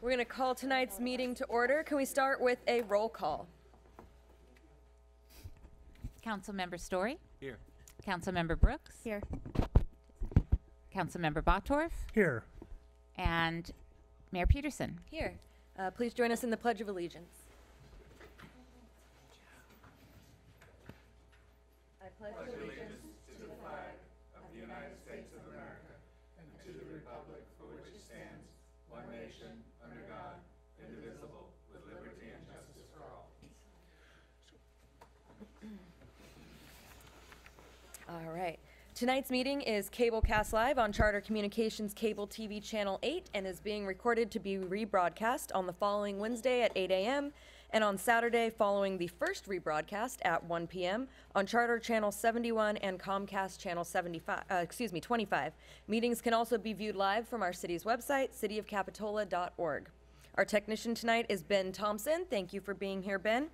We're going to call tonight's meeting to order. Can we start with a roll call? Councilmember Storey, Here. Councilmember Brooks, Here. Councilmember Bottorff, Here. and Mayor Petersen. Here. Uh, please join us in the Pledge of Allegiance. I pledge allegiance All right. Tonight's meeting is Cablecast Live on Charter Communications Cable TV Channel 8 and is being recorded to be rebroadcast on the following Wednesday at 8 a.m. and on Saturday following the first rebroadcast at 1 p.m. on Charter Channel 71 and Comcast Channel 75, uh, excuse me, 25. Meetings can also be viewed live from our city's website, cityofcapitola.org. Our technician tonight is Ben Thompson. Thank you for being here, Ben.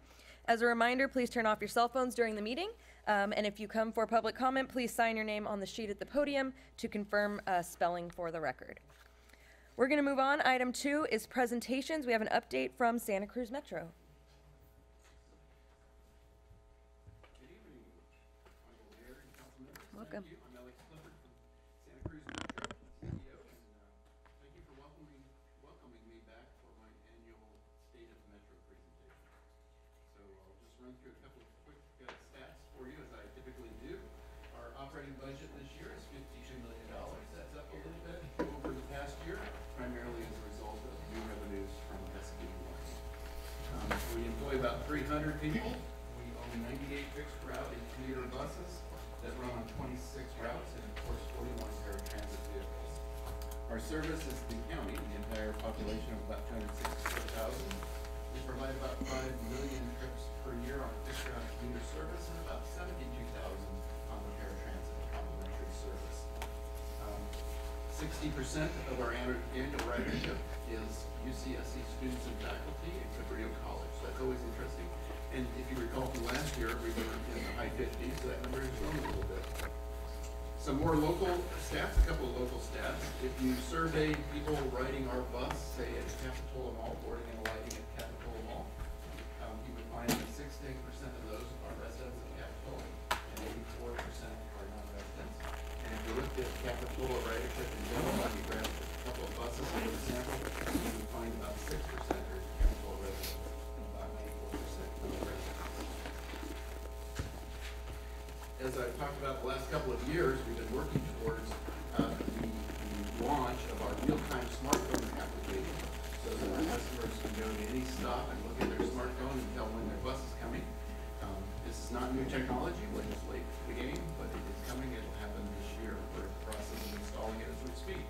As a reminder, please turn off your cell phones during the meeting. Um, and if you come for public comment, please sign your name on the sheet at the podium to confirm uh, spelling for the record. We're going to move on. Item two is presentations. We have an update from Santa Cruz Metro. 60% of our annual ridership is UCSC students and faculty at Cabrillo College. That's always interesting. And if you recall from last year, we were in the high 50s, so that number has grown a little bit. Some more local stats, a couple of local stats. If you survey people riding our bus, say at Capitola Mall, boarding and alighting at Capitola Mall, um, you would find that 16% of those are residents of Capitola, and 84% are non-residents. And if you looked at Capitola ridership I've talked about the last couple of years, we've been working towards uh, the the launch of our real-time smartphone application so that our customers can go to any stop and look at their smartphone and tell when their bus is coming. Um, This is not new technology, we're just late to the game, but it is coming, it'll happen this year. We're in the process of installing it as we speak.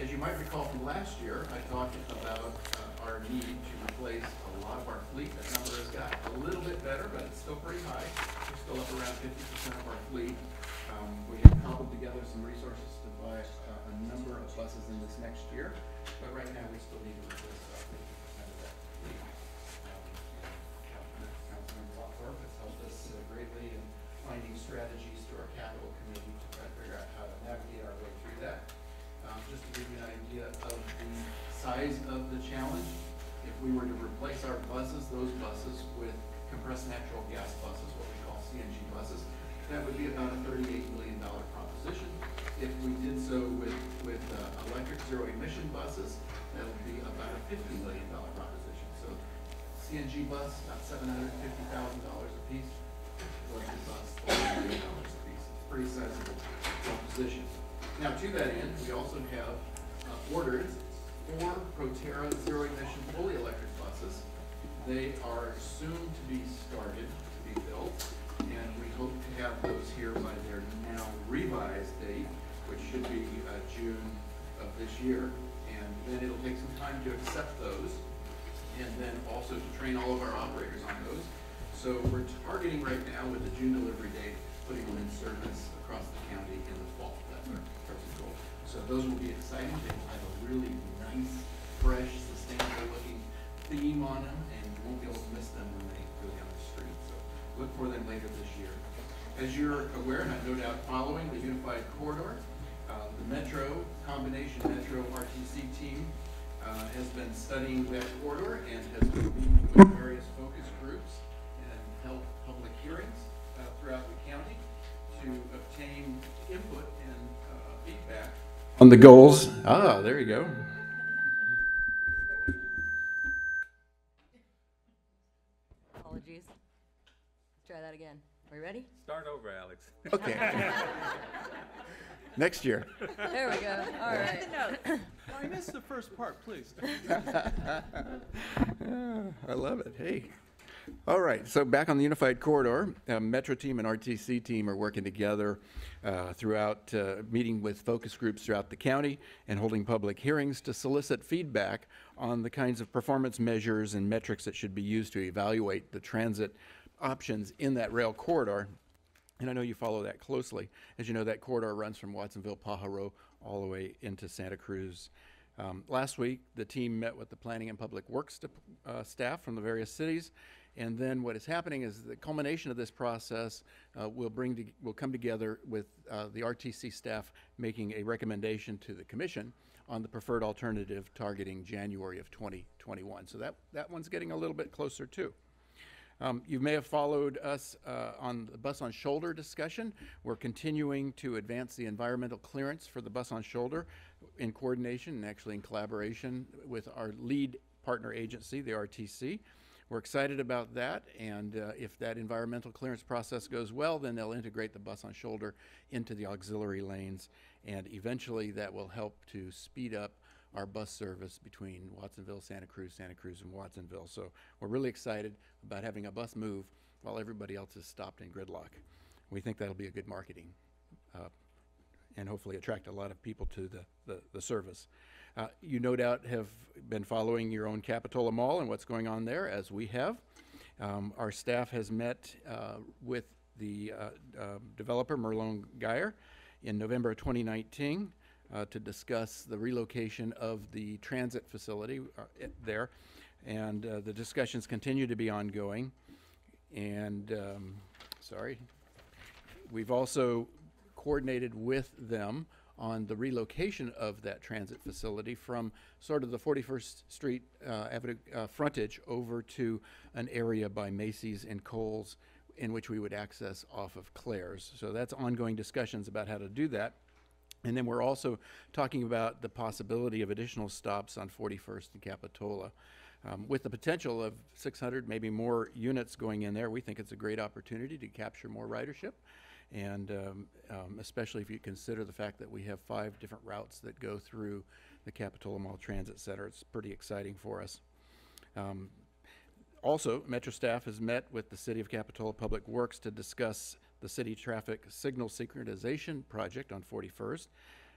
As you might recall from last year, I talked about uh, our need to replace a lot of our fleet. That number has got a little bit better, but it's still pretty high. Still up around fifty percent of our fleet. Um, We have cobbled together some resources to buy uh, a number of buses in this next year, but right now we still need to replace CNG bus, about seven hundred fifty thousand dollars a piece, electric bus, forty million dollars a piece. It's Pretty sizable proposition. Now, to that end, we also have uh, ordered four Proterra zero-emission fully electric buses. They are soon to be started, to be built, and we hope to have those here by their now revised date, which should be uh, June of this year. And then it'll take some time to accept those, and then also to train all of our operators on those. So we're targeting right now with the June delivery date, putting them in service across the county in the fall. That's our present goal. So those will be exciting. They will have a really nice, fresh, sustainable looking theme on them, and you won't be able to miss them when they go down the street. So look for them later this year. As you're aware, and I'm no doubt following, the Unified Corridor, uh, the Metro, combination Metro RTC team uh, has been studying that corridor and has been meeting with various focus groups and held public hearings uh, throughout the county to obtain input and uh, feedback. On the goals. Ah, there you go. Apologies. Let's try that again. Are you ready? Start over, Alex. Okay. Next year. There we go. All right. I missed the first part, please. I love it. Hey. All right. So back on the Unified Corridor, uh, Metro team and RTC team are working together uh, throughout, uh, meeting with focus groups throughout the county and holding public hearings to solicit feedback on the kinds of performance measures and metrics that should be used to evaluate the transit options in that rail corridor. And I know you follow that closely. As you know, that corridor runs from Watsonville, Pajaro, all the way into Santa Cruz. Um, last week, the team met with the Planning and Public Works uh, staff from the various cities. And then what is happening is the culmination of this process uh, will bring, to, will come together with uh, the RTC staff making a recommendation to the commission on the preferred alternative targeting January of 2021. So that, that one's getting a little bit closer too. Um, you may have followed us uh, on the bus on shoulder discussion. We're continuing to advance the environmental clearance for the bus on shoulder in coordination and actually in collaboration with our lead partner agency, the RTC. We're excited about that, and uh, if that environmental clearance process goes well, then they'll integrate the bus on shoulder into the auxiliary lanes, and eventually that will help to speed up our bus service between Watsonville, Santa Cruz, Santa Cruz, and Watsonville. So we're really excited about having a bus move while everybody else is stopped in gridlock. We think that'll be a good marketing uh, and hopefully attract a lot of people to the, the, the service. Uh, you no doubt have been following your own Capitola Mall and what's going on there, as we have. Um, our staff has met uh, with the uh, uh, developer, Merlone Geier, in November of 2019 uh, to discuss the relocation of the transit facility uh, it- there. And uh, the discussions continue to be ongoing. And, um, sorry, We've also coordinated with them on the relocation of that transit facility from sort of the 41st Street uh, Avenue uh, frontage over to an area by Macy's and Kohl's in which we would access off of Claire's. So that's ongoing discussions about how to do that. And then we're also talking about the possibility of additional stops on 41st and Capitola. Um, with the potential of 600, maybe more units going in there, we think it's a great opportunity to capture more ridership. And um, um, especially if you consider the fact that we have five different routes that go through the Capitola Mall Transit Center, it's pretty exciting for us. Um, also, Metro staff has met with the City of Capitola Public Works to discuss the city traffic signal synchronization project on 41st,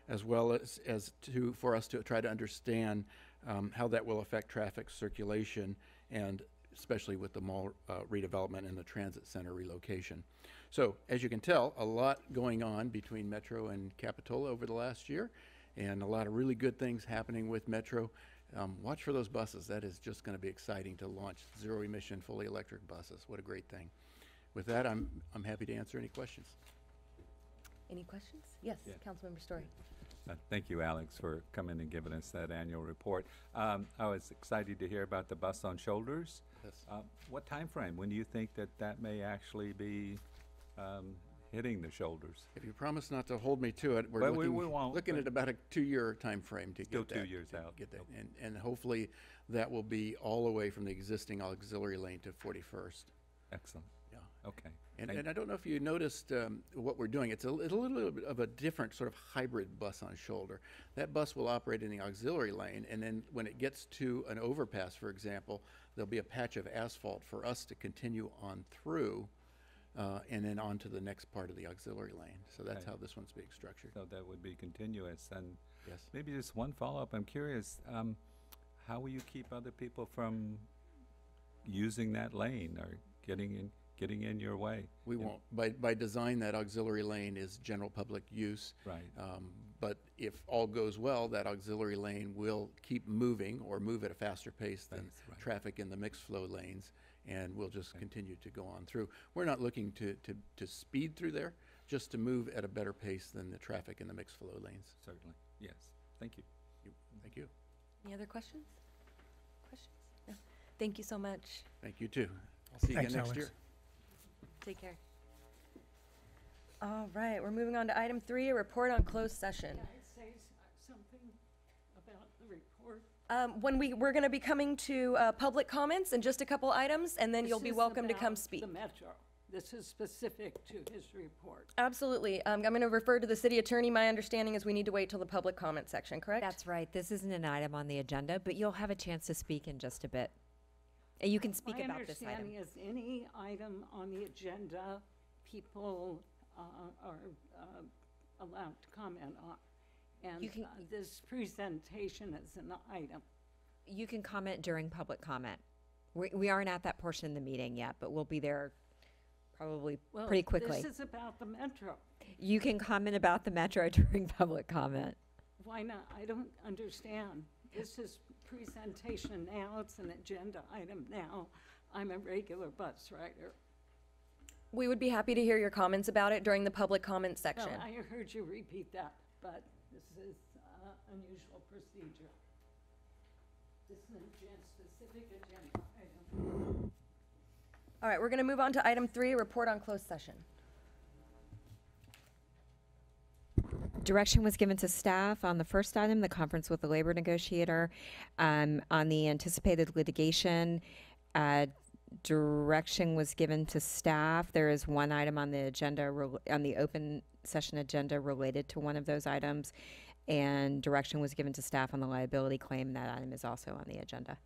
as well as, as to, for us to try to understand um, how that will affect traffic circulation and especially with the mall uh, redevelopment and the transit center relocation. So, as you can tell, a lot going on between Metro and Capitola over the last year, and a lot of really good things happening with Metro. Um, watch for those buses. That is just going to be exciting to launch zero emission, fully electric buses. What a great thing. With that, I'm, I'm happy to answer any questions. Any questions? Yes, Yeah. Councilmember Storey. Uh, Thank you, Alex, for coming and giving us that annual report. Um, I was excited to hear about the bus on shoulders. Yes. Uh, What time frame? When do you think that that may actually be um, hitting the shoulders? If you promise not to hold me to it, we're Well, we- looking, we won't, looking but- at about a two-year time frame to Still get two that. years to out. Get that, Okay. and, and hopefully that will be all the way from the existing auxiliary lane to 41st. Excellent. Okay. And, and I don't know if you noticed um, what we're doing. It's a, it's a little bit of a different sort of hybrid bus on shoulder. That bus will operate in the auxiliary lane, and then when it gets to an overpass, for example, there'll be a patch of asphalt for us to continue on through, uh, and then on to the next part of the auxiliary lane. So that's Okay. how this one's being structured. So that would be continuous. And Yes. maybe just one follow-up. I'm curious, um, how will you keep other people from using that lane or getting in, getting in your way? We Yeah. won't. By, by design, that auxiliary lane is general public use. Right. Um, But if all goes well, that auxiliary lane will keep moving or move at a faster pace than right. traffic in the mixed flow lanes, and we'll just Okay. continue to go on through. We're not looking to, to, to speed through there, just to move at a better pace than the traffic in the mixed flow lanes. Certainly. Yes. Thank you. You- Thank you. Any other questions? Questions? No. Thank you so much. Thank you too. I'll see you again next Alex. year. Take care. All right, we're moving on to item three, a report on closed session. Can I say s- something about the report? Um, when we, we're gonna be coming to, uh, public comments and just a couple items, and then you'll This be is welcome to come about speak. The Metro. This is specific to his report. Absolutely. Um, I'm gonna refer to the city attorney. My understanding is we need to wait till the public comment section, correct? That's right. This isn't an item on the agenda, but you'll have a chance to speak in just a bit. And you can speak My about this item. understanding is any item on the agenda, people uh, are uh, allowed to comment on. And You can- uh, this presentation is an item. You can comment during public comment. We, we aren't at that portion of the meeting yet, but we'll be there probably Well, pretty quickly. This is about the Metro. You can comment about the metro during public comment. Why not? I don't understand. This is presentation now, it's an agenda item now. I'm a regular bus rider. We would be happy to hear your comments about it during the public comment section. I heard you repeat that, but this is uh, unusual procedure. This is an agen- specific agenda item. All right, we're gonna move on to item three, report on closed session. Direction was given to staff on the first item, the conference with the labor negotiator. Um, on the anticipated litigation, uh, direction was given to staff. There is one item on the agenda, rel- on the open session agenda related to one of those items. And direction was given to staff on the liability claim. That item is also on the agenda.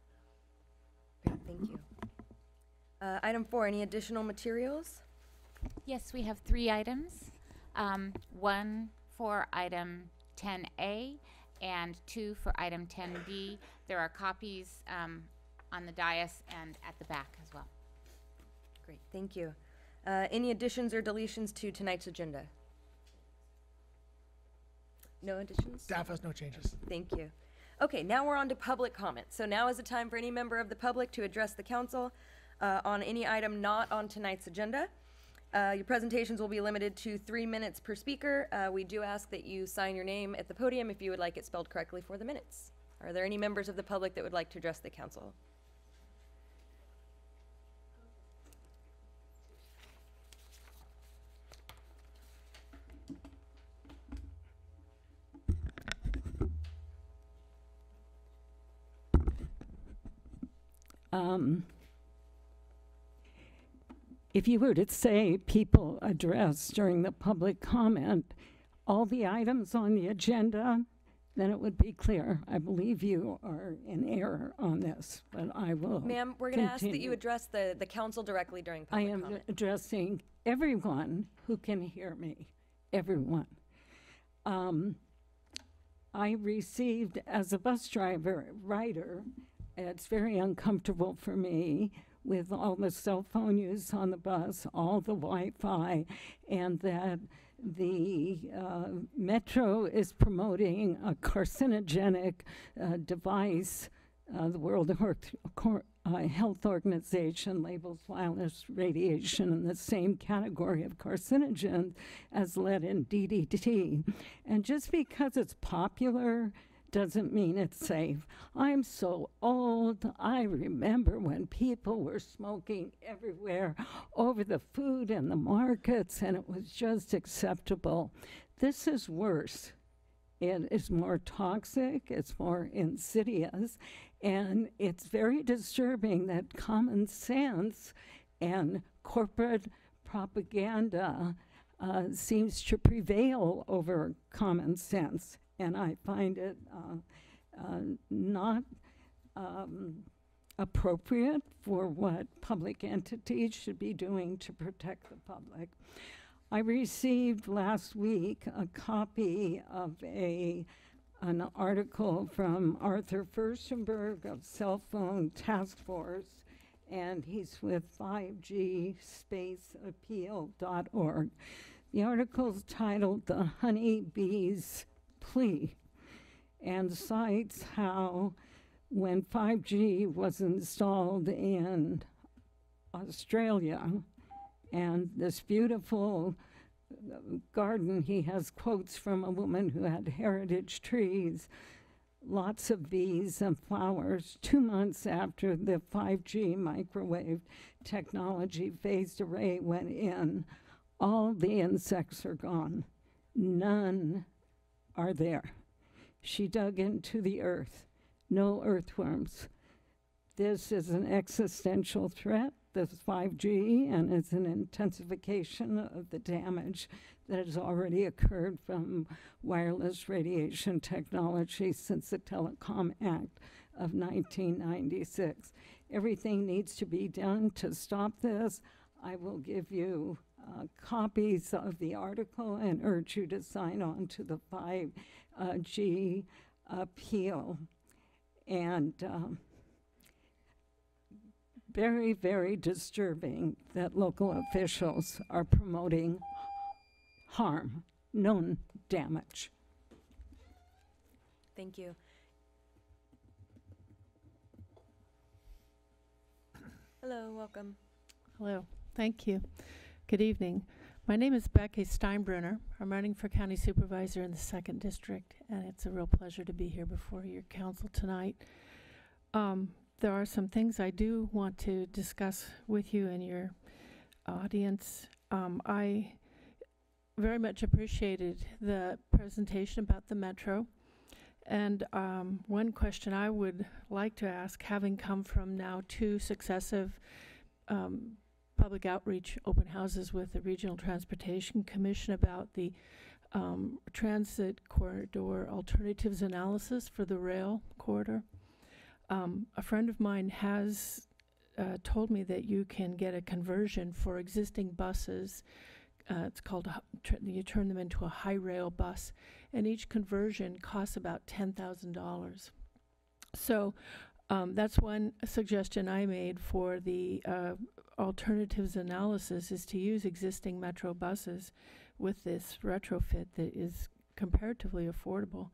Thank you. Uh, item four, any additional materials? Yes, we have three items. Um, one for item 10A and two for item 10B. There are copies um, on the dais and at the back as well. Great, thank you. Uh, any additions or deletions to tonight's agenda? No additions? Staff has no changes. Thank you. Okay, now we're on to public comment. So now is the time for any member of the public to address the council uh, on any item not on tonight's agenda. Uh, Your presentations will be limited to three minutes per speaker. Uh, We do ask that you sign your name at the podium if you would like it spelled correctly for the minutes. Are there any members of the public that would like to address the council? Um, If you were to say people addressed during the public comment, all the items on the agenda, then it would be clear. I believe you are in error on this, but I will. Ma'am, we're going to ask that you address the, the council directly during I public am comment. addressing everyone who can hear me, everyone. Um, I received, as a bus driver, rider, it's very uncomfortable for me with all the cell phone use on the bus, all the Wi-Fi, and that the uh, Metro is promoting a carcinogenic uh, device. Uh, the World Health, uh, Health Organization labels wireless radiation in the same category of carcinogens as lead and DDT. And just because it's popular doesn't mean it's safe. I'm so old. I remember when people were smoking everywhere over the food in the markets, and it was just acceptable. This is worse. It is more toxic, it's more insidious, and it's very disturbing that common sense and corporate propaganda uh, seems to prevail over common sense. And I find it uh, uh, not um, appropriate for what public entities should be doing to protect the public. I received last week a copy of a an article from Arthur Firstenberg of Cell Phone Task Force, and he's with 5gspaceappeal.org. The article's titled The Honeybee's Plea and cites how when 5G was installed in Australia and this beautiful garden, he has quotes from a woman who had heritage trees, lots of bees and flowers. Two months after the 5G microwave technology phased array went in, all the insects are gone. None are there. She dug into the earth. No earthworms. This is an existential threat. This 5G, and it's an intensification of the damage that has already occurred from wireless radiation technology since the Telecom Act of 1996. Everything needs to be done to stop this. I will give you uh, copies of the article and urge you to sign on to the 5G appeal. And um, very, very disturbing that local officials are promoting harm, known damage. Thank you. Hello, welcome. Hello, thank you. Good evening. My name is Becky Steinbruner. I'm running for county supervisor in the second district, and it's a real pleasure to be here before your council tonight. Um, there are some things I do want to discuss with you and your audience. Um, I very much appreciated the presentation about the metro. And um, one question I would like to ask, having come from now two successive um, public outreach open houses with the Regional Transportation Commission about the um, transit corridor alternatives analysis for the rail corridor. Um, a friend of mine has uh, told me that you can get a conversion for existing buses. Uh, it's called, you turn them into a high rail bus, and each conversion costs about $10,000. So um, that's one suggestion I made for the uh, alternatives analysis is to use existing metro buses with this retrofit that is comparatively affordable.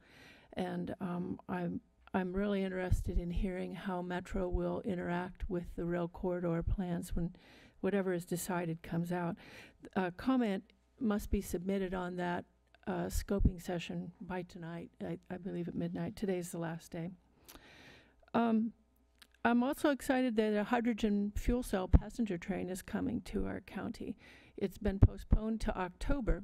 And um, I'm I'm really interested in hearing how Metro will interact with the rail corridor plans when whatever is decided comes out. A comment must be submitted on that uh, scoping session by tonight, I, I believe at midnight. Today is the last day. Um, I'm also excited that a hydrogen fuel cell passenger train is coming to our county. It's been postponed to October.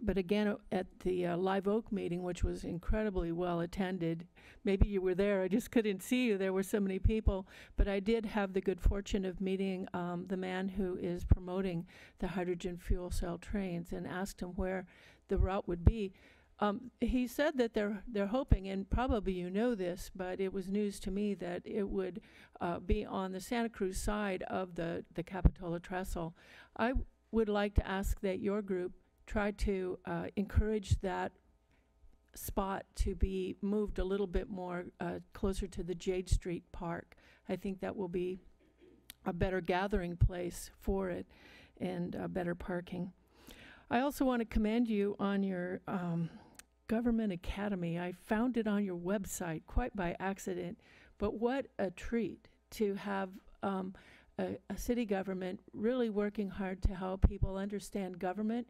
But again, at the uh, Live Oak meeting, which was incredibly well attended, maybe you were there, I just couldn't see you, there were so many people. But I did have the good fortune of meeting um, the man who is promoting the hydrogen fuel cell trains and asked him where the route would be. Um, he said that they're they're hoping, and probably you know this, but it was news to me that it would uh, be on the Santa Cruz side of the the Capitola Trestle. I would like to ask that your group try to uh, encourage that spot to be moved a little bit more uh, closer to the Jade Street Park. I think that will be a better gathering place for it and better parking. I also want to commend you on your um, Government Academy. I found it on your website quite by accident, but what a treat to have um, a, a city government really working hard to help people understand government,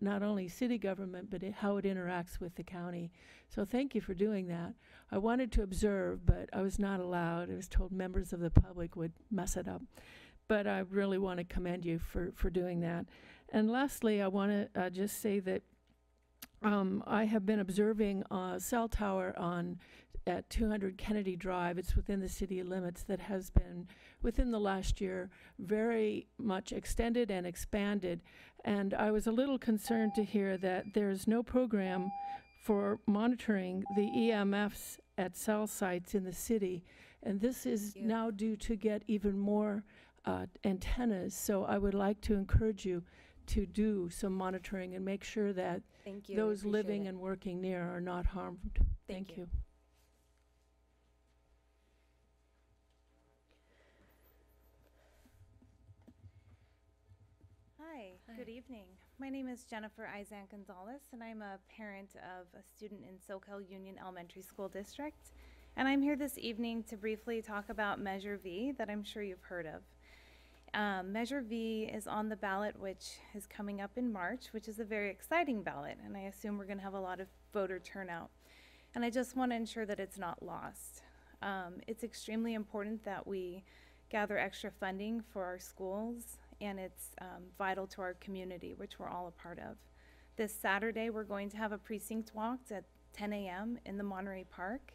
not only city government, but it, how it interacts with the county. So thank you for doing that. I wanted to observe, but I was not allowed. I was told members of the public would mess it up. But I really want to commend you for, for doing that. And lastly, I want to uh, just say that um, I have been observing a cell tower on at 200 Kennedy Drive. It's within the city limits that has been within the last year very much extended and expanded. And I was a little concerned to hear that there's no program for monitoring the EMFs at cell sites in the city. And this is now due to get even more uh, antennas. So I would like to encourage you to do some monitoring and make sure that Thank you. those appreciate living it. and working near are not harmed. Thank Thank you. you. Hi, Hi. good evening. My name is Jennifer Izan Gonzalez, and I'm a parent of a student in Soquel Union Elementary School District. And I'm here this evening to briefly talk about Measure V that I'm sure you've heard of. Um, Measure V is on the ballot, which is coming up in March, which is a very exciting ballot, and I assume we're going to have a lot of voter turnout. And I just want to ensure that it's not lost. Um, it's extremely important that we gather extra funding for our schools, and it's um, vital to our community, which we're all a part of. This Saturday, we're going to have a precinct walk at 10 a.m. in the Monterey Park.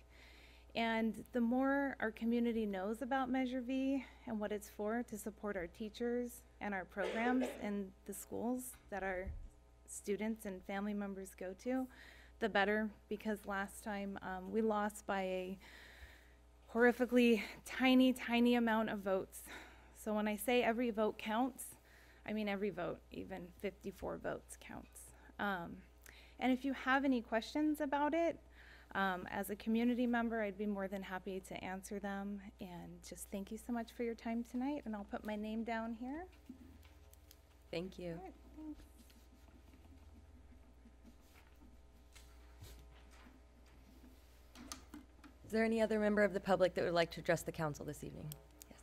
And the more our community knows about Measure V and what it's for to support our teachers and our programs in the schools that our students and family members go to, the better. Because last time um, we lost by a horrifically tiny, tiny amount of votes. So when I say every vote counts, I mean every vote, even 54 votes counts. Um, and if you have any questions about it, um, as a community member, I'd be more than happy to answer them. And just thank you so much for your time tonight. And I'll put my name down here. Thank you. All right, thanks. Is there any other member of the public that would like to address the council this evening? Yes.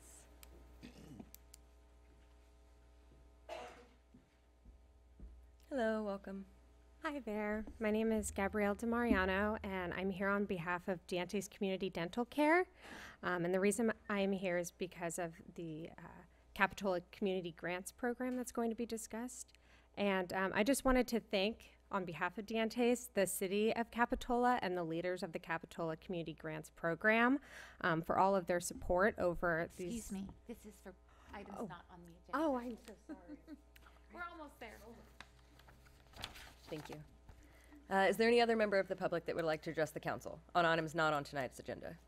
Hello, welcome. Hi there. My name is Gabrielle DeMariano, and I'm here on behalf of Dientes Community Dental Care. Um, and the reason I am here is because of the uh, Capitola Community Grants Program that's going to be discussed. And um, I just wanted to thank, on behalf of Dientes, the City of Capitola and the leaders of the Capitola Community Grants Program um, for all of their support over these. Excuse me, this is for items Oh. not on the agenda. Oh, I'm so sorry. We're almost there. Thank you. Uh, Is there any other member of the public that would like to address the council on items not on tonight's agenda?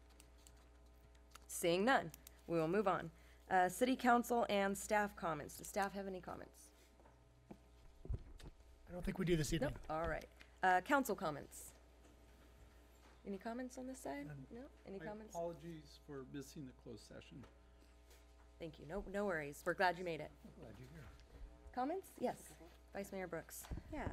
Seeing none, we will move on. Uh, City council and staff comments. Does staff have any comments? I don't think we do this evening. Nope, all right. Uh, Council comments. Any comments on this side? None. No? Any My comments? apologies for missing the closed session. Thank you. No, no worries. We're glad you made it. Glad you're here. Comments? Yes. Vice Mayor Brooks. Yeah.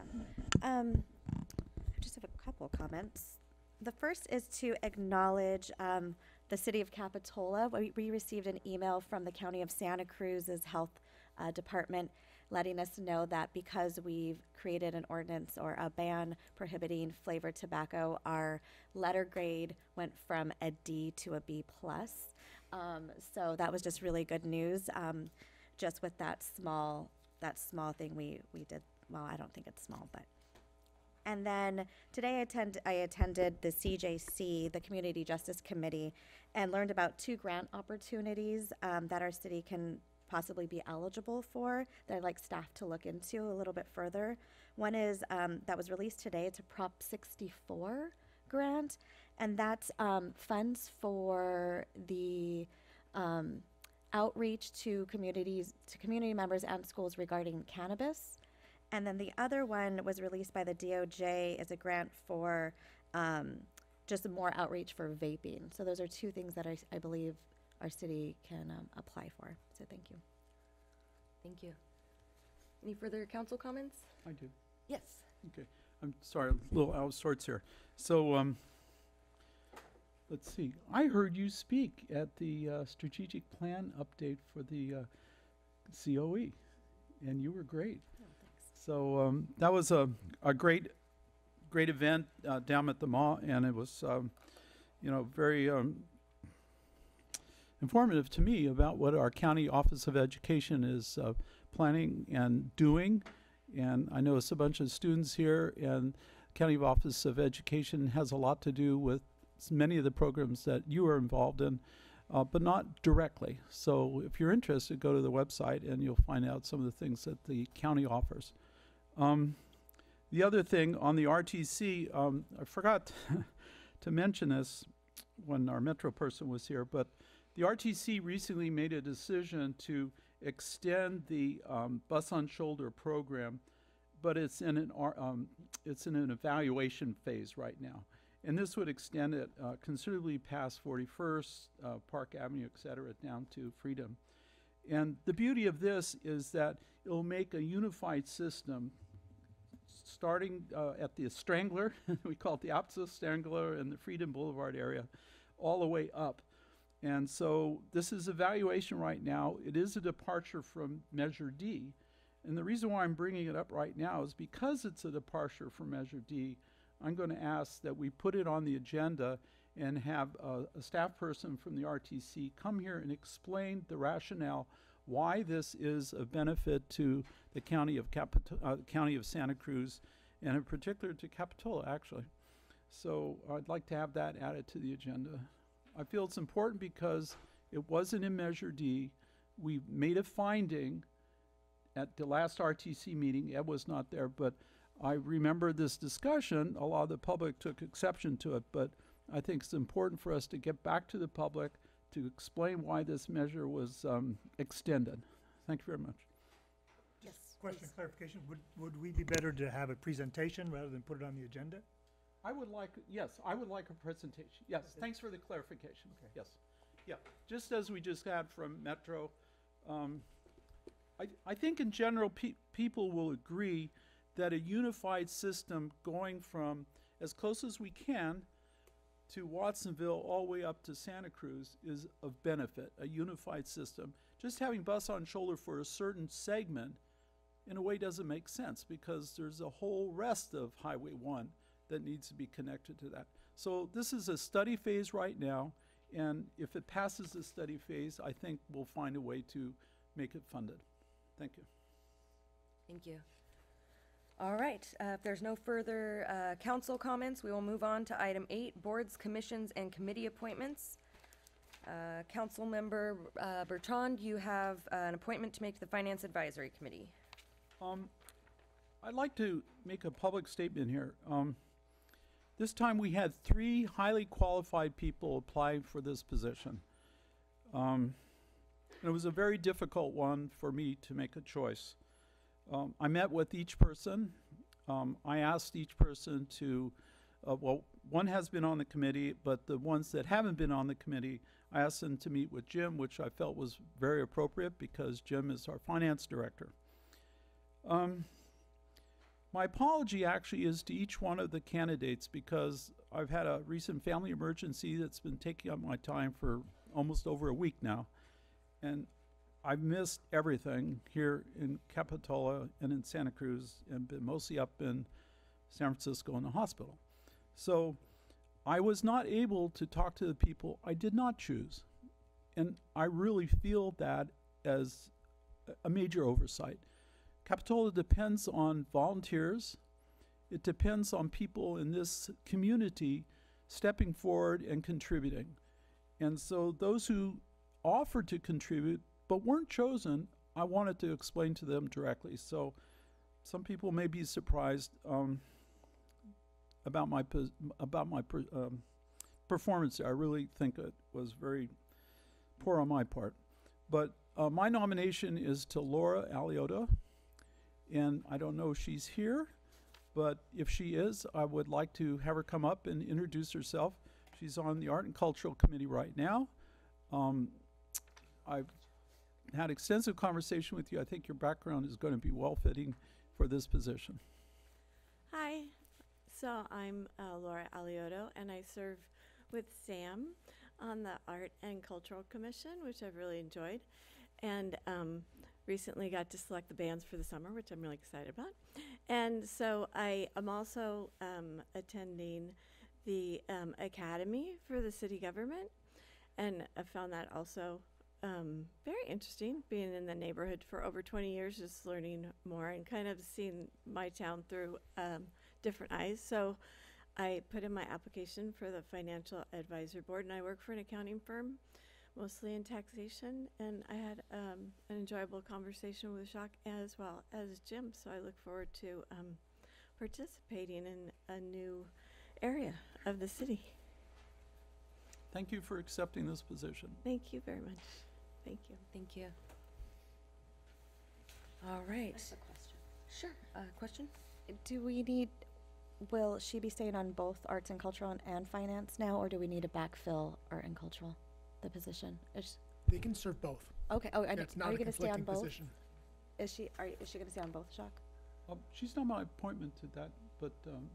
Um, I just have a couple comments. The first is to acknowledge um, the city of Capitola. We, we received an email from the county of Santa Cruz's health uh, department letting us know that because we've created an ordinance or a ban prohibiting flavored tobacco, our letter grade went from a D to a B plus. Um, so that was just really good news. Um, just with that small that small thing we we did well i don't think it's small but and then today I, attend, I attended the cjc the community justice committee and learned about two grant opportunities um, that our city can possibly be eligible for that i'd like staff to look into a little bit further. One is um, that was released today it's a prop 64 grant and that's um, funds for the um, outreach to communities to community members and schools regarding cannabis and then the other one was released by the doj as a grant for um, just more outreach for vaping so those are two things that i, I believe our city can um, apply for so thank you Thank you. Any further council comments? I do. Yes. Okay. I'm sorry, a little out of sorts here. So, um, let's see. I heard you speak at the uh, strategic plan update for the uh, COE, and you were great. So um, that was a, a great, great event uh, down at the mall, and it was, um, you know, very um, informative to me about what our county office of education is uh, planning and doing. And I know it's a bunch of students here, and county office of education has a lot to do with many of the programs that you are involved in, uh, but not directly. So if you're interested, go to the website and you'll find out some of the things that the county offers. Um, the other thing on the RTC, um, I forgot to mention this when our Metro person was here, but the RTC recently made a decision to extend the um, bus on shoulder program, but it's in an um, it's in an evaluation phase right now, and this would extend it uh, considerably past 41st uh, Park Avenue, et cetera, down to Freedom. And the beauty of this is that it'll make a unified system starting uh, at the Strangler, we call it the Aptos Strangler and the Freedom Boulevard area, all the way up. And so this is evaluation right now. It is a departure from Measure D. And the reason why I'm bringing it up right now is because it's a departure from Measure D, I'm going to ask that we put it on the agenda and have a, a staff person from the RTC come here and explain the rationale why this is a benefit to the county of Capito- uh, county of Santa Cruz, and in particular to Capitola, actually. So I'd like to have that added to the agenda. I feel it's important because it wasn't in Measure D. We made a finding at the last RTC meeting. Ed was not there, but I remember this discussion. A lot of the public took exception to it, but I think it's important for us to get back to the public to explain why this measure was um, extended. Thank you very much. Yes. Question clarification, would, would we be better to have a presentation rather than put it on the agenda? I would like, yes, I would like a presentation. Yes, thanks for the clarification. Okay. Yes. Yeah, just as we just had from Metro. Um, I, I think in general, pe- people will agree that a unified system going from as close as we can to Watsonville all the way up to Santa Cruz is of benefit, a unified system. Just having bus on shoulder for a certain segment in a way doesn't make sense because there's a whole rest of Highway 1 that needs to be connected to that. So this is a study phase right now, and if it passes the study phase, I think we'll find a way to make it funded. Thank you. Thank you. All right, uh, if there's no further uh, council comments, we will move on to item eight, boards, commissions, and committee appointments. Uh, Councilmember uh, Bertrand, you have uh, an appointment to make to the Finance Advisory Committee. Um, I'd like to make a public statement here. Um, this time we had three highly qualified people apply for this position. Um, it was a very difficult one for me to make a choice. Um, I met with each person. Um, I asked each person to, uh, well, one has been on the committee, but the ones that haven't been on the committee, I asked them to meet with Jim, which I felt was very appropriate because Jim is our finance director. Um, my apology actually is to each one of the candidates because I've had a recent family emergency that's been taking up my time for almost over a week now. And I've missed everything here in Capitola and in Santa Cruz and been mostly up in San Francisco in the hospital. So I was not able to talk to the people I did not choose. And I really feel that as a- major oversight. Capitola depends on volunteers. It depends on people in this community stepping forward and contributing. And so those who offered to contribute but weren't chosen, I wanted to explain to them directly. So some people may be surprised um, about my about my per- um, performance. I really think it was very poor on my part. But uh, my nomination is to Laura Alioto, and I don't know if she's here, but if she is, I would like to have her come up and introduce herself. She's on the Art and Cultural Committee right now. Um, I've had extensive conversation with you. I think your background is going to be well fitting for this position. Hi, so I'm uh, Laura Alioto, and I serve with Sam on the Art and Cultural Commission, which I've really enjoyed, and um, recently got to select the bands for the summer, which I'm really excited about. And so I am also um, attending the um, Academy for the City Government, and I found that also um, very interesting being in the neighborhood for over 20 years, just learning more and kind of seeing my town through um, different eyes. So I put in my application for the Financial Advisor Board, and I work for an accounting firm, mostly in taxation. And I had um, an enjoyable conversation with Jacques as well as Jim. So I look forward to um, participating in a new area of the city. Thank you for accepting this position. Thank you very much. Thank you. Thank you. All right. Sure. Uh, question? Do we need, will she be staying on both arts and cultural and, and finance now, or do we need to backfill art and cultural, the position? Is, They can serve both. okay, oh, and That's are not you a gonna stay on conflicting both? position. Is she, are, is she gonna stay on both, Jacques? Um, she's not my appointment to that, but um,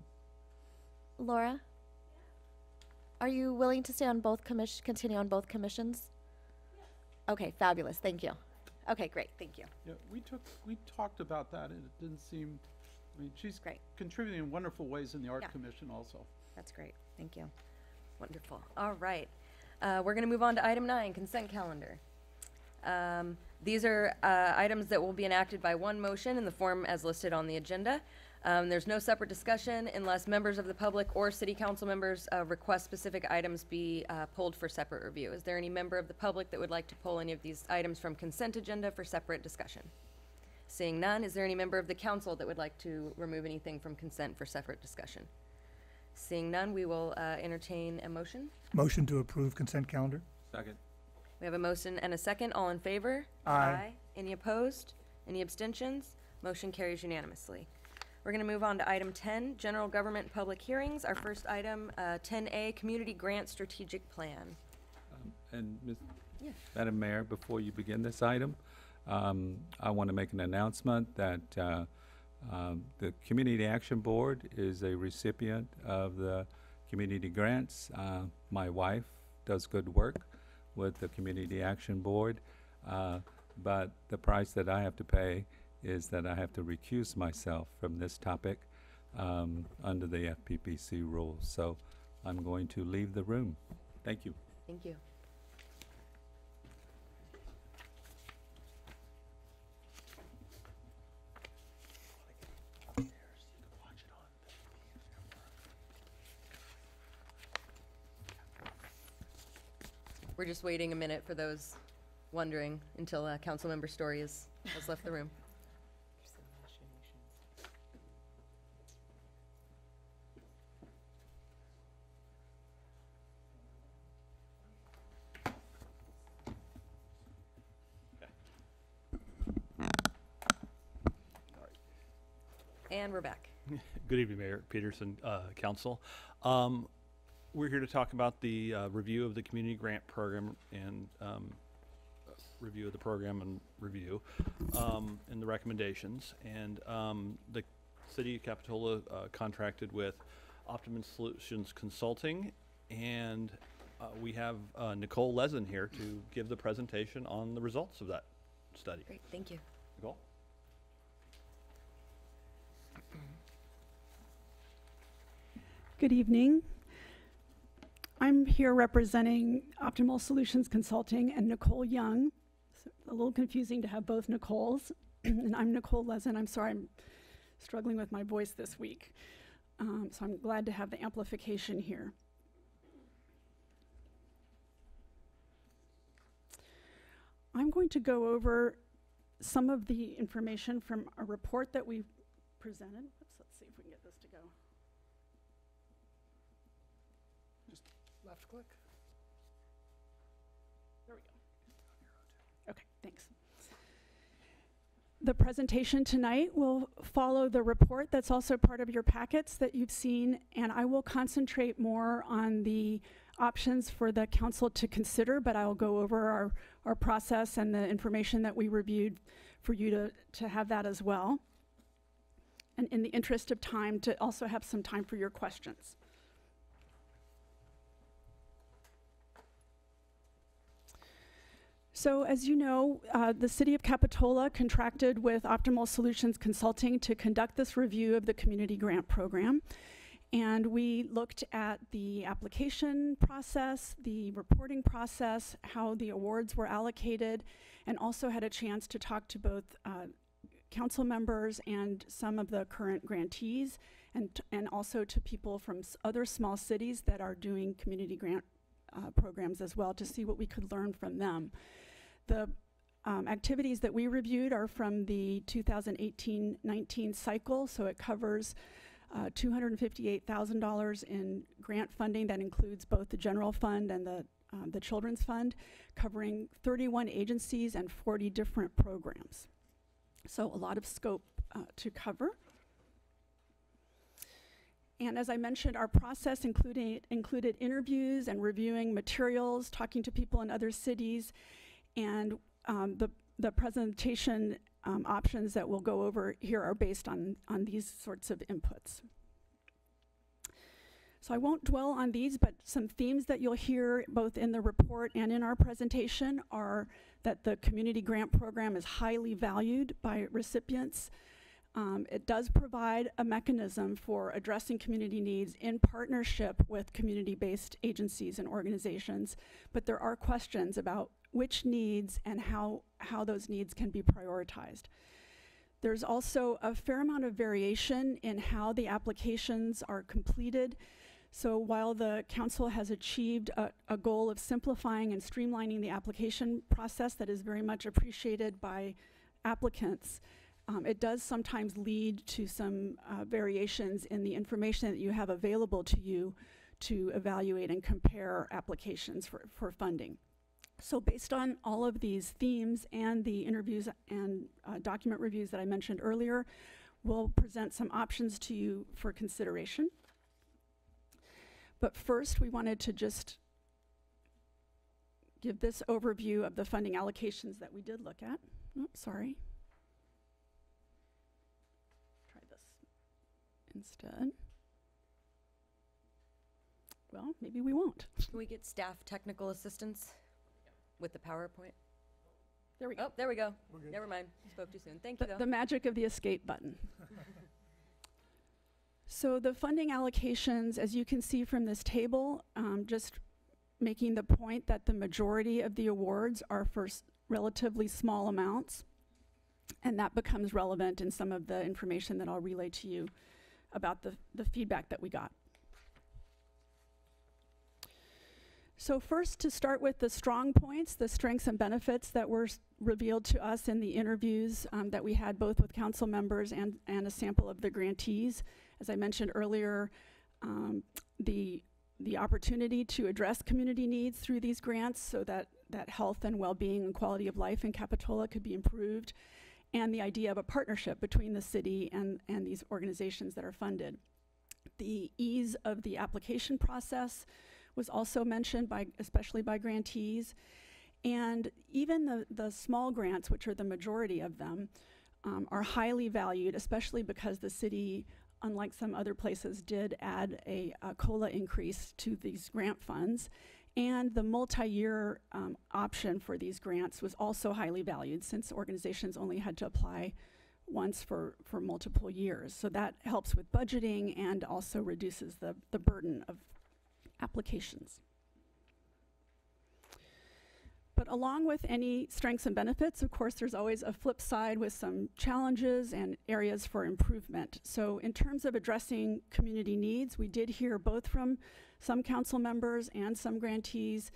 Laura? Are you willing to stay on both commission, continue on both commissions? Okay, fabulous, thank you. Okay, great, thank you. yeah, we took we talked about that, and it didn't seem I mean, she's Great. contributing in wonderful ways in the Art Yeah. Commission also. That's great. Thank you. Wonderful. All right. Uh, we're going to move on to item nine, consent calendar. Um, these are uh, items that will be enacted by one motion in the form as listed on the agenda. Um, there's no separate discussion unless members of the public or city council members uh, request specific items be uh, pulled for separate review. Is there any member of the public that would like to pull any of these items from consent agenda for separate discussion? Seeing none, is there any member of the council that would like to remove anything from consent for separate discussion? Seeing none, we will uh, entertain a motion. Motion to approve consent calendar? Second. We have a motion and a second. All in favor? Aye. Any opposed? Any abstentions? Motion carries unanimously. We're going to move on to item 10, general government public hearings. Our first item, uh, 10A, community grant strategic plan. Um, And Ms. Yeah. Madam Mayor, before you begin this item, um, I want to make an announcement that uh, um, the Community Action Board is a recipient of the community grants. Uh, My wife does good work with the Community Action Board, uh, but the price that I have to pay is that I have to recuse myself from this topic um, under the FPPC rules. So I'm going to leave the room. Thank you. Thank you. We're just waiting a minute for those wondering until uh, Councilmember Storey has left the room. And we're back. Good evening, Mayor Petersen, uh, Council. Um, We're here to talk about the uh, review of the community grant program and um, review of the program and review um, and the recommendations. And um, the city of Capitola uh, contracted with Optimum Solutions Consulting. And uh, we have uh, Nicole Lezen here to give the presentation on the results of that study. Great, thank you. Nicole? Good evening. I'm here representing Optimal Solutions Consulting and Nicole Young. It's a little confusing to have both Nicoles. and I'm Nicole Lezen. I'm sorry, I'm struggling with my voice this week. Um, so I'm glad to have the amplification here. I'm going to go over some of the information from a report that we presented. Oops, let's see if we can get this to go. Left click. There we go. Okay, thanks. The presentation tonight will follow the report that's also part of your packets that you've seen, and I will concentrate more on the options for the council to consider, but I'll go over our, our process and the information that we reviewed for you to, to have that as well. And in the interest of time, to also have some time for your questions. So as you know, uh, the City of Capitola contracted with Optimal Solutions Consulting to conduct this review of the community grant program. And we looked at the application process, the reporting process, how the awards were allocated, and also had a chance to talk to both uh, council members and some of the current grantees, and, and also to people from other small cities that are doing community grant uh, programs as well to see what we could learn from them. The um, activities that we reviewed are from the 2018-19 cycle, so it covers uh, $258,000 in grant funding that includes both the general fund and the um, the children's fund, covering 31 agencies and 40 different programs. So a lot of scope uh, to cover. And as I mentioned, our process including, included interviews and reviewing materials, talking to people in other cities, and um, the, the presentation um, options that we'll go over here are based on, on these sorts of inputs. So I won't dwell on these, but some themes that you'll hear both in the report and in our presentation are that the community grant program is highly valued by recipients. um, it does provide a mechanism for addressing community needs in partnership with community-based agencies and organizations, but there are questions about which needs and how, how those needs can be prioritized. There's also a fair amount of variation in how the applications are completed. So while the council has achieved a, a goal of simplifying and streamlining the application process that is very much appreciated by applicants, um, it does sometimes lead to some uh, variations in the information that you have available to you to evaluate and compare applications for, for funding. So based on all of these themes and the interviews and uh, document reviews that I mentioned earlier, we'll present some options to you for consideration. But first, we wanted to just give this overview of the funding allocations that we did look at. Oops, sorry. Try this instead. Well, maybe we won't. Can we get staff technical assistance with the PowerPoint? There we go. Oh, there we go. Good. Never mind. Spoke too soon. Thank you, The, though. the magic of the escape button. So the funding allocations, as you can see from this table, um, just making the point that the majority of the awards are for s- relatively small amounts. And that becomes relevant in some of the information that I'll relay to you about the, the feedback that we got. So first, to start with the strong points, the strengths and benefits that were revealed to us in the interviews um, that we had both with council members and, and a sample of the grantees. As I mentioned earlier, um, the, the opportunity to address community needs through these grants so that, that health and well-being and quality of life in Capitola could be improved, and the idea of a partnership between the city and, and these organizations that are funded. The ease of the application process was also mentioned by, especially by grantees. And even the, the small grants, which are the majority of them, um, are highly valued, especially because the city, unlike some other places, did add a, a COLA increase to these grant funds. And the multi-year um, option for these grants was also highly valued since organizations only had to apply once for, for multiple years. So that helps with budgeting and also reduces the, the burden of applications. But along with any strengths and benefits, of course, there's always a flip side with some challenges and areas for improvement. So in terms of addressing community needs, we did hear both from some council members and some grantees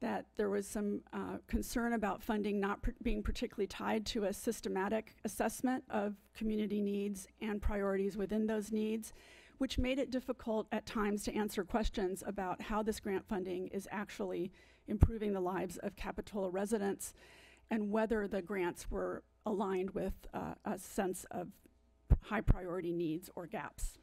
that there was some uh, concern about funding not pr- being particularly tied to a systematic assessment of community needs and priorities within those needs, which made it difficult at times to answer questions about how this grant funding is actually improving the lives of Capitola residents and whether the grants were aligned with uh, a sense of high priority needs or gaps.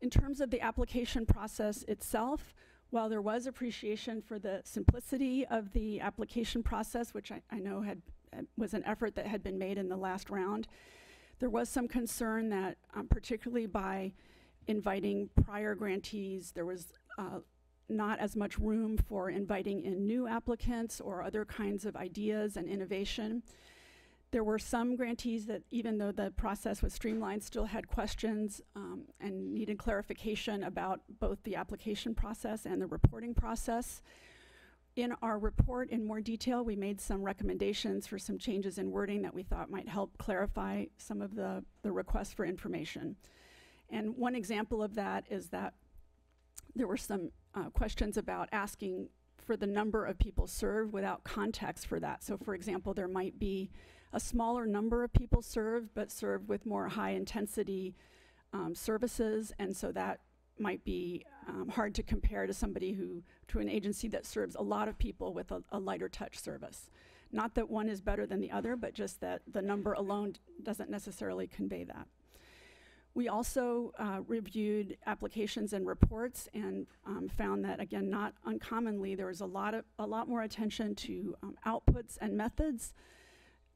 In terms of the application process itself, while there was appreciation for the simplicity of the application process, which I, I know had uh, was an effort that had been made in the last round, there was some concern that, um, particularly by inviting prior grantees, there was uh, not as much room for inviting in new applicants or other kinds of ideas and innovation. There were some grantees that, even though the process was streamlined, still had questions um, and needed clarification about both the application process and the reporting process. In our report in more detail, we made some recommendations for some changes in wording that we thought might help clarify some of the, the requests for information. And one example of that is that there were some uh, questions about asking for the number of people served without context for that. So, for example, there might be a smaller number of people served, but served with more high intensity um, services, and so that might be um, hard to compare to somebody who, to an agency that serves a lot of people with a, a lighter touch service. Not that one is better than the other, but just that the number alone doesn't necessarily convey that. We also uh, reviewed applications and reports and um, found that, again, not uncommonly, there was a lot of a lot more attention to um, outputs and methods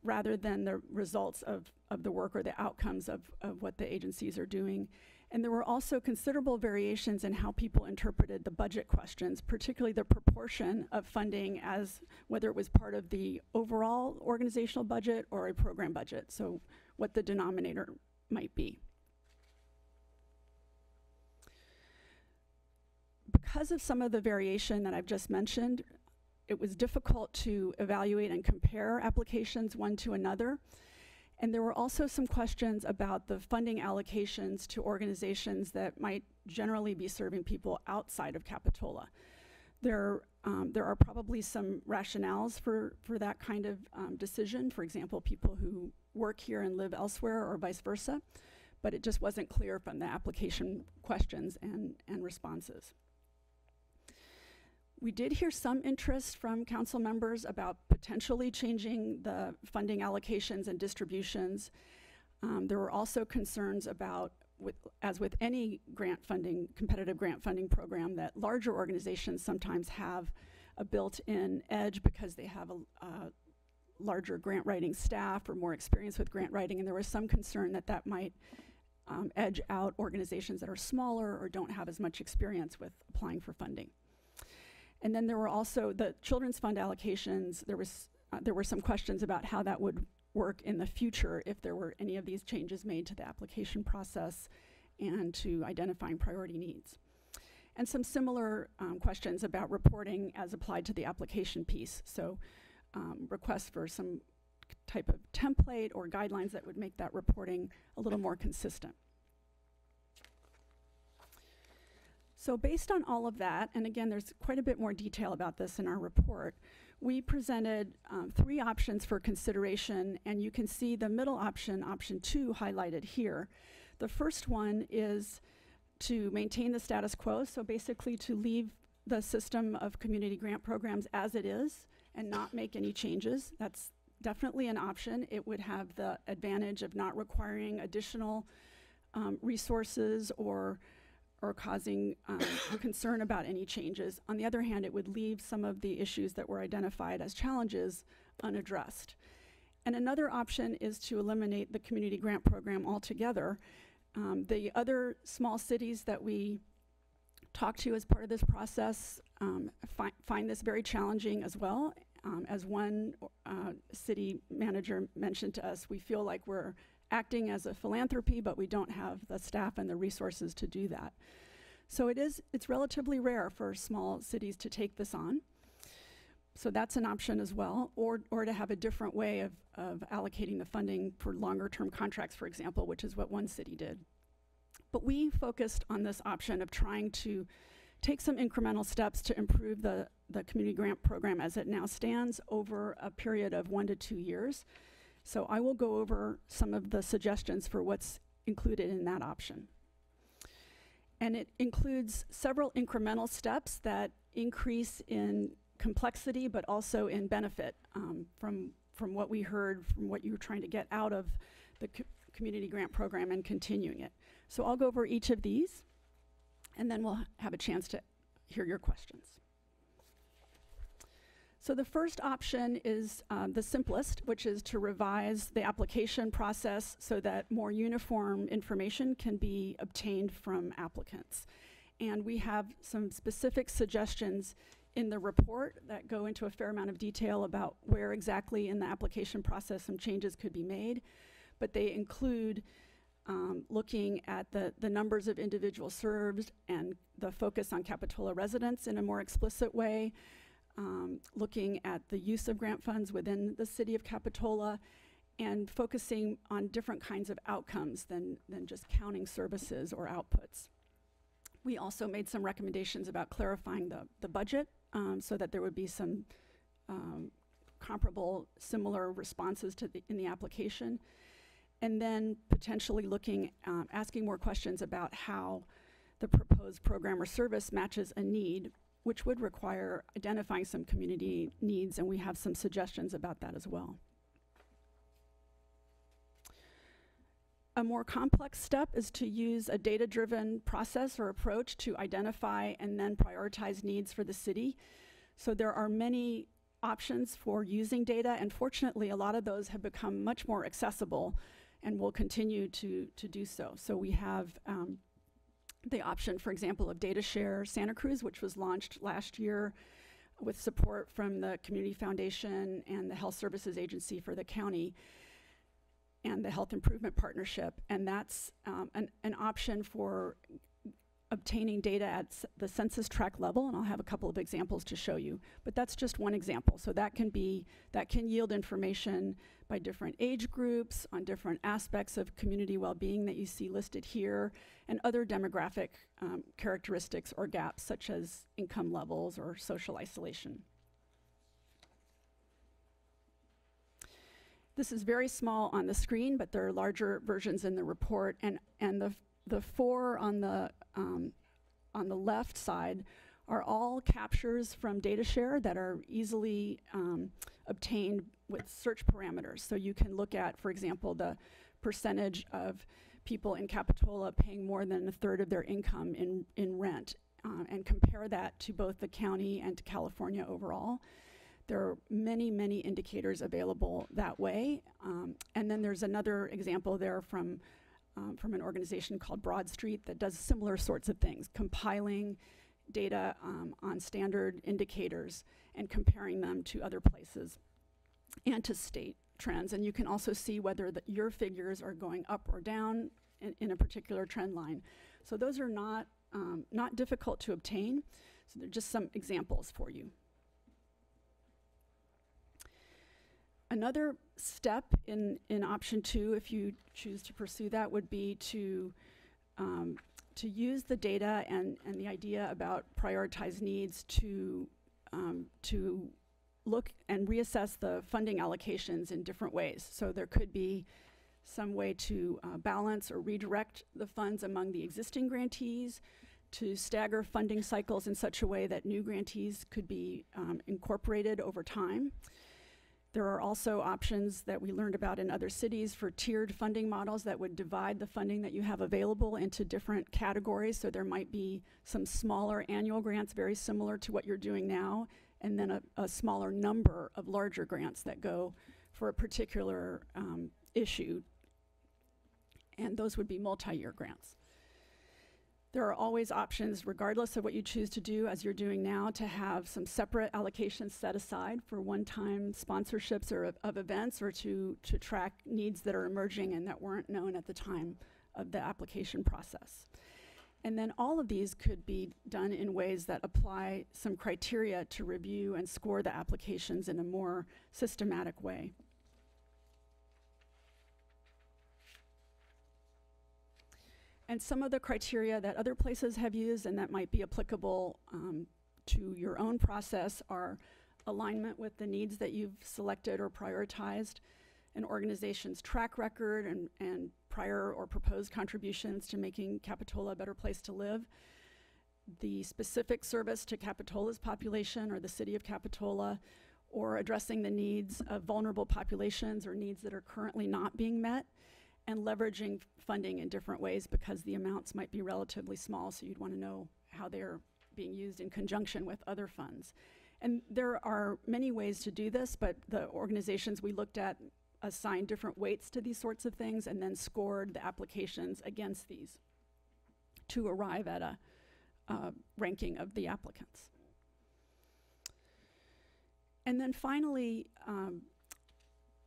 rather than the results of, of the work or the outcomes of, of what the agencies are doing. And there were also considerable variations in how people interpreted the budget questions, particularly the proportion of funding as whether it was part of the overall organizational budget or a program budget, so what the denominator might be. Because of some of the variation that I've just mentioned, it was difficult to evaluate and compare applications one to another. And there were also some questions about the funding allocations to organizations that might generally be serving people outside of Capitola. There, um, there are probably some rationales for, for that kind of um, decision. For example, people who work here and live elsewhere or vice versa. But it just wasn't clear from the application questions and, and responses. We did hear some interest from council members about potentially changing the funding allocations and distributions. Um, there were also concerns about, with, as with any grant funding, competitive grant funding program, that larger organizations sometimes have a built-in edge because they have a, a larger grant writing staff or more experience with grant writing, and there was some concern that that might um, edge out organizations that are smaller or don't have as much experience with applying for funding. And then there were also the children's fund allocations. There was uh, there were some questions about how that would work in the future if there were any of these changes made to the application process and to identifying priority needs. And some similar um, questions about reporting as applied to the application piece. So um, requests for some type of template or guidelines that would make that reporting a little more consistent. So based on all of that, and again, there's quite a bit more detail about this in our report, we presented um, three options for consideration, and you can see the middle option, option two, highlighted here. The first one is to maintain the status quo, so basically to leave the system of community grant programs as it is and not make any changes. That's definitely an option. It would have the advantage of not requiring additional um, resources or or causing um, concern about any changes. On the other hand, it would leave some of the issues that were identified as challenges unaddressed. And another option is to eliminate the community grant program altogether. Um, the other small cities that we talked to as part of this process um, fi find this very challenging as well. Um, as one uh, city manager mentioned to us, we feel like we're acting as a philanthropy, but we don't have the staff and the resources to do that. So it is, it's relatively rare for small cities to take this on. So that's an option as well, or, or to have a different way of, of allocating the funding for longer term contracts, for example, which is what one city did. But we focused on this option of trying to take some incremental steps to improve the, the community grant program as it now stands over a period of one to two years. So I will go over some of the suggestions for what's included in that option. And it includes several incremental steps that increase in complexity but also in benefit um, from, from what we heard, from what you were trying to get out of the co community grant program and continuing it. So I'll go over each of these and then we'll have a chance to hear your questions. So the first option is um, the simplest, which is to revise the application process so that more uniform information can be obtained from applicants. And we have some specific suggestions in the report that go into a fair amount of detail about where exactly in the application process some changes could be made. But they include um, looking at the, the numbers of individuals served and the focus on Capitola residents in a more explicit way, um, looking at the use of grant funds within the city of Capitola and focusing on different kinds of outcomes than, than just counting services or outputs. We also made some recommendations about clarifying the, the budget um, so that there would be some um, comparable, similar responses to the, in the application. And then potentially looking, um, asking more questions about how the proposed program or service matches a need which would require identifying some community needs, and we have some suggestions about that as well. A more complex step is to use a data-driven process or approach to identify and then prioritize needs for the city. So there are many options for using data, and fortunately, a lot of those have become much more accessible and will continue to, to do so. So we have um, the option, for example, of Data Share Santa Cruz, which was launched last year with support from the Community Foundation and the Health Services Agency for the county and the Health Improvement Partnership. And that's um, an, an option for obtaining data at the census tract level, and I'll have a couple of examples to show you. But that's just one example. So that can be, that can yield information by different age groups on different aspects of community well-being that you see listed here, and other demographic um, characteristics or gaps such as income levels or social isolation. This is very small on the screen, but there are larger versions in the report, and, and the, the four on the, um, on the left side are all captures from DataShare that are easily um, obtained with search parameters. So you can look at, for example, the percentage of people in Capitola paying more than a third of their income in, in rent uh, and compare that to both the county and to California overall. There are many, many indicators available that way. Um, and then there's another example there from, um, from an organization called Broad Street that does similar sorts of things, compiling data um, on standard indicators and comparing them to other places and to state trends. And you can also see whether the, your figures are going up or down in, in a particular trend line. So those are not, um, not difficult to obtain. So they're just some examples for you. Another step in, in option two, if you choose to pursue that, would be to, um, to use the data and, and the idea about prioritized needs to, um, to look and reassess the funding allocations in different ways. So there could be some way to uh, balance or redirect the funds among the existing grantees, to stagger funding cycles in such a way that new grantees could be um, incorporated over time. There are also options that we learned about in other cities for tiered funding models that would divide the funding that you have available into different categories. So there might be some smaller annual grants, very similar to what you're doing now, and then a, a smaller number of larger grants that go for a particular um, issue. And those would be multi-year grants. There are always options, regardless of what you choose to do, as you're doing now, to have some separate allocations set aside for one-time sponsorships or of, of events, or to to track needs that are emerging and that weren't known at the time of the application process. And then all of these could be done in ways that apply some criteria to review and score the applications in a more systematic way. And some of the criteria that other places have used and that might be applicable um, to your own process are alignment with the needs that you've selected or prioritized, an organization's track record and, and prior or proposed contributions to making Capitola a better place to live, the specific service to Capitola's population or the city of Capitola, or addressing the needs of vulnerable populations or needs that are currently not being met, and leveraging funding in different ways because the amounts might be relatively small, so you'd want to know how they're being used in conjunction with other funds. And there are many ways to do this, but the organizations we looked at assigned different weights to these sorts of things and then scored the applications against these to arrive at a uh, ranking of the applicants. And then finally, um,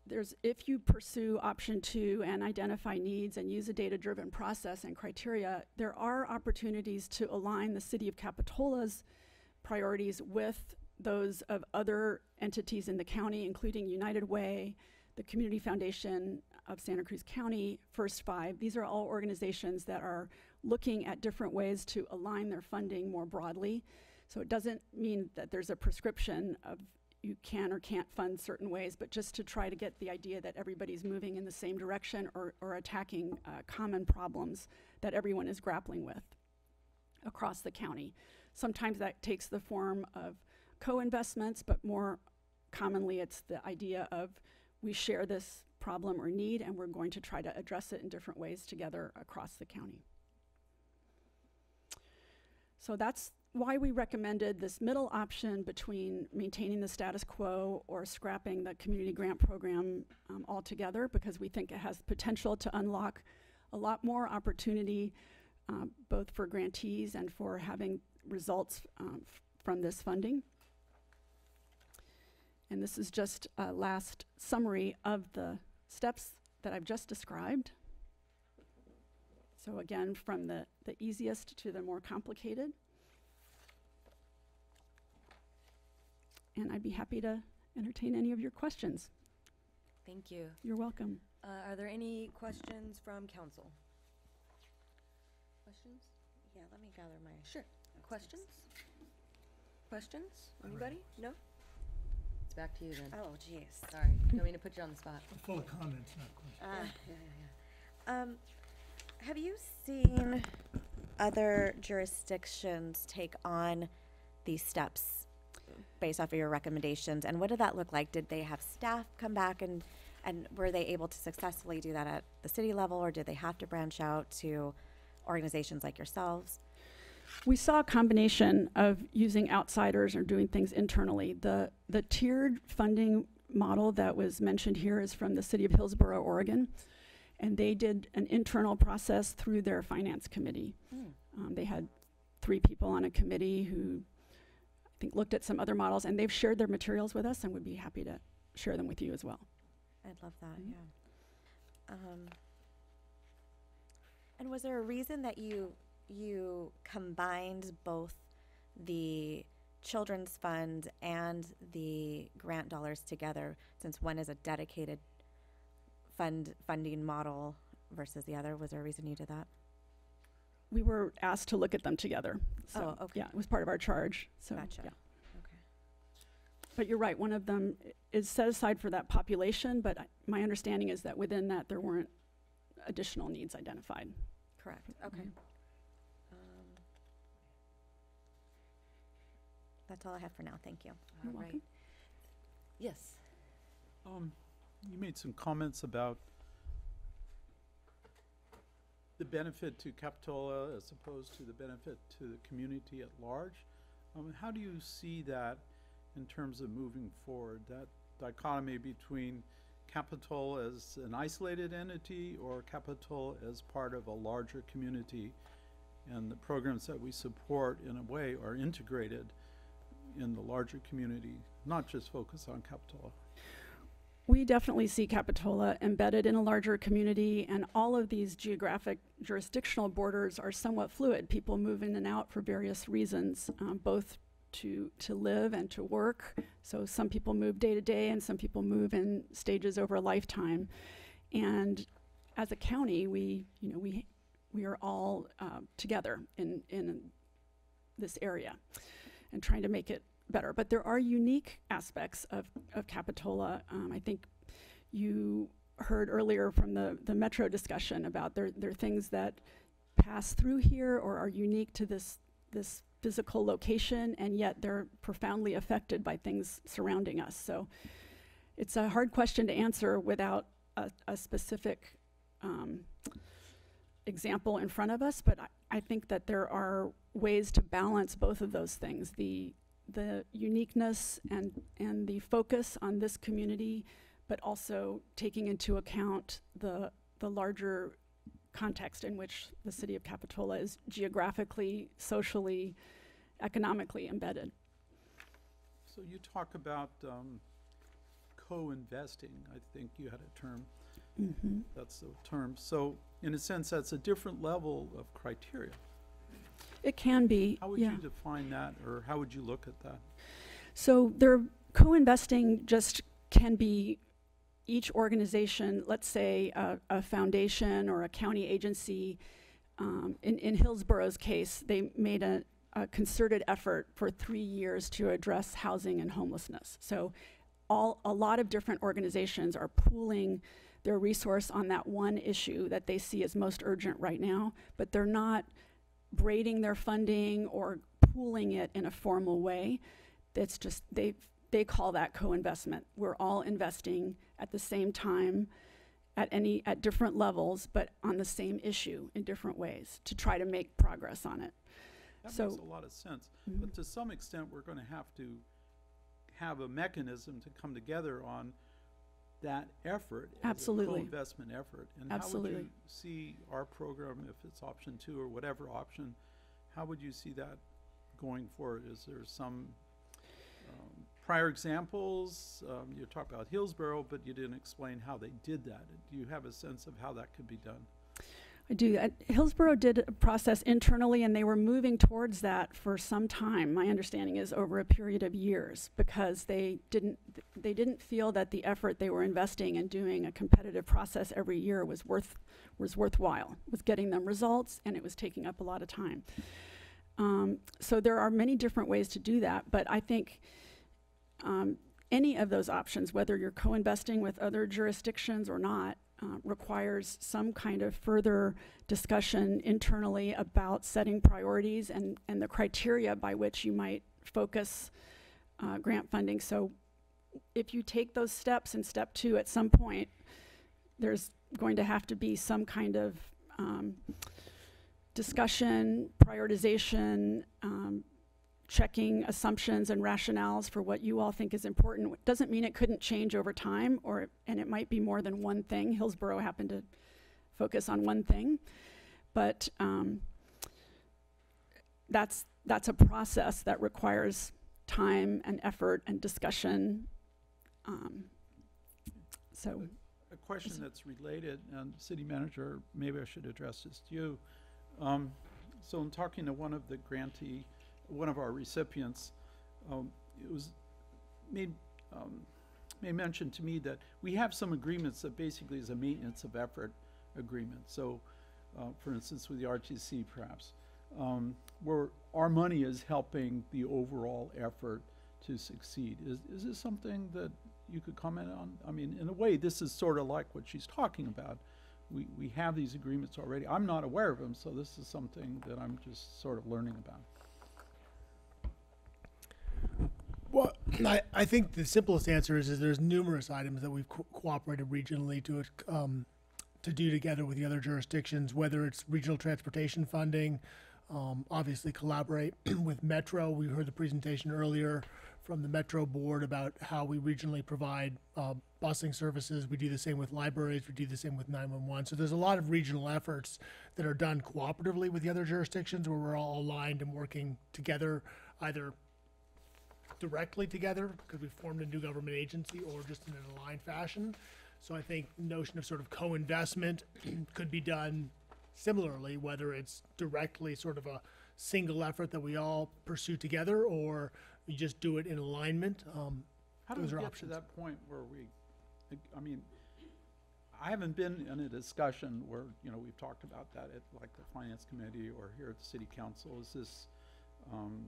there's if you pursue option two and identify needs and use a data-driven process and criteria, there are opportunities to align the city of Capitola's priorities with those of other entities in the county, including United Way, the Community Foundation of Santa Cruz County, First Five. These are all organizations that are looking at different ways to align their funding more broadly. So it doesn't mean that there's a prescription of you can or can't fund certain ways, but just to try to get the idea that everybody's moving in the same direction or, or attacking uh, common problems that everyone is grappling with across the county. Sometimes that takes the form of co-investments, but more commonly it's the idea of we share this problem or need and we're going to try to address it in different ways together across the county. So that's why we recommended this middle option between maintaining the status quo or scrapping the community grant program um, altogether because we think it has potential to unlock a lot more opportunity uh, both for grantees and for having results um, from this funding. And this is just a last summary of the steps that I've just described. So again, from the, the easiest to the more complicated. And I'd be happy to entertain any of your questions. Thank you. You're welcome. Uh, are there any questions from council? Questions? Yeah, let me gather my. Sure. Questions? Questions? Anybody? No? It's back to you then. Oh, jeez. Sorry, don't mean to put you on the spot. I'm full of comments, not questions. Uh, yeah, yeah, yeah. Um, have you seen other jurisdictions take on these steps based off of your recommendations? And what did that look like? Did they have staff come back and, and were they able to successfully do that at the city level or did they have to branch out to organizations like yourselves? We saw a combination of using outsiders or doing things internally. The, the tiered funding model that was mentioned here is from the city of Hillsboro, Oregon. And they did an internal process through their finance committee. Um, they had three people on a committee who think looked at some other models and they've shared their materials with us and would be happy to share them with you as well. I'd love that, Mhm. yeah. Um, and was there a reason that you you combined both the children's fund and the grant dollars together since one is a dedicated fund funding model versus the other? Was there a reason you did that? We were asked to look at them together. So, Oh, okay. Yeah, it was part of our charge. So, Gotcha. yeah. Okay. But you're right, one of them is set aside for that population, but I- my understanding is that within that, there weren't additional needs identified. Correct. Okay. Mhm. Um, that's all I have for now. Thank you. You're All right. welcome. Yes. Um, you made some comments about the benefit to Capitola as opposed to the benefit to the community at large. Um, how do you see that in terms of moving forward? That dichotomy between Capitol as an isolated entity or Capitol as part of a larger community? And the programs that we support in a way are integrated in the larger community, not just focus on Capitola. We definitely see Capitola embedded in a larger community, and all of these geographic jurisdictional borders are somewhat fluid. People move in and out for various reasons, um, both to to live and to work. So some people move day to day, and some people move in stages over a lifetime. And as a county, we you know we we are all uh, together in in this area and trying to make it better. But there are unique aspects of, of Capitola. Um, I think you heard earlier from the, the metro discussion about there, there are things that pass through here or are unique to this, this physical location, and yet they're profoundly affected by things surrounding us. So it's a hard question to answer without a, a specific um, example in front of us, but I, I think that there are ways to balance both of those things the the uniqueness and and the focus on this community, but also taking into account the the larger context in which the city of Capitola is geographically, socially, economically embedded. So you talk about um, co-investing. I think you had a term. Mm-hmm. That's the term. So in a sense, that's a different level of criteria. It can be. How would yeah. you define that, or how would you look at that? So their co-investing just can be each organization, let's say a, a foundation or a county agency. Um, in, in Hillsboro's case, they made a, a concerted effort for three years to address housing and homelessness. So all, a lot of different organizations are pooling their resource on that one issue that they see as most urgent right now, but they're not braiding their funding or pooling it in a formal way. That's just, they, they call that co-investment. We're all investing at the same time at any, at different levels, but on the same issue in different ways to try to make progress on it. That So- makes a lot of sense. Mhm. But to some extent, we're going to have to have a mechanism to come together on that effort Absolutely. a co-investment effort. And how would you see our program, if it's option two or whatever option, how would you see that going forward? Is there some um, prior examples? Um, you talked about Hillsboro, but you didn't explain how they did that. Do you have a sense of how that could be done? I do. Uh, Hillsboro did a process internally, and they were moving towards that for some time. My understanding is over a period of years, because they didn't they didn't feel that the effort they were investing in doing a competitive process every year was worth was worthwhile. Was getting them results, and it was taking up a lot of time. Um, so there are many different ways to do that, but I think. Um, any of those options, whether you're co-investing with other jurisdictions or not, uh, requires some kind of further discussion internally about setting priorities and, and the criteria by which you might focus uh, grant funding. So if you take those steps in step two at some point, there's going to have to be some kind of um, discussion, prioritization, um, checking assumptions and rationales for what you all think is important. It Doesn't mean it couldn't change over time, or and it might be more than one thing. Hillsboro happened to focus on one thing, but um, that's that's a process that requires time and effort and discussion. Um, so, A question that's related, and city manager, maybe I should address this to you. Um, so in talking to one of the grantee, one of our recipients, um, it was made, um, mention to me that we have some agreements that basically is a maintenance of effort agreement. So, uh, for instance, with the RTC perhaps, um, where our money is helping the overall effort to succeed. Is, is this something that you could comment on? I mean, in a way, this is sort of like what she's talking about. We, we have these agreements already. I'm not aware of them, so this is something that I'm just sort of learning about. Well, I, I think the simplest answer is, is there's numerous items that we've co- cooperated regionally to, um, to do together with the other jurisdictions, whether it's regional transportation funding, um, obviously collaborate with Metro. We heard the presentation earlier from the Metro board about how we regionally provide uh, busing services. We do the same with libraries. We do the same with 911. So there's a lot of regional efforts that are done cooperatively with the other jurisdictions where we're all aligned and working together, either directly together because we formed a new government agency or just in an aligned fashion. So I think notion of sort of co-investment could be done similarly, whether it's directly sort of a single effort that we all pursue together or you just do it in alignment. Um, How do we get options. to that point where we, I mean, I haven't been in a discussion where, you know, we've talked about that at like the finance committee or here at the city council. Is this, um,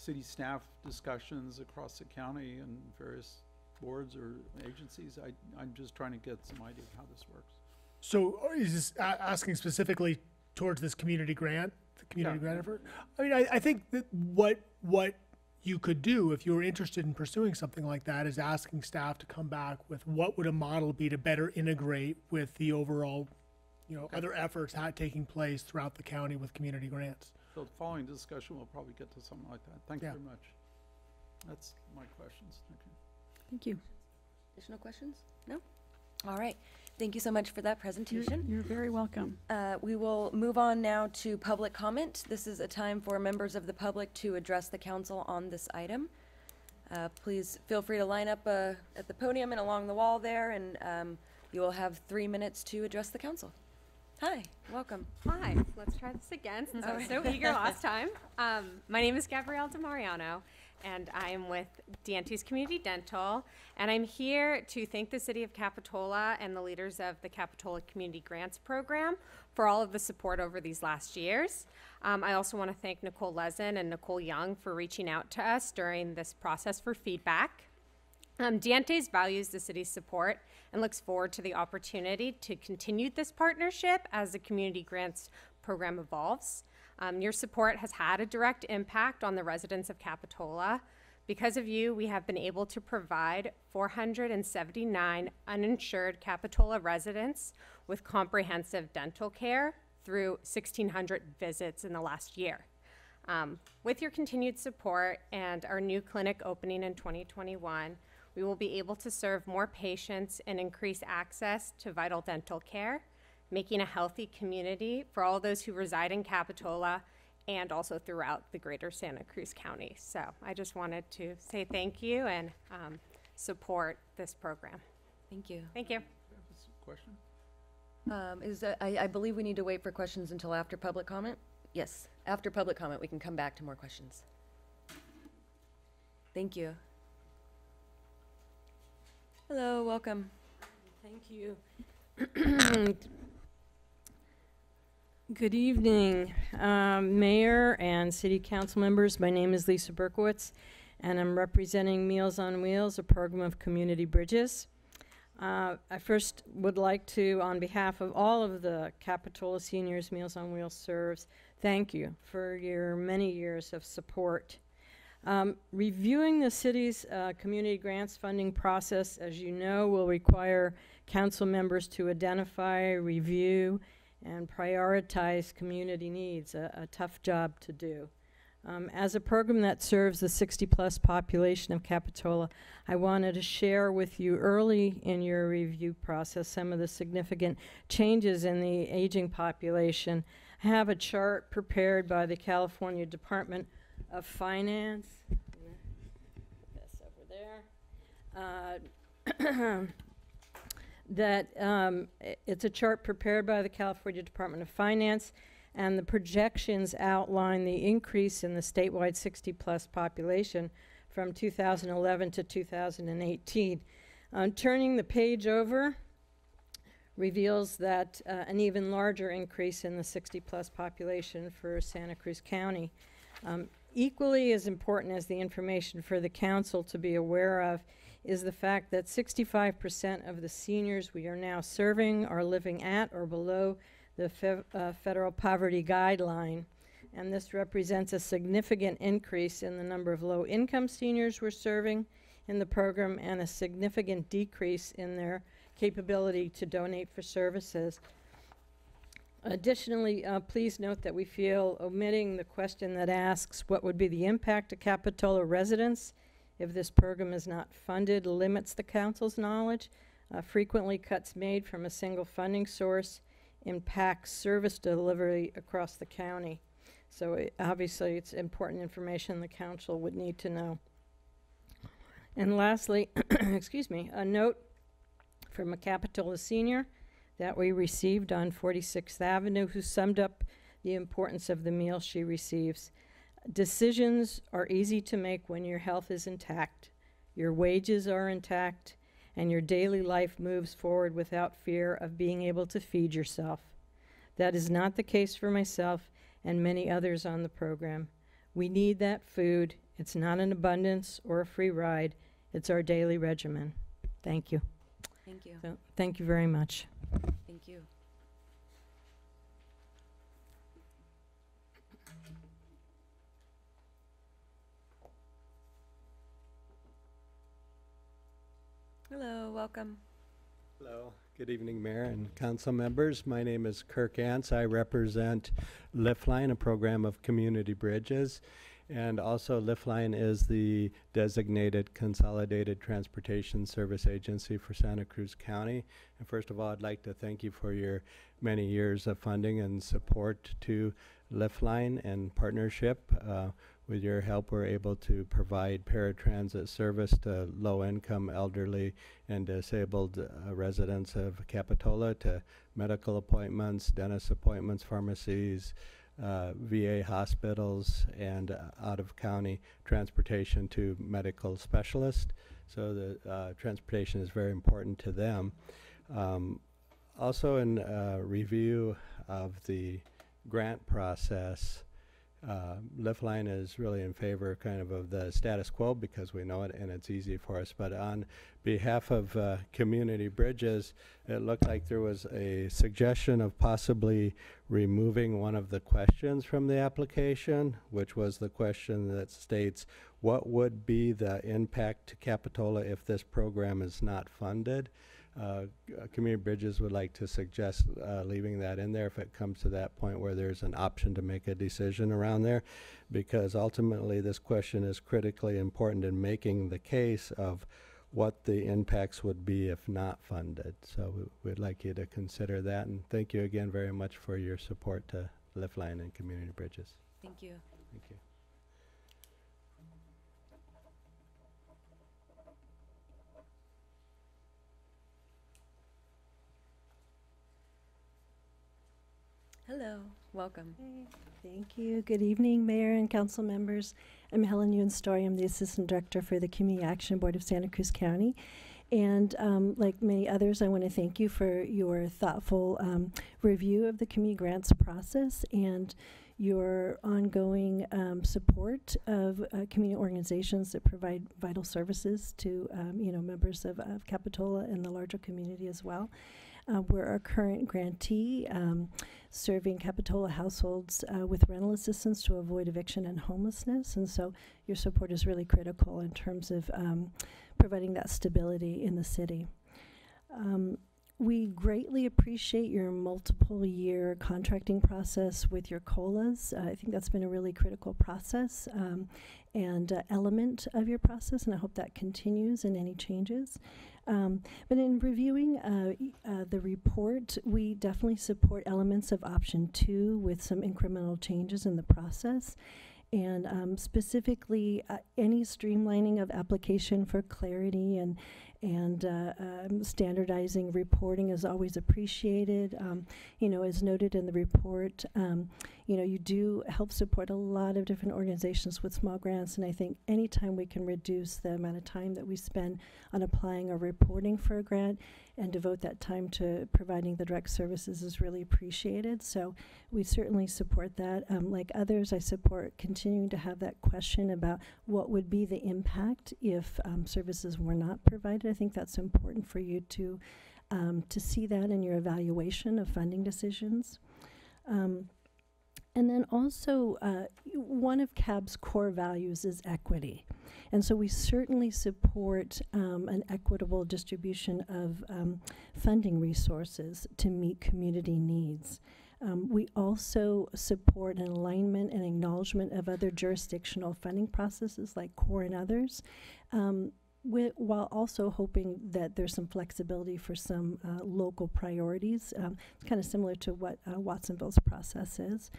city staff discussions across the county and various boards or agencies? I, I'm just trying to get some idea of how this works. So is this a- asking specifically towards this community grant, the community Yeah. grant effort? I mean, I, I think that what, what you could do if you were interested in pursuing something like that is asking staff to come back with what would a model be to better integrate with the overall, you know, other efforts taking place throughout the county with community grants. So the following discussion, we'll probably get to something like that. Thank you Yeah. very much. That's my questions. Thank you. thank you. Additional questions? No? All right. Thank you so much for that You're, presentation. you're very welcome. Uh, we will move on now to public comment. This is a time for members of the public to address the council on this item. Uh, please feel free to line up uh, at the podium and along the wall there, and um, you will have three minutes to address the council. Hi, welcome. Hi, let's try this again since I was so eager last time. Um, my name is Gabrielle DeMariano, and I am with Dientes Community Dental, and I'm here to thank the City of Capitola and the leaders of the Capitola Community Grants Program for all of the support over these last years. Um, I also want to thank Nicole Lezen and Nicole Young for reaching out to us during this process for feedback. Um, Dientes values the city's support and looks forward to the opportunity to continue this partnership as the community grants program evolves. Um, your support has had a direct impact on the residents of Capitola. Because of you, we have been able to provide 479 uninsured Capitola residents with comprehensive dental care through 1,600 visits in the last year. Um, with your continued support and our new clinic opening in 2021, we will be able to serve more patients and increase access to vital dental care, making a healthy community for all those who reside in Capitola and also throughout the greater Santa Cruz County. So I just wanted to say thank you and um, support this program. Thank you. Thank you. Question? Um, is, that- I, I believe we need to wait for questions until after public comment? Yes, after public comment, we can come back to more questions. Thank you. Hello, welcome. Thank you. Good evening, um, Mayor and City Council members. My name is Lisa Berkowitz, and I'm representing Meals on Wheels, a program of community bridges. Uh, I first would like to, on behalf of all of the Capitola seniors Meals on Wheels serves, thank you for your many years of support. Um, reviewing the city's uh, community grants funding process, as you know, will require council members to identify, review, and prioritize community needs, a, a tough job to do. Um, as a program that serves the 60 plus population of Capitola, I wanted to share with you early in your review process some of the significant changes in the aging population. I have a chart prepared by the California Department of Finance. This over there. Uh, that um, it's a chart prepared by the California Department of Finance, and the projections outline the increase in the statewide 60-plus population from 2011 to 2018. Um, Turning the page over reveals that uh, an even larger increase in the 60-plus population for Santa Cruz County. Um, Equally as important as the information for the council to be aware of is the fact that 65% of the seniors we are now serving are living at or below the fe- uh, federal poverty guideline. And this represents a significant increase in the number of low income seniors we're serving in the program and a significant decrease in their capability to donate for services. Additionally, uh, please note that we feel omitting the question that asks what would be the impact to Capitola residents if this program is not funded limits the council's knowledge. Uh, frequently, cuts made from a single funding source impacts service delivery across the county. So it, obviously, it's important information the council would need to know. And lastly, excuse me, a note from a Capitola senior that we received on 46th Avenue who summed up the importance of the meal she receives. Decisions are easy to make when your health is intact, your wages are intact, and your daily life moves forward without fear of being able to feed yourself. That is not the case for myself and many others on the program. We need that food. It's not an abundance or a free ride, it's our daily regimen. Thank you. Thank you. So, thank you very much. Thank you. Hello, welcome. Hello, good evening, Mayor and council members. My name is Kirk Ants. I represent Liftline, a program of community bridges. And also Liftline is the designated consolidated transportation service agency for Santa Cruz County. And first of all, I'd like to thank you for your many years of funding and support to Liftline and partnership. Uh, with your help, we're able to provide paratransit service to low-income elderly and disabled uh, residents of Capitola to medical appointments, dentist appointments, pharmacies, uh, VA hospitals, and uh, out-of-county transportation to medical specialists. So the uh, transportation is very important to them. Um, also, in uh, review of the grant process, uh, Liftline is really in favor kind of of the status quo because we know it and it's easy for us. But on behalf of uh, Community Bridges, it looked like there was a suggestion of possibly removing one of the questions from the application, which was the question that states, what would be the impact to Capitola if this program is not funded? Uh, Community Bridges would like to suggest uh, leaving that in there if it comes to that point where there's an option to make a decision around there, because ultimately this question is critically important in making the case of what the impacts would be if not funded. So we- we'd like you to consider that, and thank you again very much for your support to Lifeline and Community Bridges. Thank you. Thank you. Hello, welcome. Thank you. Good evening, Mayor and council members. I'm Helen Ewan Storey. I'm the Assistant Director for the Community Action Board of Santa Cruz County. And um, like many others, I want to thank you for your thoughtful um, review of the community grants process and your ongoing um, support of uh, community organizations that provide vital services to um, you know members of, of Capitola and the larger community as well. Uh, we're our current grantee, um, serving Capitola households uh, with rental assistance to avoid eviction and homelessness. And so your support is really critical in terms of um, providing that stability in the city. Um, we greatly appreciate your multiple year contracting process with your COLAs. Uh, I think that's been a really critical process um, and uh, element of your process, and I hope that continues in any changes. Um, but in reviewing uh, uh, the report, we definitely support elements of option two with some incremental changes in the process. And um, specifically, uh, any streamlining of application for clarity and and uh, um, standardizing reporting is always appreciated. Um, you know, as noted in the report, um, you know, you do help support a lot of different organizations with small grants, and I think anytime we can reduce the amount of time that we spend on applying or reporting for a grant and devote that time to providing the direct services is really appreciated. So we certainly support that. Um, like others, I support continuing to have that question about what would be the impact if um, services were not provided. I think that's important for you to um, to see that in your evaluation of funding decisions. Um, and then also, uh, one of CAB's core values is equity. And so we certainly support um, an equitable distribution of um, funding resources to meet community needs. Um, we also support an alignment and acknowledgement of other jurisdictional funding processes like CORE and others. Um, wi- while also hoping that there's some flexibility for some uh, local priorities. Um, kind of similar to what uh, Watsonville's process is.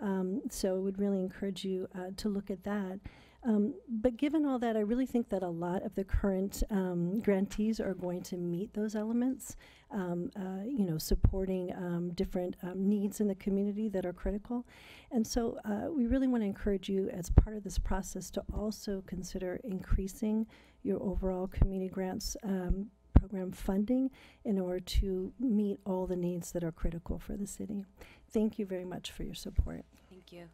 Um, so I would really encourage you uh, to look at that. Um, but given all that, I really think that a lot of the current um, grantees are going to meet those elements. Um, uh, you know, supporting um, different needs in the community that are critical. And so uh, we really want to encourage you as part of this process to also consider increasing your overall community grants um, program funding in order to meet all the needs that are critical for the city. Thank you very much for your support. Thank you.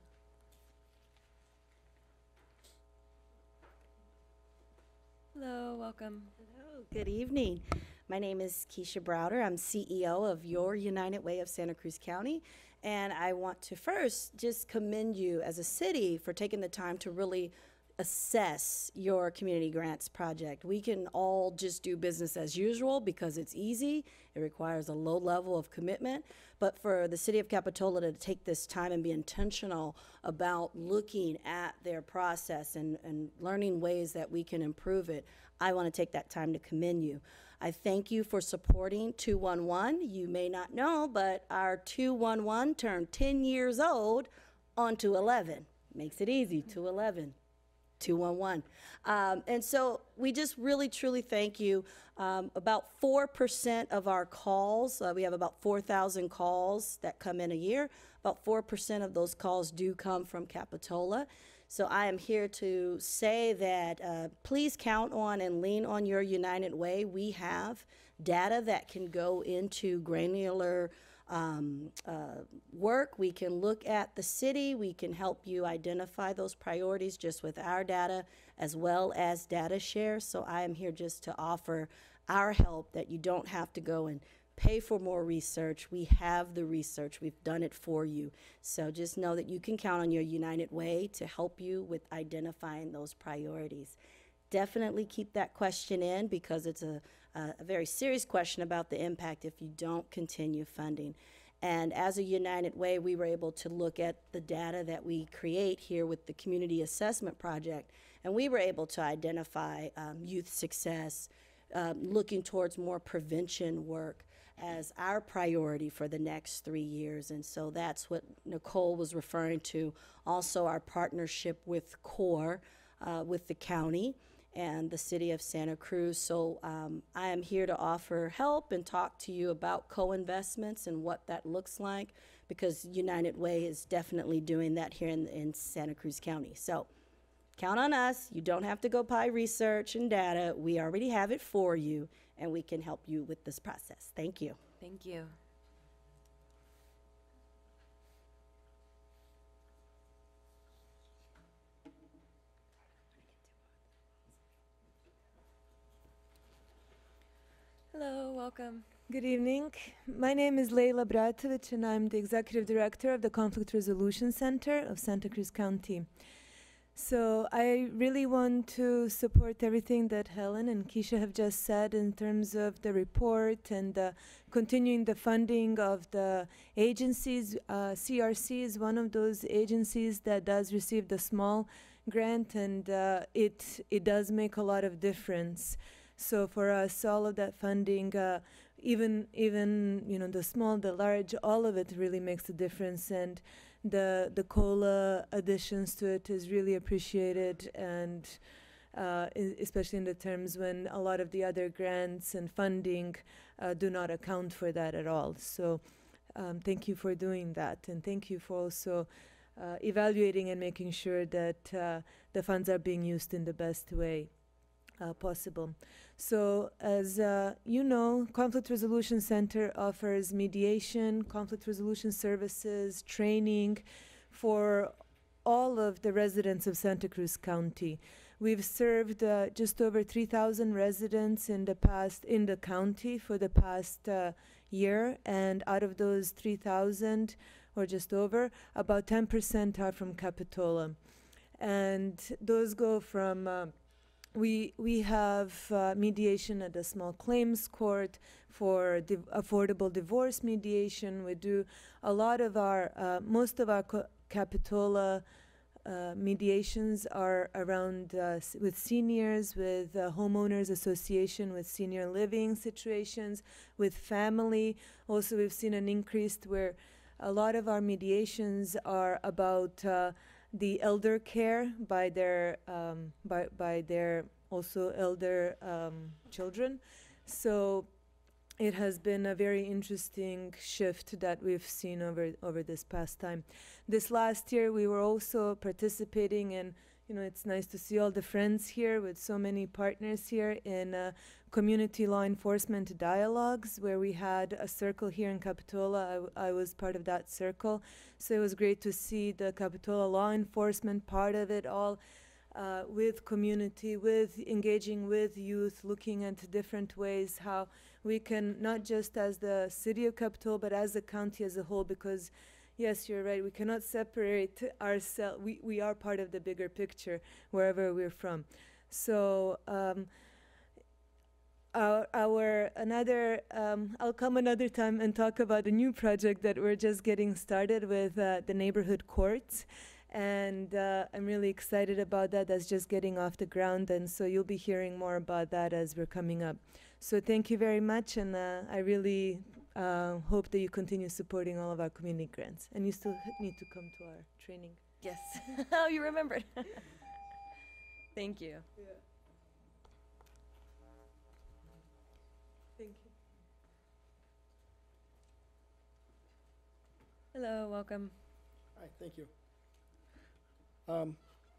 Hello, welcome. Hello, good evening. My name is Keisha Browder. I'm CEO of Your United Way of Santa Cruz County. And I want to first just commend you as a city for taking the time to really assess your community grants project. We can all just do business as usual because it's easy. It requires a low level of commitment. But for the city of Capitola to take this time and be intentional about looking at their process and, and learning ways that we can improve it, I want to take that time to commend you. I thank you for supporting 211. You may not know, but our 211 turned 10 years old onto 11. Makes it easy, 211. 211. Um, and so we just really, truly thank you. Um, about 4% of our calls, uh, we have about 4,000 calls that come in a year. About 4% of those calls do come from Capitola. So I am here to say that uh, please count on and lean on your United Way. We have data that can go into granular um, uh, work. We can look at the city. We can help you identify those priorities just with our data as well as data share. So I am here just to offer our help that you don't have to go and pay for more research. We have the research. We've done it for you. So just know that you can count on your United Way to help you with identifying those priorities. Definitely keep that question in because it's a, a, very serious question about the impact if you don't continue funding. And as a United Way, we were able to look at the data that we create here with the Community Assessment Project, and we were able to identify um, youth success, um, looking towards more prevention work as our priority for the next three years. And so that's what Nicole was referring to. Also, our partnership with CORE, uh, with the county and the city of Santa Cruz. So um, I am here to offer help and talk to you about co-investments and what that looks like because United Way is definitely doing that here in, in Santa Cruz County. So count on us. You don't have to go buy research and data. We already have it for you and we can help you with this process. Thank you. Thank you. Hello, welcome. Good evening. My name is Leila Bratovich, and I'm the Executive Director of the Conflict Resolution Center of Santa Cruz County. So I really want to support everything that Helen and Keisha have just said in terms of the report and uh, continuing the funding of the agencies. Uh, CRC is one of those agencies that does receive the small grant, and uh, it it does make a lot of difference. So for us, all of that funding, uh, even even you know the small, the large, all of it really makes a difference. And the the cola additions to it is really appreciated, and uh, especially in the terms when a lot of the other grants and funding uh, do not account for that at all. So um, thank you for doing that, and thank you for also. Uh, evaluating and making sure that uh, the funds are being used in the best way uh, possible. So, as uh, you know, Conflict Resolution Center offers mediation, conflict resolution services, training for all of the residents of Santa Cruz County. We've served uh, just over 3,000 residents in the past in the county for the past uh, year, and out of those 3,000 or just over, about 10% are from Capitola, and those go from uh, we we have uh, mediation at the small claims court for affordable divorce mediation. We do a lot of our uh, most of our Capitola uh, mediations are around uh, with seniors, with uh, homeowners association, with senior living situations, with family. Also, we've seen an increase where a lot of our mediations are about. The elder care by their um, by by their also elder um, children. So it has been a very interesting shift that we've seen over over this past time. This last year, we were also participating in. You know, it's nice to see all the friends here with so many partners here in uh, community law enforcement dialogues, where we had a circle here in Capitola. I was part of that circle, so it was great to see the Capitola law enforcement part of it all uh, with community, with engaging with youth, looking at different ways how we can, not just as the city of Capitola, but as the county as a whole, because yes, you're right, we cannot separate ourselves. We, we are part of the bigger picture wherever we're from. So, um, our, our another um, i'll come another time and talk about a new project that we're just getting started with uh, the neighborhood courts and uh, i'm really excited about that. That's just getting off the ground. And so you'll be hearing more about that as we're coming up. So thank you very much. And uh, i really uh, hope that you continue supporting all of our community grants. And you still need to come to our training. Yes. oh, you remembered. Thank you. thank Hello, welcome. Hi, thank you. Um,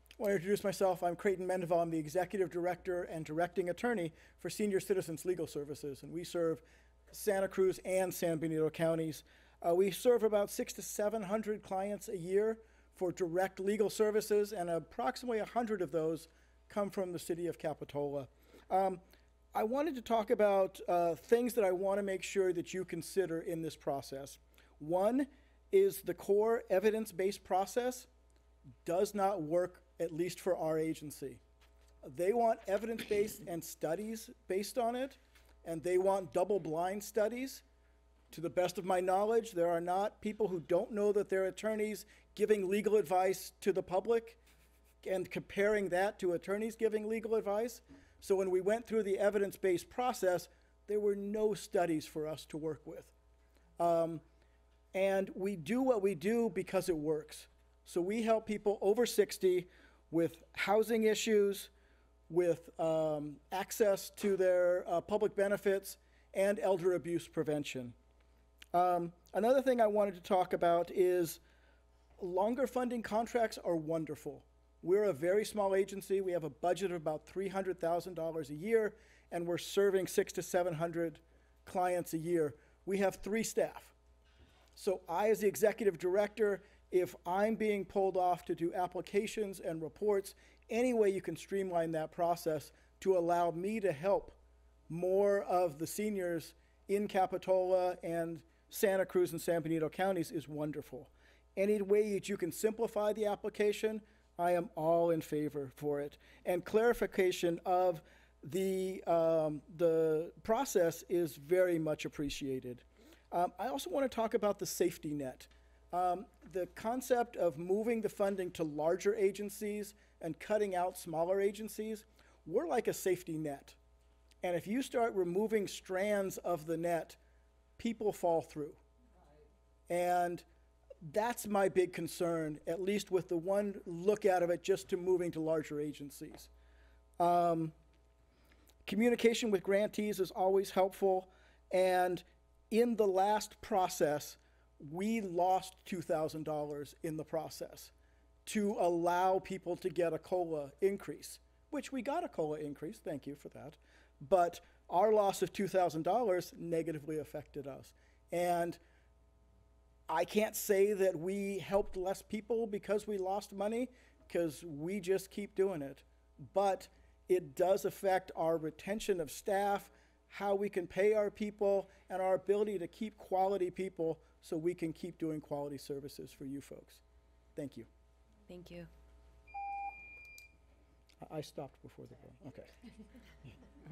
I want to introduce myself. I'm Creighton Mendenhall. I'm the Executive Director and Directing Attorney for Senior Citizens Legal Services, and we serve Santa Cruz and San Benito counties. Uh, we serve about six to 700 clients a year for direct legal services, and approximately 100 of those come from the city of Capitola. Um, I wanted to talk about uh, things that I want to make sure that you consider in this process. One is the core evidence based process does not work, at least for our agency. They want evidence based and studies based on it, and they want double blind studies. To the best of my knowledge, there are not people who don't know that they're attorneys giving legal advice to the public and comparing that to attorneys giving legal advice. So when we went through the evidence-based process, there were no studies for us to work with. Um, and we do what we do because it works. So we help people over 60 with housing issues, with um, access to their uh, public benefits, and elder abuse prevention. Um, another thing I wanted to talk about is longer funding contracts are wonderful. We're a very small agency. We have a budget of about $300,000 a year, and we're serving six to 700 clients a year. We have three staff. So I, as the executive director, if I'm being pulled off to do applications and reports, any way you can streamline that process to allow me to help more of the seniors in Capitola and Santa Cruz and San Benito counties is wonderful. Any way that you can simplify the application, I am all in favor for it. And clarification of the, um, the process is very much appreciated. Um, I also want to talk about the safety net. Um, the concept of moving the funding to larger agencies and cutting out smaller agencies, we're like a safety net. And if you start removing strands of the net, people fall through. And that's my big concern, at least with the one look out of it just to moving to larger agencies. Um, communication with grantees is always helpful. And in the last process, we lost $2,000 in the process to allow people to get a COLA increase, which we got a COLA increase, thank you for that. But our loss of $2,000 negatively affected us. And I can't say that we helped less people because we lost money, because we just keep doing it. But it does affect our retention of staff, how we can pay our people, and our ability to keep quality people so we can keep doing quality services for you folks. Thank you. Thank you. I- I stopped before the vote. Okay.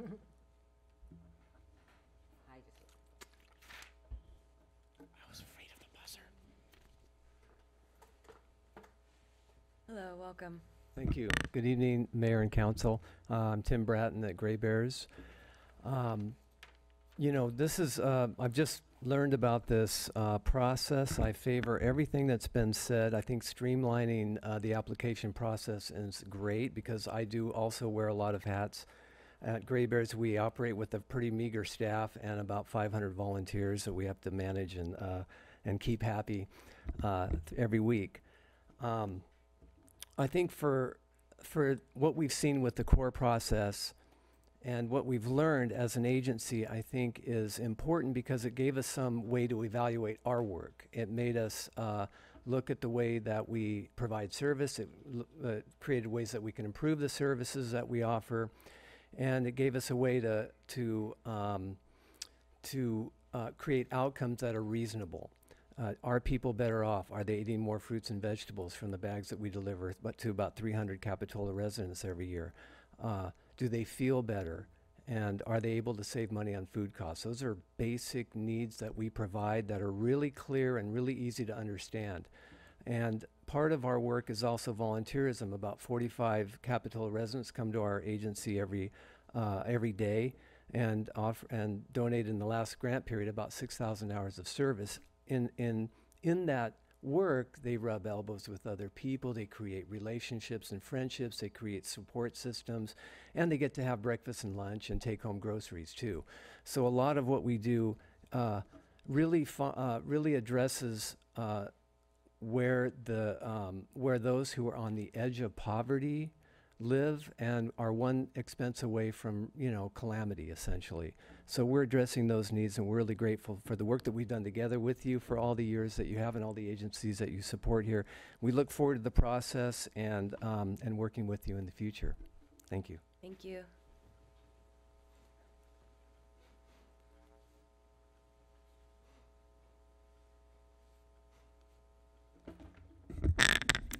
I was afraid of the buzzer. Hello, welcome. Thank you. Good evening, Mayor and Council. Uh, I'm Tim Brattan at Grey Bears. Um, You know, this is, uh, I've just learned about this uh, process. I favor everything that's been said. I think streamlining uh, the application process is great because I do also wear a lot of hats. At Grey Bears, we operate with a pretty meager staff and about 500 volunteers that we have to manage and, uh, and keep happy uh, every week. Um, I think for for what we've seen with the core process and what we've learned as an agency, I think is important because it gave us some way to evaluate our work. It made us uh, look at the way that we provide service. It uh, created ways that we can improve the services that we offer, and it gave us a way to to um, to uh, create outcomes that are reasonable. Uh, are people better off? Are they eating more fruits and vegetables from the bags that we deliver but to about 300 Capitola residents every year? Do they feel better? And are they able to save money on food costs? Those are basic needs that we provide that are really clear and really easy to understand. And part of our work is also volunteerism. About 45 Capitola residents come to our agency every uh, every day and offer and donate in the last grant period about 6,000 hours of service. In in in that work, they rub elbows with other people. They create relationships and friendships. They create support systems, and they get to have breakfast and lunch and take home groceries too. So a lot of what we do uh, really uh, really addresses. Uh, where the um, where those who are on the edge of poverty live and are one expense away from you know calamity essentially. So we're addressing those needs and we're really grateful for the work that we've done together with you for all the years that you have and all the agencies that you support here. We look forward to the process and um, and working with you in the future. Thank you. Thank you.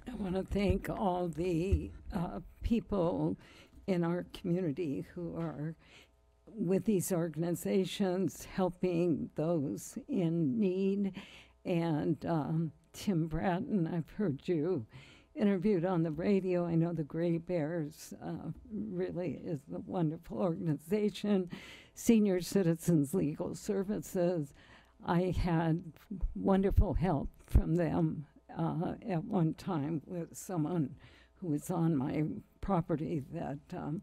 I want to thank all the uh, people in our community who are with these organizations helping those in need. And um, Tim Brattan, I've heard you interviewed on the radio. I know the Grey Bears uh, really is a wonderful organization. Senior Citizens Legal Services. I had wonderful help from them uh, at one time with someone was on my property that um,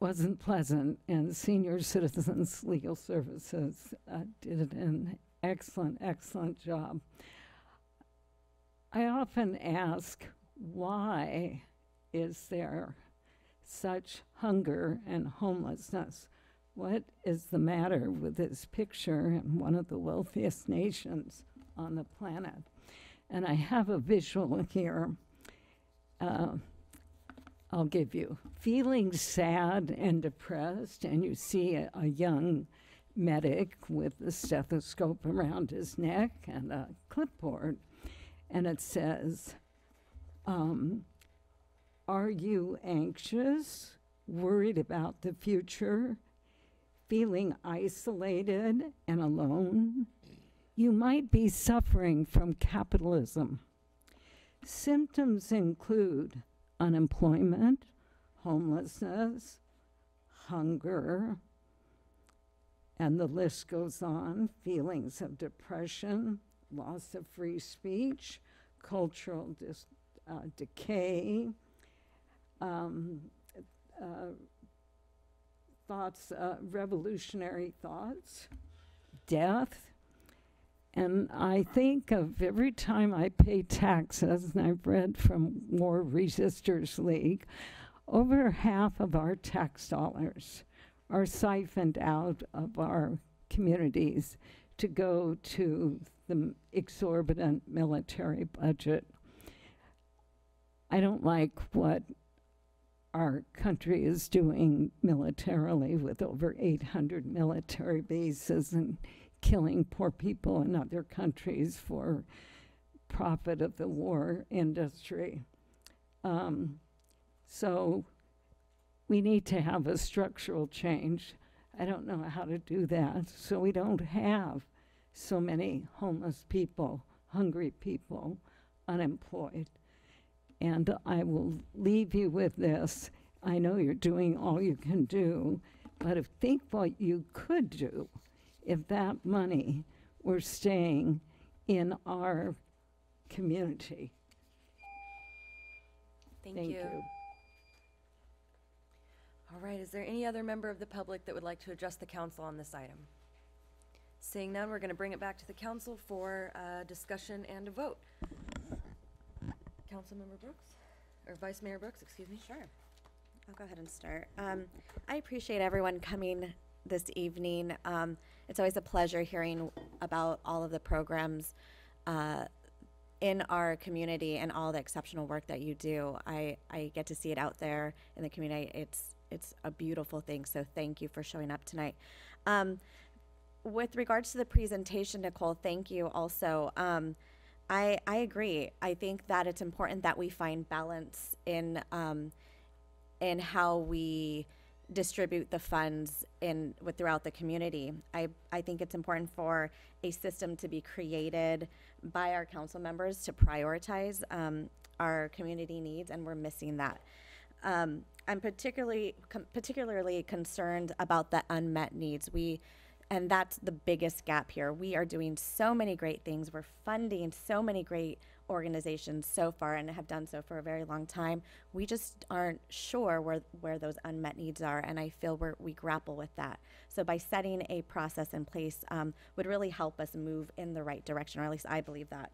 wasn't pleasant, and Senior Citizens Legal Services uh, did an excellent, excellent job. I often ask, why is there such hunger and homelessness? What is the matter with this picture in one of the wealthiest nations on the planet? And I have a visual here. Uh, I'll give you. Feeling sad and depressed, and you see a, a young medic with a stethoscope around his neck and a clipboard, and it says, um, Are you anxious, worried about the future, feeling isolated and alone? You might be suffering from capitalism. Symptoms include unemployment, homelessness, hunger, and the list goes on feelings of depression, loss of free speech, cultural uh, decay, um, uh, thoughts, uh, revolutionary thoughts, death. And I think of every time I pay taxes, and I've read from War Resisters League, over half of our tax dollars are siphoned out of our communities to go to the exorbitant military budget. I don't like what our country is doing militarily with over 800 military bases and killing poor people in other countries for profit of the war industry. Um, so we need to have a structural change. I don't know how to do that. So we don't have so many homeless people, hungry people, unemployed. And I will leave you with this. I know you're doing all you can do, but if think what you could do if that money were staying in our community. Thank, Thank you. you. All right, is there any other member of the public that would like to address the council on this item? Seeing none, we're going to bring it back to the council for uh, discussion and a vote. Councilmember Brooks, or Vice Mayor Brooks, excuse me. Sure. I'll go ahead and start. Um, I appreciate everyone coming this evening. Um, it's always a pleasure hearing about all of the programs uh, in our community and all the exceptional work that you do. I, I get to see it out there in the community. It's it's a beautiful thing. So thank you for showing up tonight. Um, with regards to the presentation, Nicole, thank you also. Um, I, I agree. I think that it's important that we find balance in um, in how we distribute the funds in with throughout the community. I, I think it's important for a system to be created by our council members to prioritize um, our community needs, and we're missing that. Um, I'm particularly particularly concerned about the unmet needs. We and that's the biggest gap here. We are doing so many great things. We're funding so many great organizations so far and have done so for a very long time. We just aren't sure where, where those unmet needs are, and I feel we're, we grapple with that. So by setting a process in place um, would really help us move in the right direction, or at least I believe that.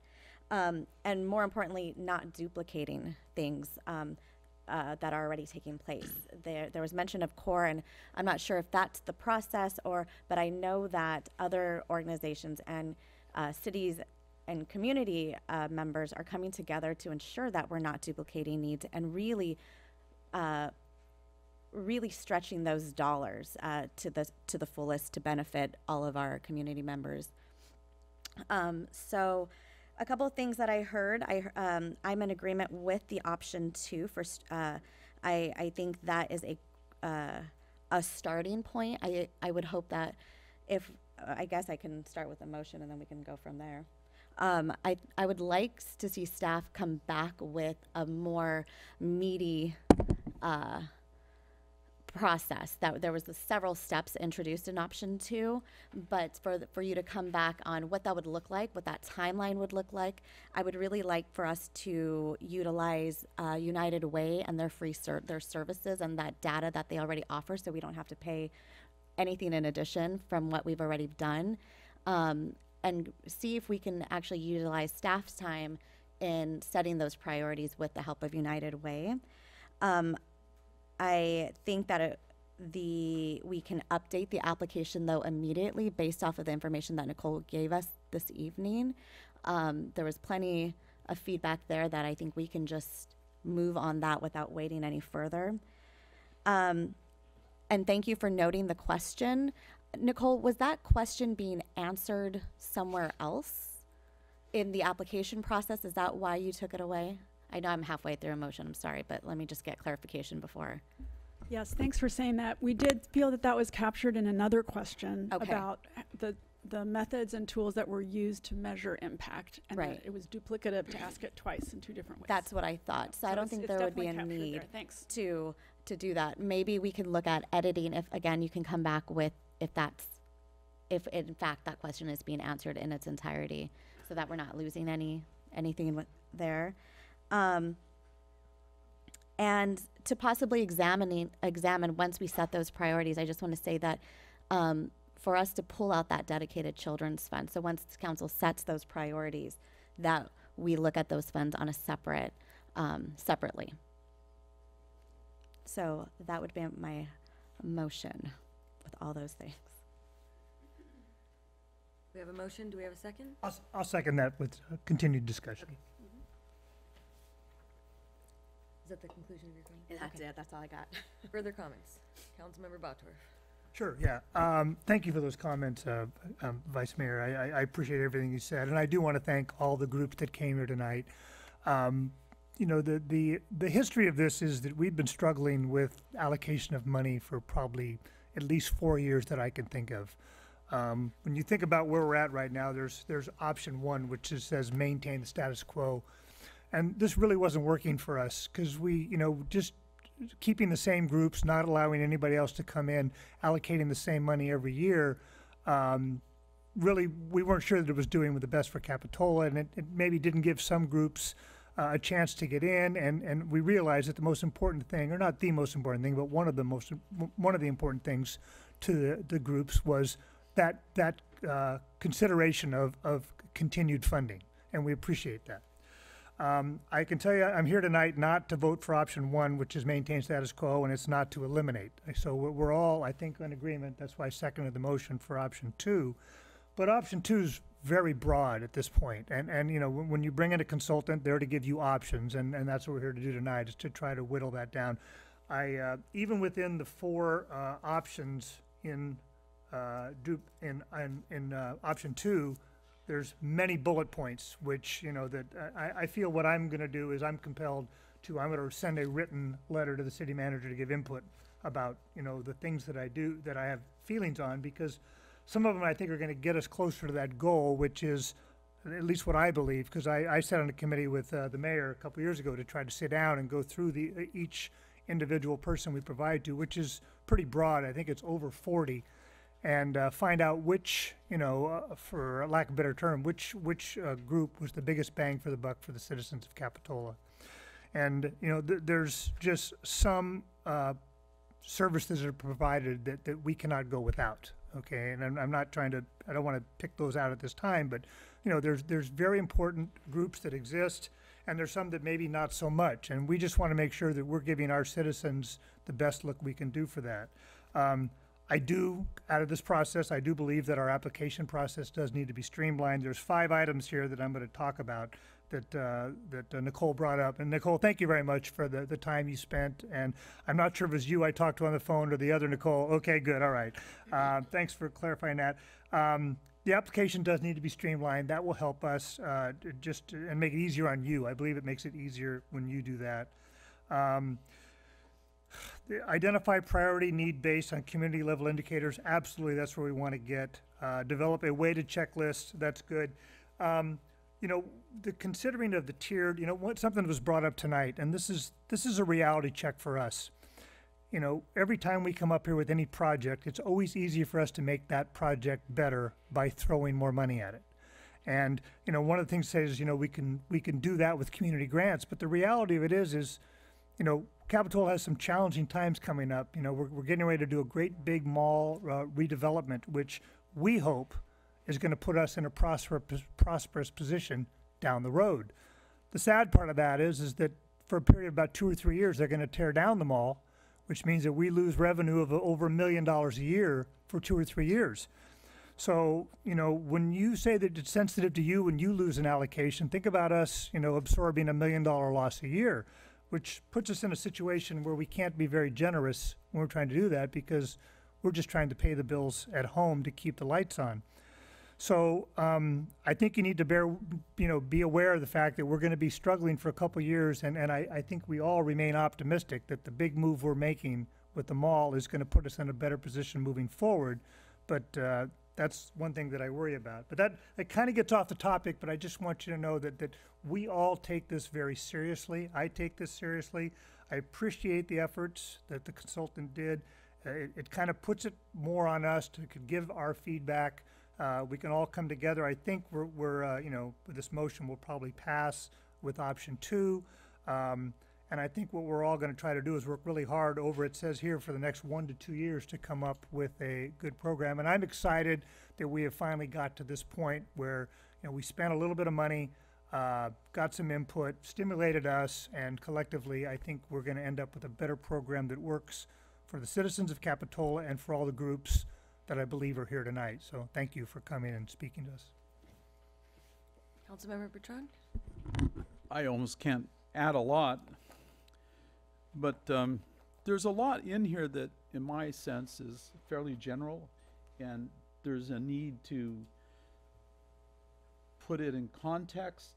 Um, and more importantly, not duplicating things. Um, uh, that are already taking place. There, there was mention of CORE, and I'm not sure if that's the process or, but I know that other organizations and uh, cities and community uh, members are coming together to ensure that we're not duplicating needs and really, uh, really stretching those dollars uh, to the to the fullest to benefit all of our community members. Um, so a couple of things that I heard. I um, I'm in agreement with the option two. For uh, I I think that is a uh, a starting point. I I would hope that if I guess I can start with a motion and then we can go from there. Um, I, I would like to see staff come back with a more meaty uh, process. That there was the several steps introduced in option two, but for the, for you to come back on what that would look like, what that timeline would look like, I would really like for us to utilize uh, United Way and their free ser- their services and that data that they already offer, so we don't have to pay anything in addition from what we've already done, um, and see if we can actually utilize staff's time in setting those priorities with the help of United Way. Um, I think that it, the we can update the application though immediately based off of the information that Nicole gave us this evening. Um, there was plenty of feedback there that I think we can just move on that without waiting any further. Um, and thank you for noting the question. Nicole, was that question being answered somewhere else in the application process? Is that why you took it away? I know I'm halfway through a motion, I'm sorry, but let me just get clarification before. Yes, thanks for saying that. We did feel that that was captured in another question Okay. about the, the methods and tools that were used to measure impact. And Right. it was duplicative to ask it twice in two different ways. That's what I thought. So, I don't think there would be a need there. Thanks. to to do that. Maybe we can look at editing if again you can come back with if that's if in fact that question is being answered in its entirety, so that we're not losing any anything there. Um, and to possibly examining examine once we set those priorities, I just want to say that um, for us to pull out that dedicated children's fund. So once council sets those priorities, that we look at those funds on a separate um, separately. So that would be my motion all those things. We have a motion. Do we have a second? I'll, s- I'll second that with uh, continued discussion. Is that the conclusion of your comment? That's Okay. it. That's all I got. Further comments? Councilmember Bottorff. Sure, yeah. Um, Thank you for those comments, uh, um, Vice Mayor. I- I, I appreciate everything you said, and I do want to thank all the groups that came here tonight. Um, You know, the, the, the history of this is that we've been struggling with allocation of money for probably at least four years that I can think of. Um, When you think about where we're at right now, there's, there's option one, which is, says maintain the status quo. And this really wasn't working for us, because we, you know, just keeping the same groups, not allowing anybody else to come in, allocating the same money every year, um, really, we weren't sure that it was doing with the best for Capitola, and it, it maybe didn't give some groups uh, a chance to get in, and, and we realized that the most important thing, or not the most important thing, but one of the most, one of the important things to the, the groups was that, that uh, consideration of, of continued funding, and we appreciate that. Um, I can tell you, I'm here tonight not to vote for option one, which is maintain status quo, and it's not to eliminate. So we're, we're all, I think, in agreement. That's why I seconded the motion for option two. But option two is very broad at this point. And, and, you know, when, when you bring in a consultant, they're to give you options, and, and that's what we're here to do tonight, is to try to whittle that down. I, uh, even within the four, uh, options in, uh, in, in, in, uh, option two, there's many bullet points, which, you know, that I, I feel what I'm gonna do is I'm compelled to, I'm gonna send a written letter to the city manager to give input about, you know, the things that I do, that I have feelings on, because some of them I think are gonna get us closer to that goal, which is, at least what I believe, because I, I sat on a committee with, uh, the mayor a couple years ago to try to sit down and go through the, each individual person we provide to, which is pretty broad, I think it's over forty and uh, find out which, you know, uh, for lack of a better term, which which uh, group was the biggest bang for the buck for the citizens of Capitola. And you know, th- there's just some uh, services that are provided that, that we cannot go without. Okay, and I'm, I'm not trying to, I don't want to pick those out at this time, but you know, there's there's very important groups that exist, and there's some that maybe not so much. And we just want to make sure that we're giving our citizens the best look we can do for that. Um, I do, out of this process, I do believe that our application process does need to be streamlined. There's five items here that I'm going to talk about that, uh, that uh, Nicole brought up. And Nicole, thank you very much for the, the time you spent. And I'm not sure if it was you I talked to on the phone or the other Nicole. Okay, good, all right. Uh, thanks for clarifying that. Um, the application does need to be streamlined. That will help us, uh, just, to- and make it easier on you. I believe it makes it easier when you do that. Um, Identify priority need based on community level indicators, absolutely, that's where we want to get. Uh, Develop a weighted checklist, that's good. Um, you know, the considering of the tiered, you know, what, something that was brought up tonight, and this is, this is a reality check for us. You know, every time we come up here with any project, it's always easy for us to make that project better by throwing more money at it. And, you know, one of the things says, you know, we can, we can do that with community grants, but the reality of it is, is, you know, Capitola has some challenging times coming up. You know, we're, we're getting ready to do a great big mall uh, redevelopment, which we hope is going to put us in a prosperous, prosperous position down the road. The sad part of that is, is that for a period of about two or three years, they're going to tear down the mall, which means that we lose revenue of over a million dollars a year for two or three years. So, you know, when you say that it's sensitive to you when you lose an allocation, think about us, you know, absorbing a million dollar loss a year, which puts us in a situation where we can't be very generous when we're trying to do that because we're just trying to pay the bills at home to keep the lights on. So um, I think you need to bear, you know, be aware of the fact that we're going to be struggling for a couple years, and, and I, I think we all remain optimistic that the big move we're making with the mall is going to put us in a better position moving forward. But uh, that's one thing that I worry about. But that, that kind of gets off the topic, but I just want you to know that, that we all take this very seriously. I take this seriously. I appreciate the efforts that the consultant did. Uh, it, it kind of puts it more on us to give our feedback. Uh, we can all come together. I think we're, we're uh, you know, this motion, we'll probably pass with option two. Um, and I think what we're all going to try to do is work really hard over, it says here, for the next one to two years to come up with a good program. And I'm excited that we have finally got to this point where, you know, we spent a little bit of money, uh, got some input, stimulated us, and collectively, I think we're going to end up with a better program that works for the citizens of Capitola and for all the groups that I believe are here tonight. So thank you for coming and speaking to us. Councilmember Bertrand? I almost can't add a lot, but um, there's a lot in here that, in my sense, is fairly general, and there's a need to put it in context.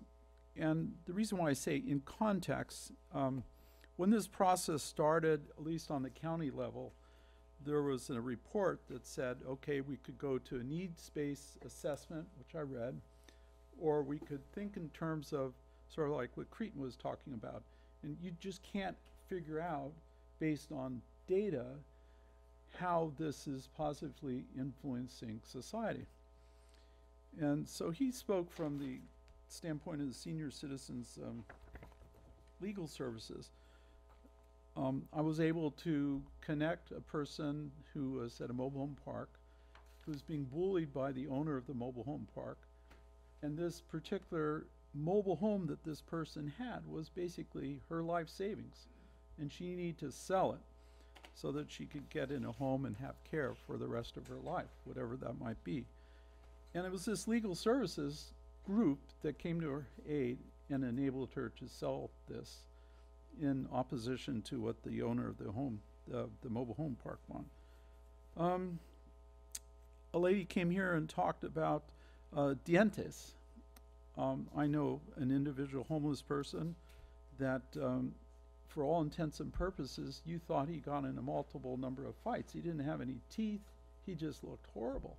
And the reason why I say in context, um, when this process started, at least on the county level, there was a report that said, okay, we could go to a needs-based assessment, which I read, or we could think in terms of sort of like what Cretan was talking about. And you just can't figure out, based on data, how this is positively influencing society. And so he spoke from the standpoint of the senior citizens um, legal services. Um, I was able to connect a person who was at a mobile home park, who was being bullied by the owner of the mobile home park. And this particular mobile home that this person had was basically her life savings. And she needed to sell it so that she could get in a home and have care for the rest of her life, whatever that might be. And it was this legal services group that came to her aid and enabled her to sell this in opposition to what the owner of the home, uh, the mobile home park wanted. Um, a lady came here and talked about uh, Dientes. Um, I know an individual homeless person that, um, for all intents and purposes, you thought he got in a multiple number of fights. He didn't have any teeth. He just looked horrible.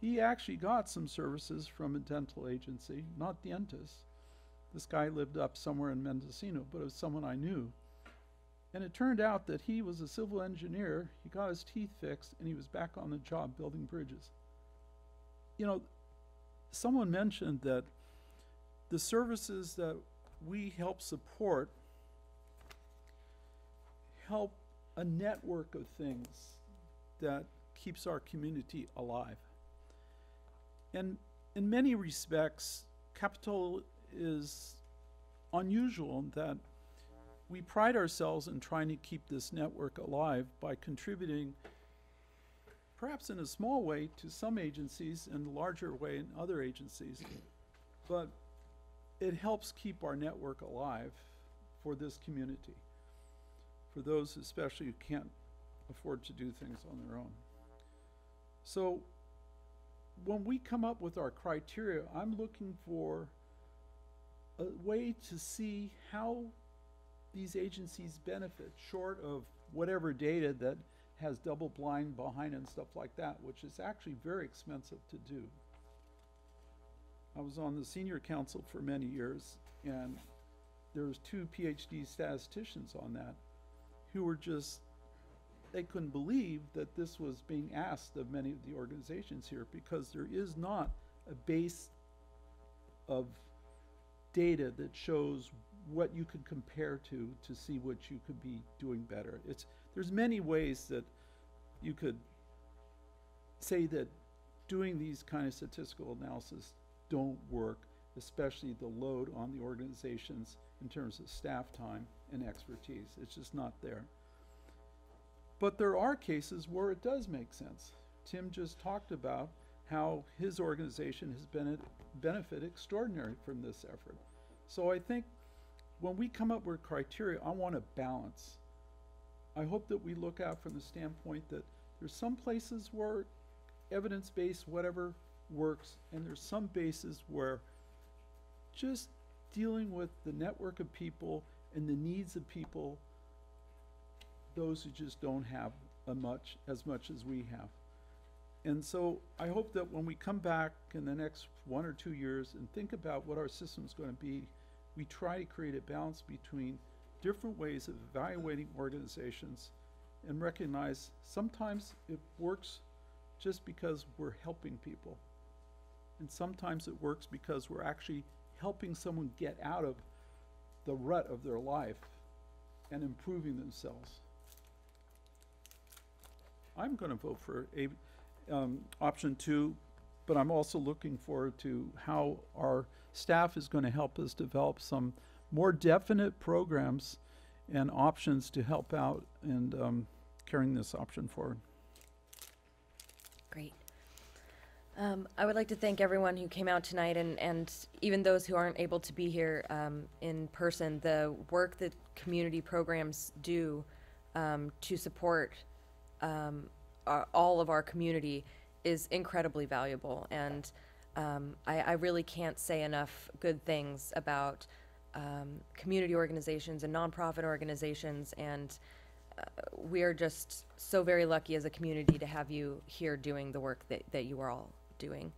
He actually got some services from a dental agency, not Dientes. This guy lived up somewhere in Mendocino, but it was someone I knew. And it turned out that he was a civil engineer, he got his teeth fixed, and he was back on the job building bridges. You know, someone mentioned that the services that we help support help a network of things that keeps our community alive. And in many respects, Capitola is unusual in that we pride ourselves in trying to keep this network alive by contributing, perhaps in a small way, to some agencies and larger way in other agencies. But it helps keep our network alive for this community, for those especially who can't afford to do things on their own. So when we come up with our criteria, I'm looking for a way to see how these agencies benefit, short of whatever data that has double blind behind and stuff like that, which is actually very expensive to do. I was on the senior council for many years, and there was two PhD statisticians on that who were just they couldn't believe that this was being asked of many of the organizations here because there is not a base of data that shows what you could compare to to see what you could be doing better. It's there's many ways that you could say that doing these kind of statistical analysis don't work, especially the load on the organizations in terms of staff time and expertise. It's just not there. But there are cases where it does make sense. Tim just talked about how his organization has been benefit extraordinary from this effort. So I think when we come up with criteria, I want a balance. I hope that we look out from the standpoint that there's some places where evidence-based whatever works, and there's some bases where just dealing with the network of people and the needs of people, those who just don't have a much as much as we have. And so I hope that when we come back in the next one or two years and think about what our system is going to be, we try to create a balance between different ways of evaluating organizations and recognize sometimes it works just because we're helping people. And sometimes it works because we're actually helping someone get out of the rut of their life and improving themselves. I'm going to vote for a, um, option two, but I'm also looking forward to how our staff is going to help us develop some more definite programs and options to help out and um, carrying this option forward. Great. Um, I would like to thank everyone who came out tonight and, and even those who aren't able to be here um, in person. The work that community programs do um, to support um, our, all of our community is incredibly valuable. And um, I, I really can't say enough good things about um, community organizations and nonprofit organizations. And uh, we are just so very lucky as a community to have you here doing the work that, that you are all doing.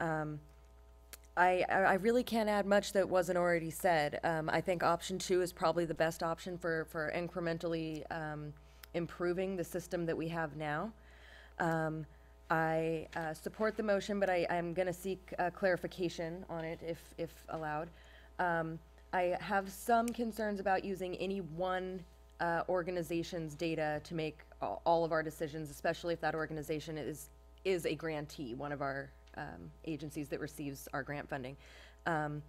Um, I, I really can't add much that wasn't already said. Um, I think option two is probably the best option for, for incrementally um, improving the system that we have now. Um, I uh, support the motion, but I, I'm going to seek uh, clarification on it if, if allowed. Um, I have some concerns about using any one uh, organization's data to make all of our decisions, especially if that organization is, is a grantee, one of our um, agencies that receives our grant funding. Um,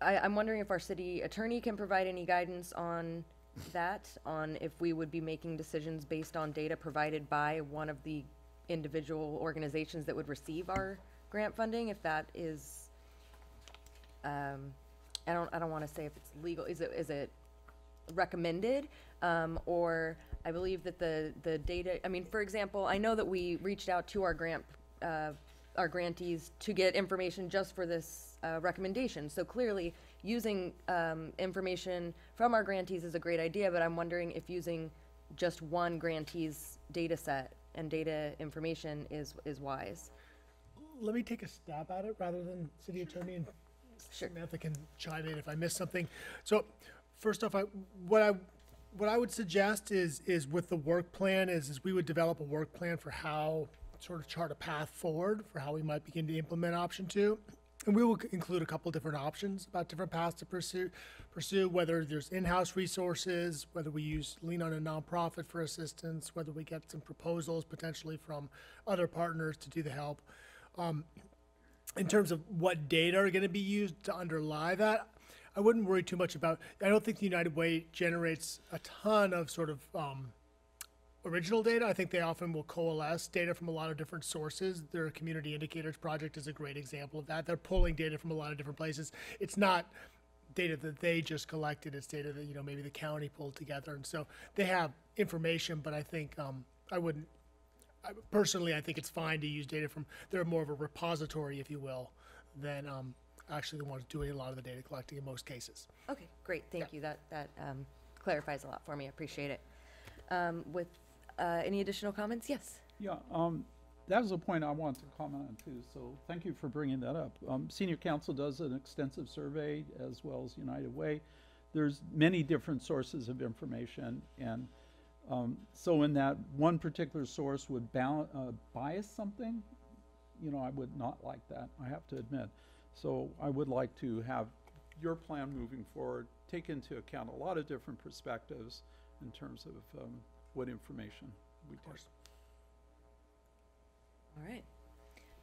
I, I'm wondering if our city attorney can provide any guidance on that, on if we would be making decisions based on data provided by one of the individual organizations that would receive our grant funding, if that is, um, I don't, I don't wanna say if it's legal, is it, is it recommended? Um, or I believe that the, the data, I mean, for example, I know that we reached out to our grant, uh, our grantees to get information just for this, uh, recommendation. So clearly, using, um, information from our grantees is a great idea, but I'm wondering if using just one grantee's data set and data information is, is wise. Let me take a stab at it rather than city attorney and Samantha can chime in if I miss something. So first off, I, what I, what I would suggest is, is with the work plan is, is we would develop a work plan for how, sort of chart a path forward for how we might begin to implement option two. And we will include a couple different options about different paths to pursue, pursue, whether there's in-house resources, whether we use, lean on a nonprofit for assistance, whether we get some proposals potentially from other partners to do the help. Um, in terms of what data are going to be used to underlie that, I wouldn't worry too much about. I don't think the United Way generates a ton of sort of um, original data. I think they often will coalesce data from a lot of different sources. Their community indicators project is a great example of that. They're pulling data from a lot of different places. It's not data that they just collected. It's data that you know maybe the county pulled together, and so they have information. But I think um, I wouldn't. I, personally, I think it's fine to use data from. They're more of a repository, if you will, than um, actually the ones doing a lot of the data collecting in most cases. Okay, great, thank you. That, that um, clarifies a lot for me. I appreciate it. Um, With uh, any additional comments? Yes. Yeah, um, that was a point I wanted to comment on too, so thank you for bringing that up. Um, Senior Council does an extensive survey as well as United Way. There's many different sources of information and, um, so in that one particular source would uh, bias something, you know, I would not like that, I have to admit. So I would like to have your plan moving forward, take into account a lot of different perspectives in terms of, um, what information we take. All right.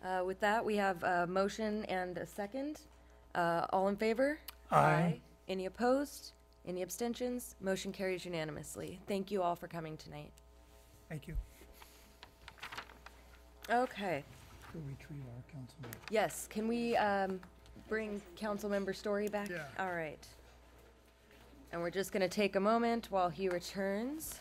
Uh, with that, we have a motion and a second. Uh, all in favor? Aye. Any opposed? Any abstentions? Motion carries unanimously. Thank you all for coming tonight. Thank you. Okay. To retrieve our councilman. Yes, can we, um, bring Councilmember Storey back? Yeah. All right. And we're just gonna take a moment while he returns.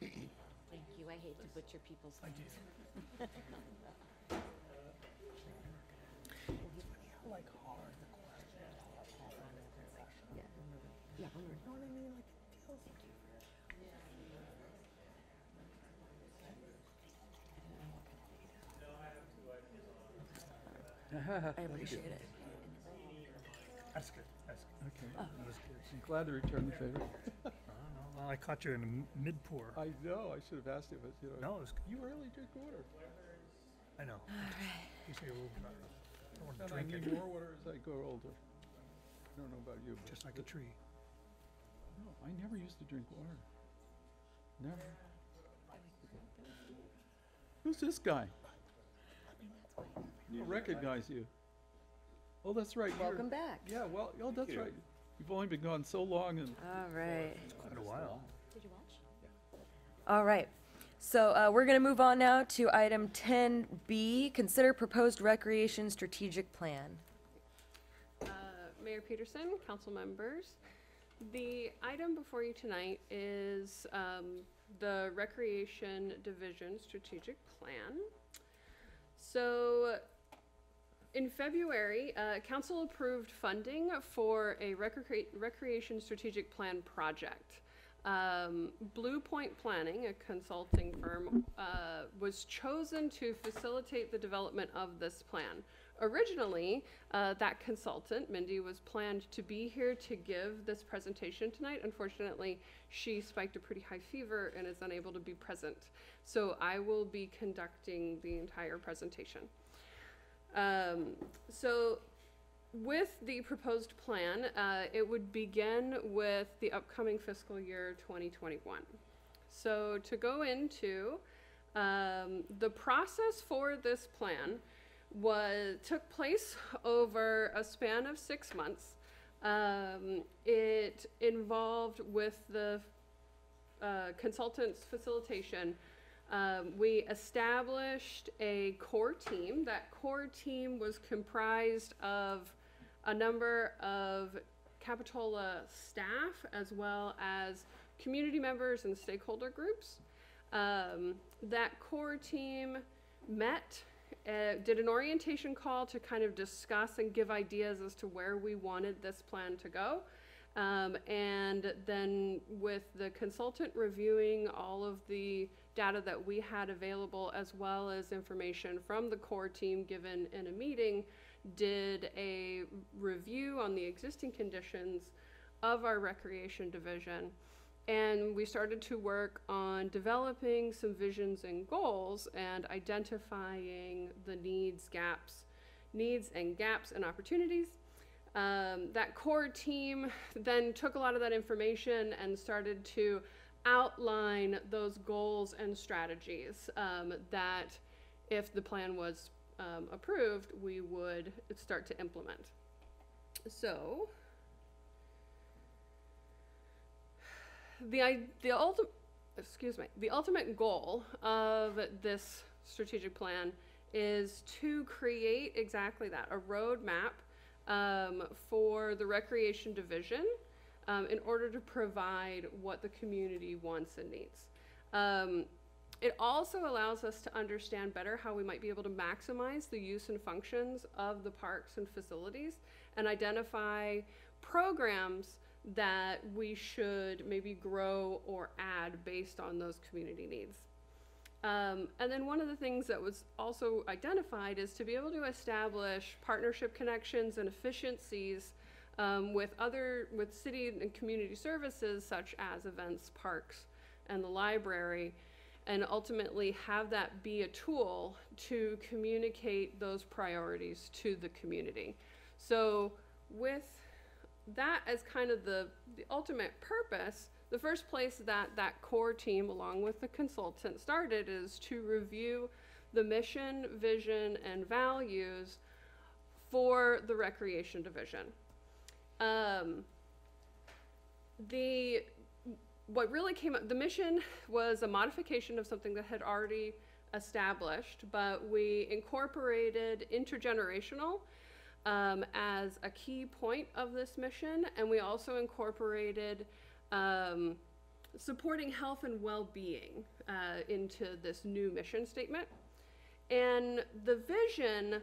Thank you. I hate to butcher people's names. I appreciate it. That's good, that's good. Okay. Oh. That's good. I'm glad to return the favor. Well, I caught you in a m- mid-pour. I know, I should have asked you, but you know. No, it was, You rarely drink water. I know. You say a little dry. I don't want to And I drink need it. more water as I grow older. I don't know about you, but. Just like a tree. No, I never used to drink water. Never. Who's this guy? I recognize you. Oh, that's right. you're- Welcome back. Yeah, well, oh, that's you. right. You've only been gone so long and. All right. Quite a while. Did you watch? All right. So uh, we're going to move on now to item 10B, consider proposed recreation strategic plan. Uh, Mayor Petersen, council members, the item before you tonight is um, the Recreation Division Strategic Plan. So, in February, uh, council approved funding for a recre- recreation strategic plan project. Um, Blue Point Planning, a consulting firm, uh, was chosen to facilitate the development of this plan. Originally, uh, that consultant, Mindy, was planned to be here to give this presentation tonight. Unfortunately, she spiked a pretty high fever and is unable to be present. So I will be conducting the entire presentation. Um, so with the proposed plan, uh, it would begin with the upcoming fiscal year 2021. So to go into um, the process for this plan was took place over a span of six months. Um, it involved with the uh, consultant's facilitation um, we established a core team. That core team was comprised of a number of Capitola staff as well as community members and stakeholder groups. Um, that core team met, uh, did an orientation call to kind of discuss and give ideas as to where we wanted this plan to go. Um, and then with the consultant reviewing all of the data that we had available as well as information from the core team given in a meeting, did a review on the existing conditions of our recreation division. And we started to work on developing some visions and goals and identifying the needs, gaps, needs and gaps and opportunities um, that core team then took a lot of that information and started to outline those goals and strategies um, that, if the plan was um, approved, we would start to implement. So, the the ultimate excuse me the ultimate goal of this strategic plan is to create exactly that a roadmap um, for the recreation division um, in order to provide what the community wants and needs. Um, it also allows us to understand better how we might be able to maximize the use and functions of the parks and facilities and identify programs that we should maybe grow or add based on those community needs. Um, and then one of the things that was also identified is to be able to establish partnership connections and efficiencies um, with other with city and community services such as events, parks, and the library, and ultimately have that be a tool to communicate those priorities to the community. So with that as kind of the, the ultimate purpose, the first place that that core team, along with the consultant, started is to review the mission, vision, and values for the recreation division. Um, the what really came up, the mission was a modification of something that had already established, but we incorporated intergenerational um, as a key point of this mission, and we also incorporated um, supporting health and well-being uh, into this new mission statement. And the vision,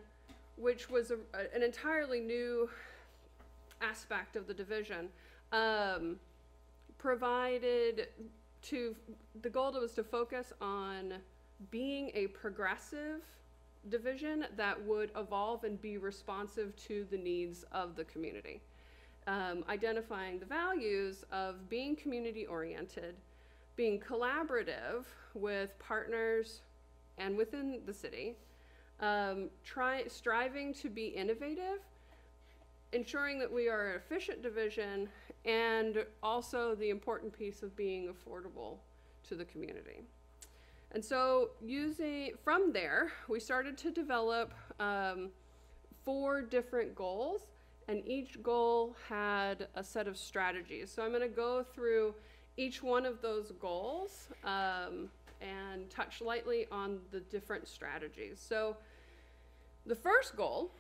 which was a, an entirely new aspect of the division, um, provided to the goal was to focus on being a progressive division that would evolve and be responsive to the needs of the community. Um, identifying the values of being community oriented, being collaborative with partners and within the city, um, try, striving to be innovative, ensuring that we are an efficient division, and also the important piece of being affordable to the community. And so, using from there, we started to develop um, four different goals, and each goal had a set of strategies. So, I'm going to go through each one of those goals um, and touch lightly on the different strategies. So, the first goal,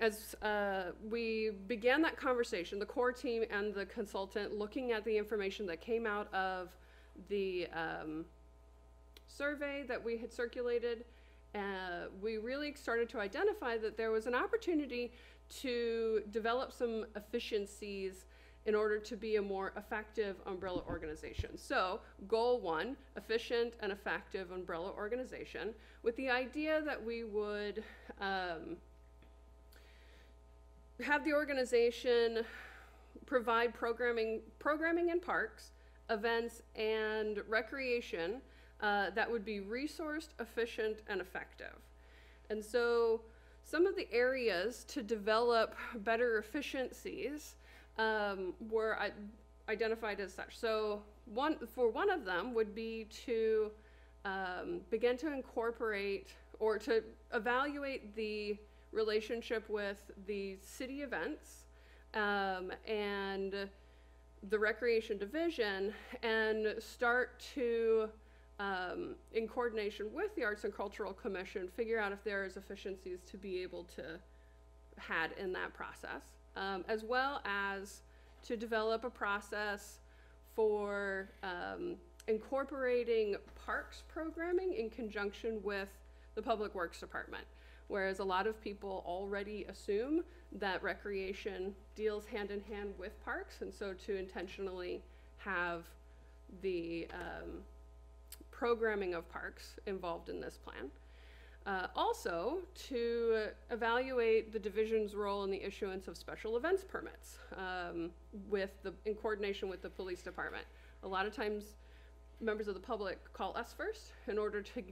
as uh, we began that conversation, the core team and the consultant looking at the information that came out of the um, survey that we had circulated, uh, we really started to identify that there was an opportunity to develop some efficiencies in order to be a more effective umbrella organization. So, goal one efficient and effective umbrella organization, with the idea that we would um, have the organization provide programming, programming in parks, events, and recreation uh, that would be resourced, efficient, and effective. And so, some of the areas to develop better efficiencies um, were identified as such. So, one for one of them would be to um, begin to incorporate or to evaluate the relationship with the city events um, and the recreation division and start to um, in coordination with the Arts and Cultural Commission, figure out if there is efficiencies to be able to had in that process, um, as well as to develop a process for um, incorporating parks programming in conjunction with the Public Works Department. Whereas a lot of people already assume that recreation deals hand in hand with parks, and so to intentionally have the um, programming of parks involved in this plan. Uh, also, to evaluate the division's role in the issuance of special events permits um, with the, in coordination with the police department. A lot of times, members of the public call us first in order to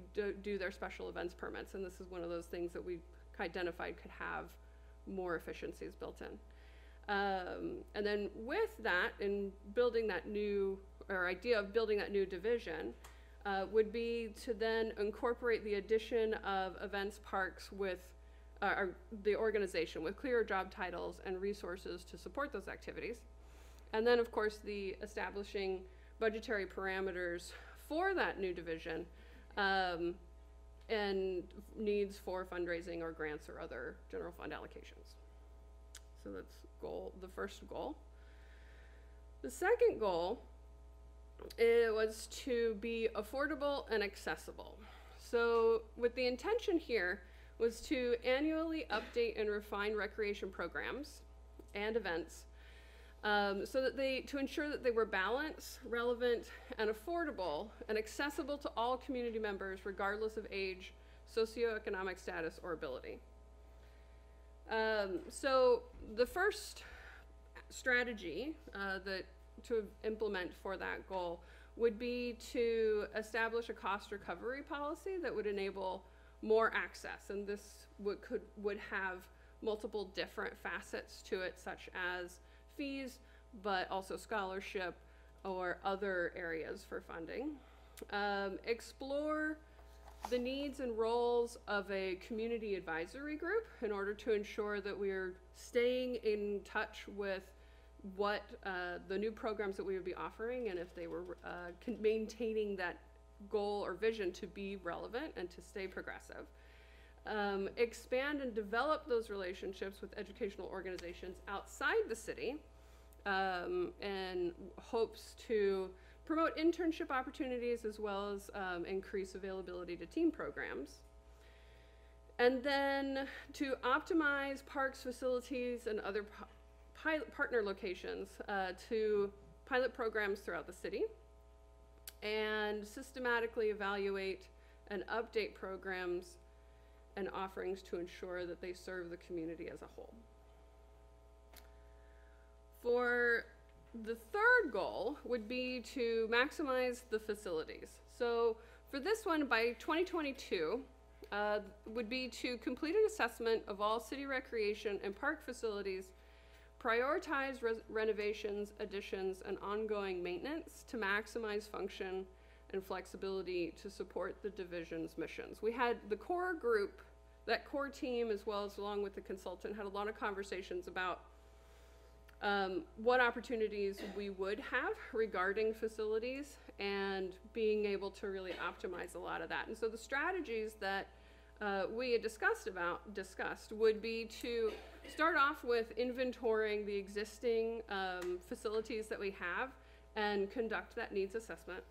do, their special events permits, and this is one of those things that we identified could have more efficiencies built in. Um, and then with that, in building that new, or idea of building that new division, uh, would be to then incorporate the addition of events parks with uh, the organization with clearer job titles and resources to support those activities. And then, of course, the establishing budgetary parameters for that new division um, and needs for fundraising or grants or other general fund allocations. So that's goal, the first goal. The second goal it was to be affordable and accessible. So, with the intention here was to annually update and refine recreation programs and events um, so that they to ensure that they were balanced, relevant, and affordable, and accessible to all community members, regardless of age, socioeconomic status, or ability. Um, so the first strategy uh, that to implement for that goal would be to establish a cost recovery policy that would enable more access, and this would could would have multiple different facets to it, such as fees, but also scholarship or other areas for funding. Um, explore the needs and roles of a community advisory group in order to ensure that we're staying in touch with what uh, the new programs that we would be offering and if they were uh, maintaining that goal or vision to be relevant and to stay progressive. Um, expand and develop those relationships with educational organizations outside the city um, and hopes to promote internship opportunities as well as um, increase availability to team programs. And then to optimize parks, facilities, and other partner locations uh, to pilot programs throughout the city and systematically evaluate and update programs and offerings to ensure that they serve the community as a whole. For the third goal would be to maximize the facilities. So for this one, by 2022, uh, would be to complete an assessment of all city recreation and park facilities, prioritize renovations, additions, and ongoing maintenance to maximize function and flexibility to support the division's missions. We had the core group, that core team, as well as along with the consultant, had a lot of conversations about um, what opportunities we would have regarding facilities and being able to really optimize a lot of that. And so the strategies that uh, we had discussed about discussed would be to start off with inventorying the existing um, facilities that we have and conduct that needs assessment.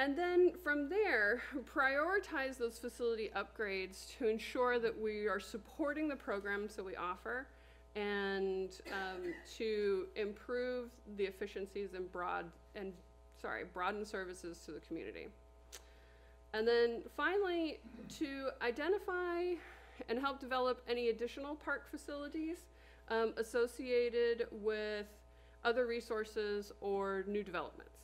And then from there, prioritize those facility upgrades to ensure that we are supporting the programs that we offer and um, to improve the efficiencies and broad and sorry broaden services to the community. And then finally, to identify and help develop any additional park facilities um, associated with other resources or new developments.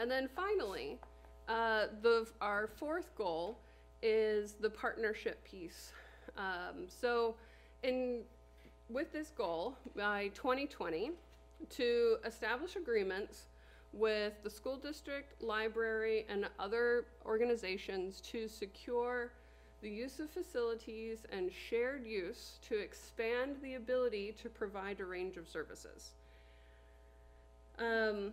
And then finally, uh, the, our fourth goal is the partnership piece. Um, so, in with this goal by 2020, to establish agreements with the school district, library, and other organizations to secure the use of facilities and shared use to expand the ability to provide a range of services. Um,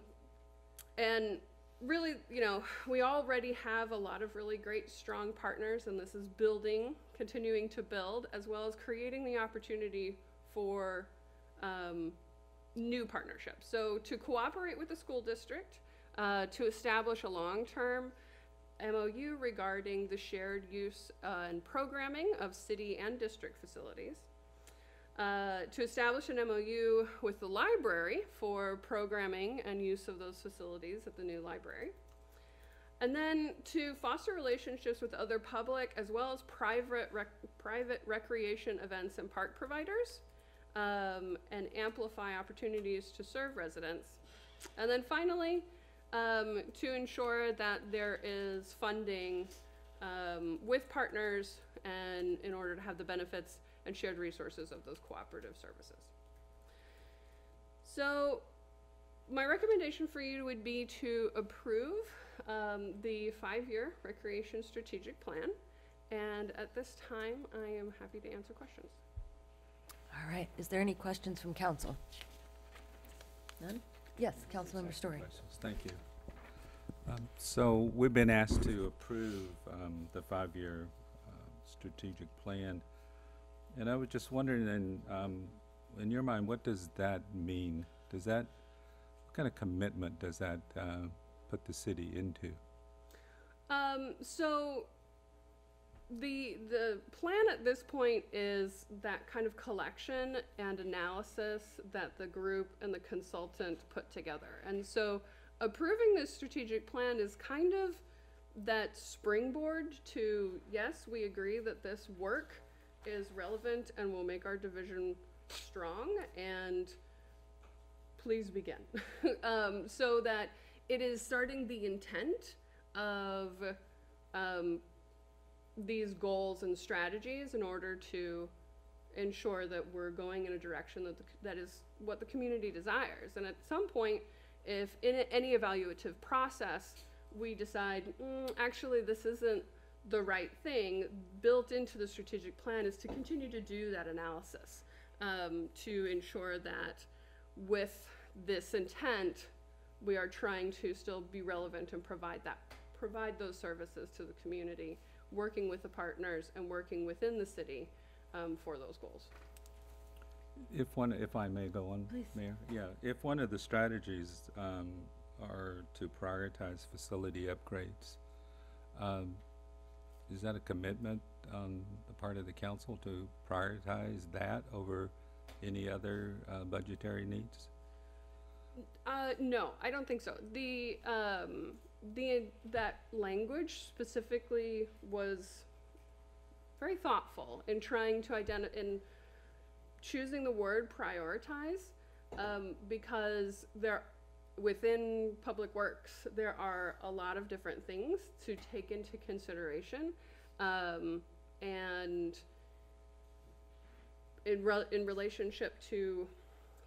and really, you know, we already have a lot of really great, strong partners, and this is building, continuing to build, as well as creating the opportunity for um, new partnerships. So, to cooperate with the school district, uh, to establish a long term MOU regarding the shared use uh, and programming of city and district facilities. Uh, to establish an MOU with the library for programming and use of those facilities at the new library. And then to foster relationships with other public as well as private, rec- private recreation events and park providers um, and amplify opportunities to serve residents. And then finally, um, to ensure that there is funding um, with partners and in order to have the benefits and shared resources of those cooperative services. So, my recommendation for you would be to approve um, the five year recreation strategic plan. And at this time, I am happy to answer questions. All right, is there any questions from council? None? Yes, Councilmember Storey. Questions, Thank you. Um, So we've been asked to approve um, the five-year uh, strategic plan. And I was just wondering, in, um, in your mind, what does that mean? Does that, what kind of commitment does that uh, put the city into? Um, so the the plan at this point is that kind of collection and analysis that the group and the consultant put together. And so approving this strategic plan is kind of that springboard to yes, we agree that this work is relevant and will make our division strong and please begin. um, so that it is starting the intent of um, these goals and strategies in order to ensure that we're going in a direction that, the, that is what the community desires. And at some point, if in any evaluative process, we decide, mm, actually, this isn't the right thing, built into the strategic plan is to continue to do that analysis um, to ensure that with this intent, we are trying to still be relevant and provide that, provide those services to the community, working with the partners and working within the city um, for those goals. If one, if I may go on, Please. Mayor? Yeah, if one of the strategies um, are to prioritize facility upgrades, um, is that a commitment on the part of the council to prioritize that over any other uh, budgetary needs? Uh, no, I don't think so. The um, the that language specifically was very thoughtful in trying to identify in choosing the word prioritize um, because there within public works there are a lot of different things to take into consideration um, and in, re- in relationship to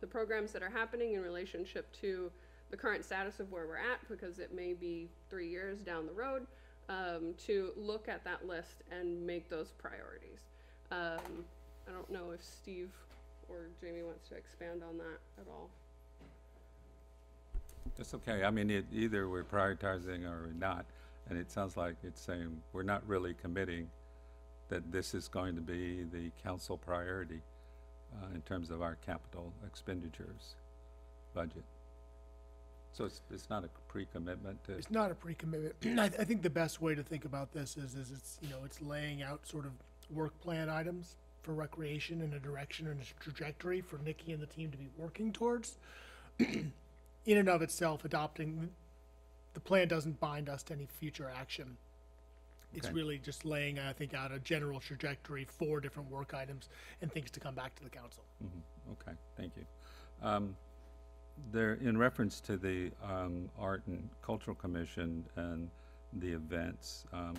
the programs that are happening in relationship to the current status of where we're at because it may be three years down the road um, to look at that list and make those priorities. Um, I don't know if Steve or Jamie wants to expand on that at all. That's okay. I mean, it, either we're prioritizing or we're not. And it sounds like it's saying we're not really committing that this is going to be the council priority uh, in terms of our capital expenditures budget. So it's, it's not a pre-commitment to, It's not a pre-commitment. I, I think the best way to think about this is, is it's, you know, it's laying out sort of work plan items for recreation and a direction and a trajectory for Nikki and the team to be working towards. In and of itself, adopting, the plan doesn't bind us to any future action. It's Okay. really just laying, I think, out a general trajectory for different work items and things to come back to the council. Mhm. okay, thank you. Um, There, in reference to the um, Art and Cultural Commission and the events, um,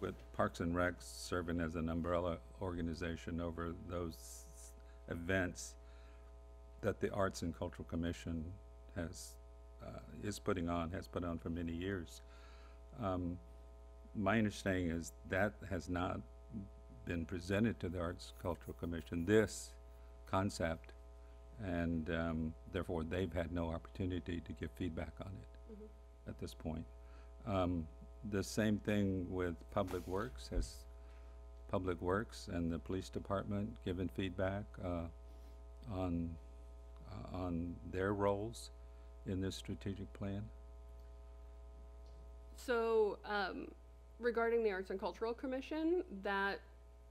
with Parks and Recs serving as an umbrella organization over those events that the Arts and Cultural Commission has, uh, is putting on, has put on for many years. Um, My understanding is that has not been presented to the Arts Cultural Commission, this concept, and um, therefore they've had no opportunity to give feedback on it Mhm. at this point. Um, the same thing with Public Works, has Public Works and the Police Department given feedback uh, on, uh, on their roles in this strategic plan? So, um, regarding the Arts and Cultural Commission, that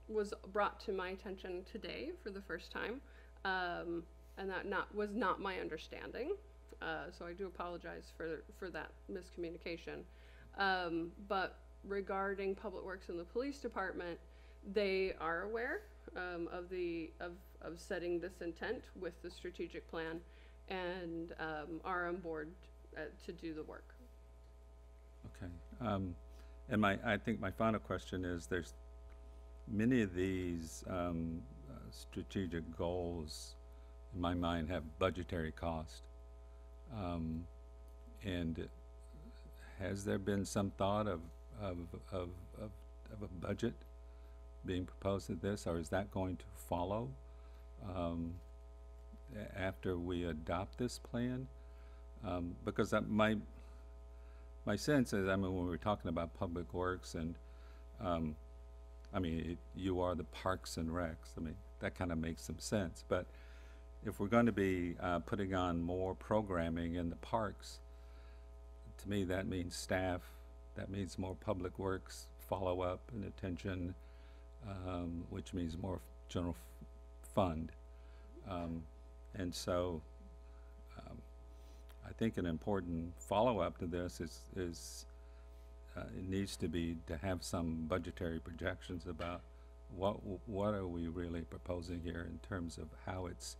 was brought to my attention today for the first time, um, and that not was not my understanding. Uh, so I do apologize for for that miscommunication. Um, but regarding Public Works and the Police Department, they are aware um, of the of of setting this intent with the strategic plan, and um, are on board uh, to do the work. Okay. Um, and my, I think my final question is, there's many of these, um, uh, strategic goals, in my mind, have budgetary cost. Um, and has there been some thought of, of, of, of, of a budget being proposed at this, or is that going to follow, um, after we adopt this plan? Um, because my, my sense is, I mean, when we're talking about public works and, um, I mean, it, you are the parks and recs, I mean, that kind of makes some sense, but if we're going to be, uh, putting on more programming in the parks, to me, that means staff, that means more public works follow-up and attention, um, which means more general fund. Um, and so, um, I think an important follow-up to this is, is, uh, it needs to be to have some budgetary projections about what, what are we really proposing here in terms of how it's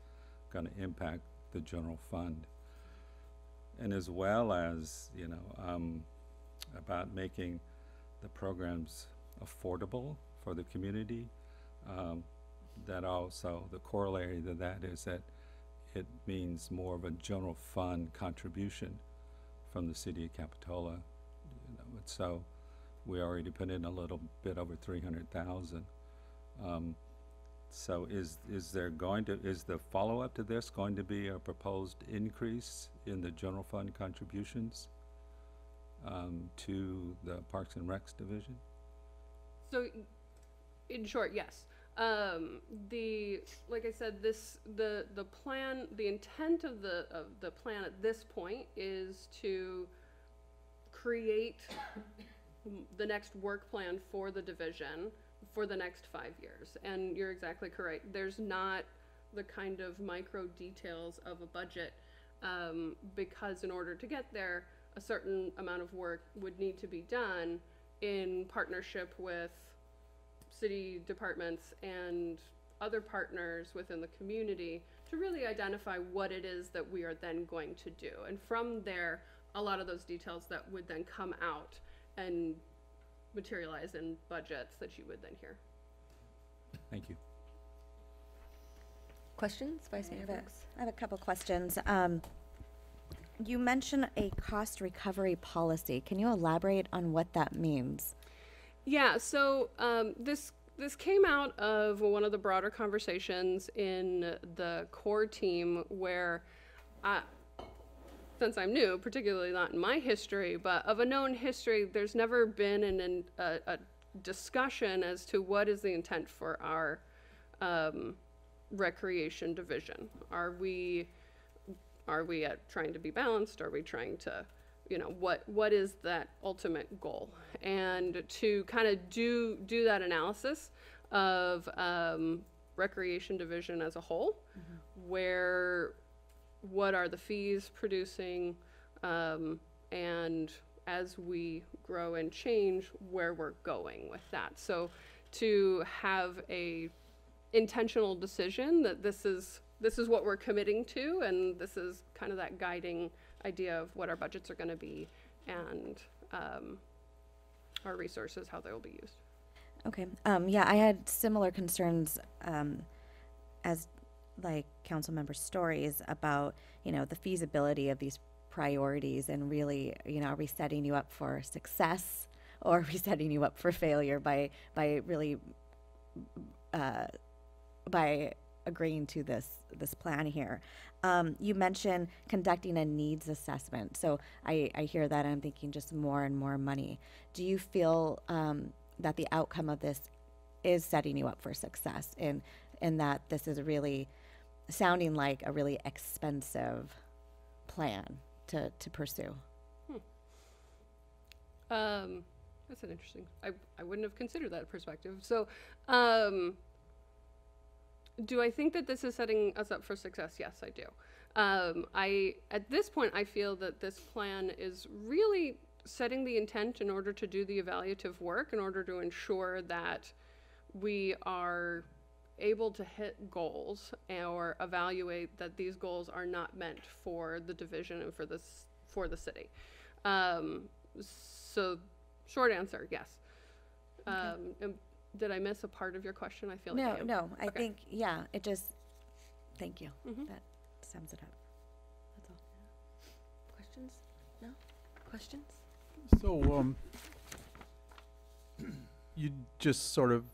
gonna impact the general fund. And as well as, you know, um, about making the programs affordable for the community. Um, that also, the corollary to that is that it means more of a general fund contribution from the city of Capitola. You know, and so we already put in a little bit over three hundred thousand. Um, so is, is there going to, is the follow-up to this going to be a proposed increase in the general fund contributions um, to the Parks and Recs division? So, in short, yes. Um, the like I said, this the the plan, the intent of the of the plan at this point is to create the next work plan for the division for the next five years. And you're exactly correct. There's not the kind of micro details of a budget um, because in order to get there, a certain amount of work would need to be done in partnership with city departments and other partners within the community to really identify what it is that we are then going to do. And from there, a lot of those details that would then come out and materialize in budgets that you would then hear. Thank you. Questions, Vice I Mayor have a- Brooks? I have a couple questions. Um, you mentioned a cost recovery policy. Can you elaborate on what that means? Yeah, so um, this this came out of one of the broader conversations in the core team where I, since I'm new, particularly not in my history, but of a known history, there's never been an, an, a, a discussion as to what is the intent for our um, recreation division. Are we are we at trying to be balanced? Are we trying to, you know, what what is that ultimate goal? And to kind of do do that analysis of um, recreation division as a whole, where what are the fees producing, um, and as we grow and change, where we're going with that. So to have a intentional decision that this is this is what we're committing to, and this is kind of that guiding idea of what our budgets are going to be and um, our resources, how they will be used. Okay. Um, yeah, I had similar concerns um, as like council member Storey's about you know the feasibility of these priorities and really you know are we setting you up for success or are we setting you up for failure by by really uh, by agreeing to this this plan here. Um, you mentioned conducting a needs assessment, so I, I hear that and I'm thinking just more and more money. Do you feel um, that the outcome of this is setting you up for success in in that this is really sounding like a really expensive plan to, to pursue? Um, that's an interesting. I I wouldn't have considered that perspective. So, um, do I think that this is setting us up for success? Yes, I do. Um, I at this point I feel that this plan is really setting the intent in order to do the evaluative work in order to ensure that we are able to hit goals or evaluate that these goals are not meant for the division and for this for the city. Um, so, short answer, yes. Um, and did I miss a part of your question? I feel like I No, am. no. I Okay. think yeah. It just. Thank you. Mhm. That sums it up. That's all. Questions? No? Questions? So, um, you just sort of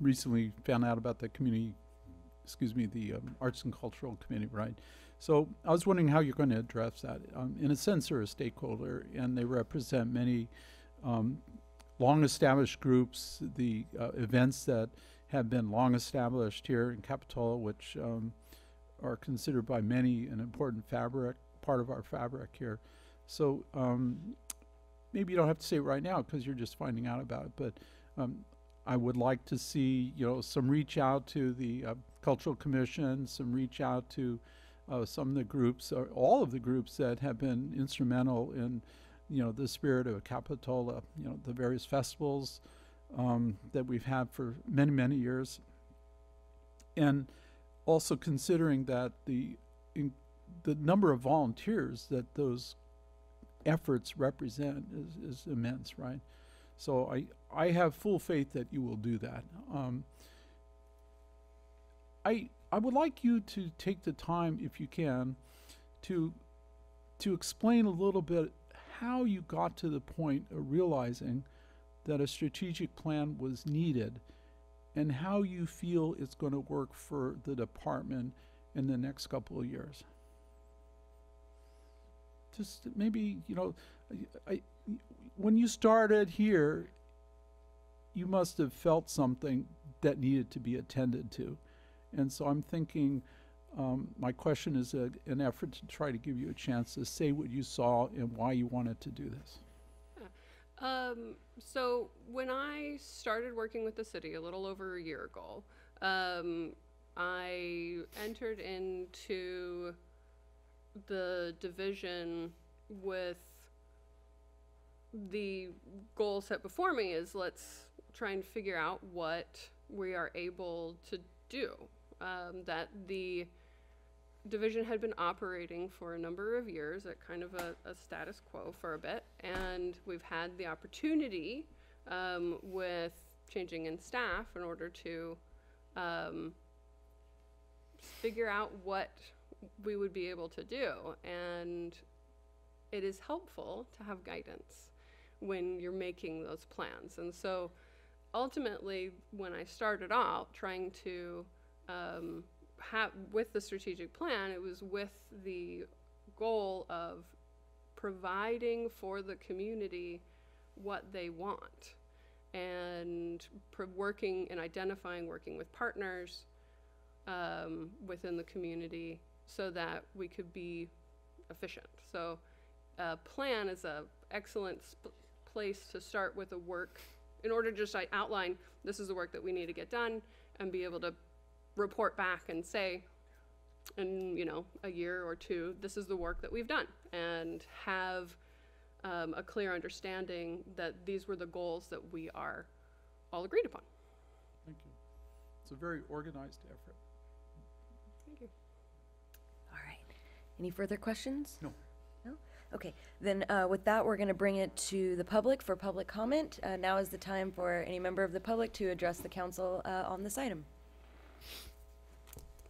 recently found out about the community, excuse me, the um, Arts and Cultural Committee, right? So I was wondering how you're going to address that. Um, in a sense, they're a stakeholder, and they represent many um, long-established groups, the uh, events that have been long established here in Capitola, which um, are considered by many an important fabric, part of our fabric here. So, um, maybe you don't have to say it right now because you're just finding out about it, but um, I would like to see, you know, some reach out to the uh, Cultural Commission, some reach out to uh, some of the groups, or all of the groups that have been instrumental in, you know, the spirit of Capitola, you know, the various festivals um, that we've had for many, many years. And also considering that the, in, the number of volunteers that those efforts represent is, is immense, right? So I, I have full faith that you will do that. Um, I, I would like you to take the time, if you can, to, to explain a little bit how you got to the point of realizing that a strategic plan was needed and how you feel it's going to work for the department in the next couple of years. Just maybe, you know, I, when you started here, you must have felt something that needed to be attended to. And so I'm thinking, um, my question is a, an effort to try to give you a chance to say what you saw and why you wanted to do this. Um, so when I started working with the city a little over a year ago, um, I entered into the division with the goal set before me is let's try and figure out what we are able to do. Um, that the division had been operating for a number of years at kind of a, a status quo for a bit, and we've had the opportunity um, with changing in staff in order to um, figure out what we would be able to do. And it is helpful to have guidance when you're making those plans. And so ultimately, when I started out trying to um, with the strategic plan, it was with the goal of providing for the community what they want and working and identifying, working with partners um, within the community so that we could be efficient. So, uh, plan is an excellent place to start with a work in order to just outline this is the work that we need to get done and be able to report back and say in you know a year or two this is the work that we've done and have um, a clear understanding that these were the goals that we are all agreed upon. Thank you. It's a very organized effort. Thank you. All right. Any further questions? No. No? Okay. Then uh, with that we're going to bring it to the public for public comment. Uh, now is the time for any member of the public to address the council uh, on this item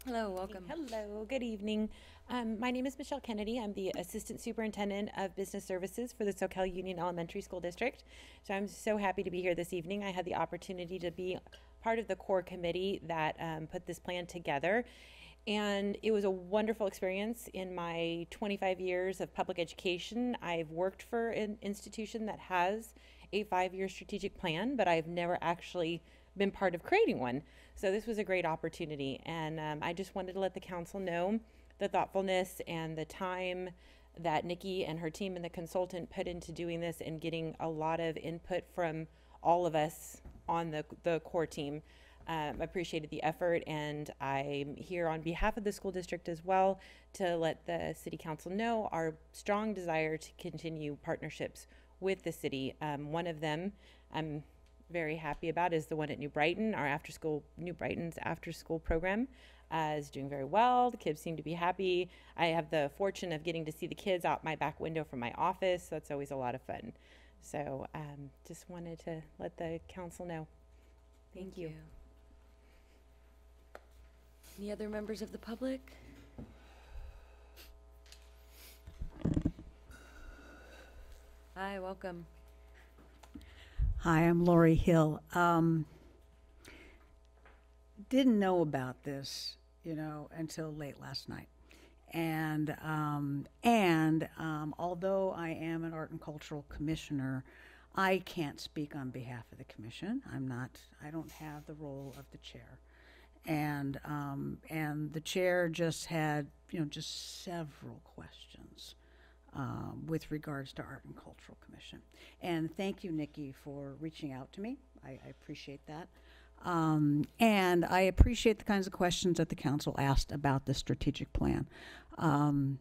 Hello, welcome. Hello, good evening. Um, my name is Michelle Kennedy. I'm the Assistant Superintendent of Business Services for the Soquel Union Elementary School District. So I'm so happy to be here this evening. I had the opportunity to be part of the core committee that um, put this plan together. And it was a wonderful experience in my 25 years of public education. I've worked for an institution that has a five year strategic plan, but I've never actually been part of creating one. So this was a great opportunity, and um, I just wanted to let the council know the thoughtfulness and the time that Nikki and her team and the consultant put into doing this and getting a lot of input from all of us on the, the core team. Um, appreciated the effort, and I'm here on behalf of the school district as well to let the city council know our strong desire to continue partnerships with the city. Um, one of them, I'm very happy about is the one at New Brighton. Our after school, New Brighton's after school program uh, is doing very well. The kids seem to be happy. I have the fortune of getting to see the kids out my back window from my office. So that's always a lot of fun. So um, just wanted to let the council know. Thank, Thank you. you. Any other members of the public? Hi, welcome. Hi, I'm Lori Hill. Um, didn't know about this, you know, until late last night. And um, and um, although I am an art and cultural commissioner, I can't speak on behalf of the commission. I'm not. I don't have the role of the chair. And um, and the chair just had you know just several questions um, with regards to Art and Cultural Commission. And thank you, Nikki, for reaching out to me. I, I appreciate that. Um, and I appreciate the kinds of questions that the council asked about the strategic plan. Um,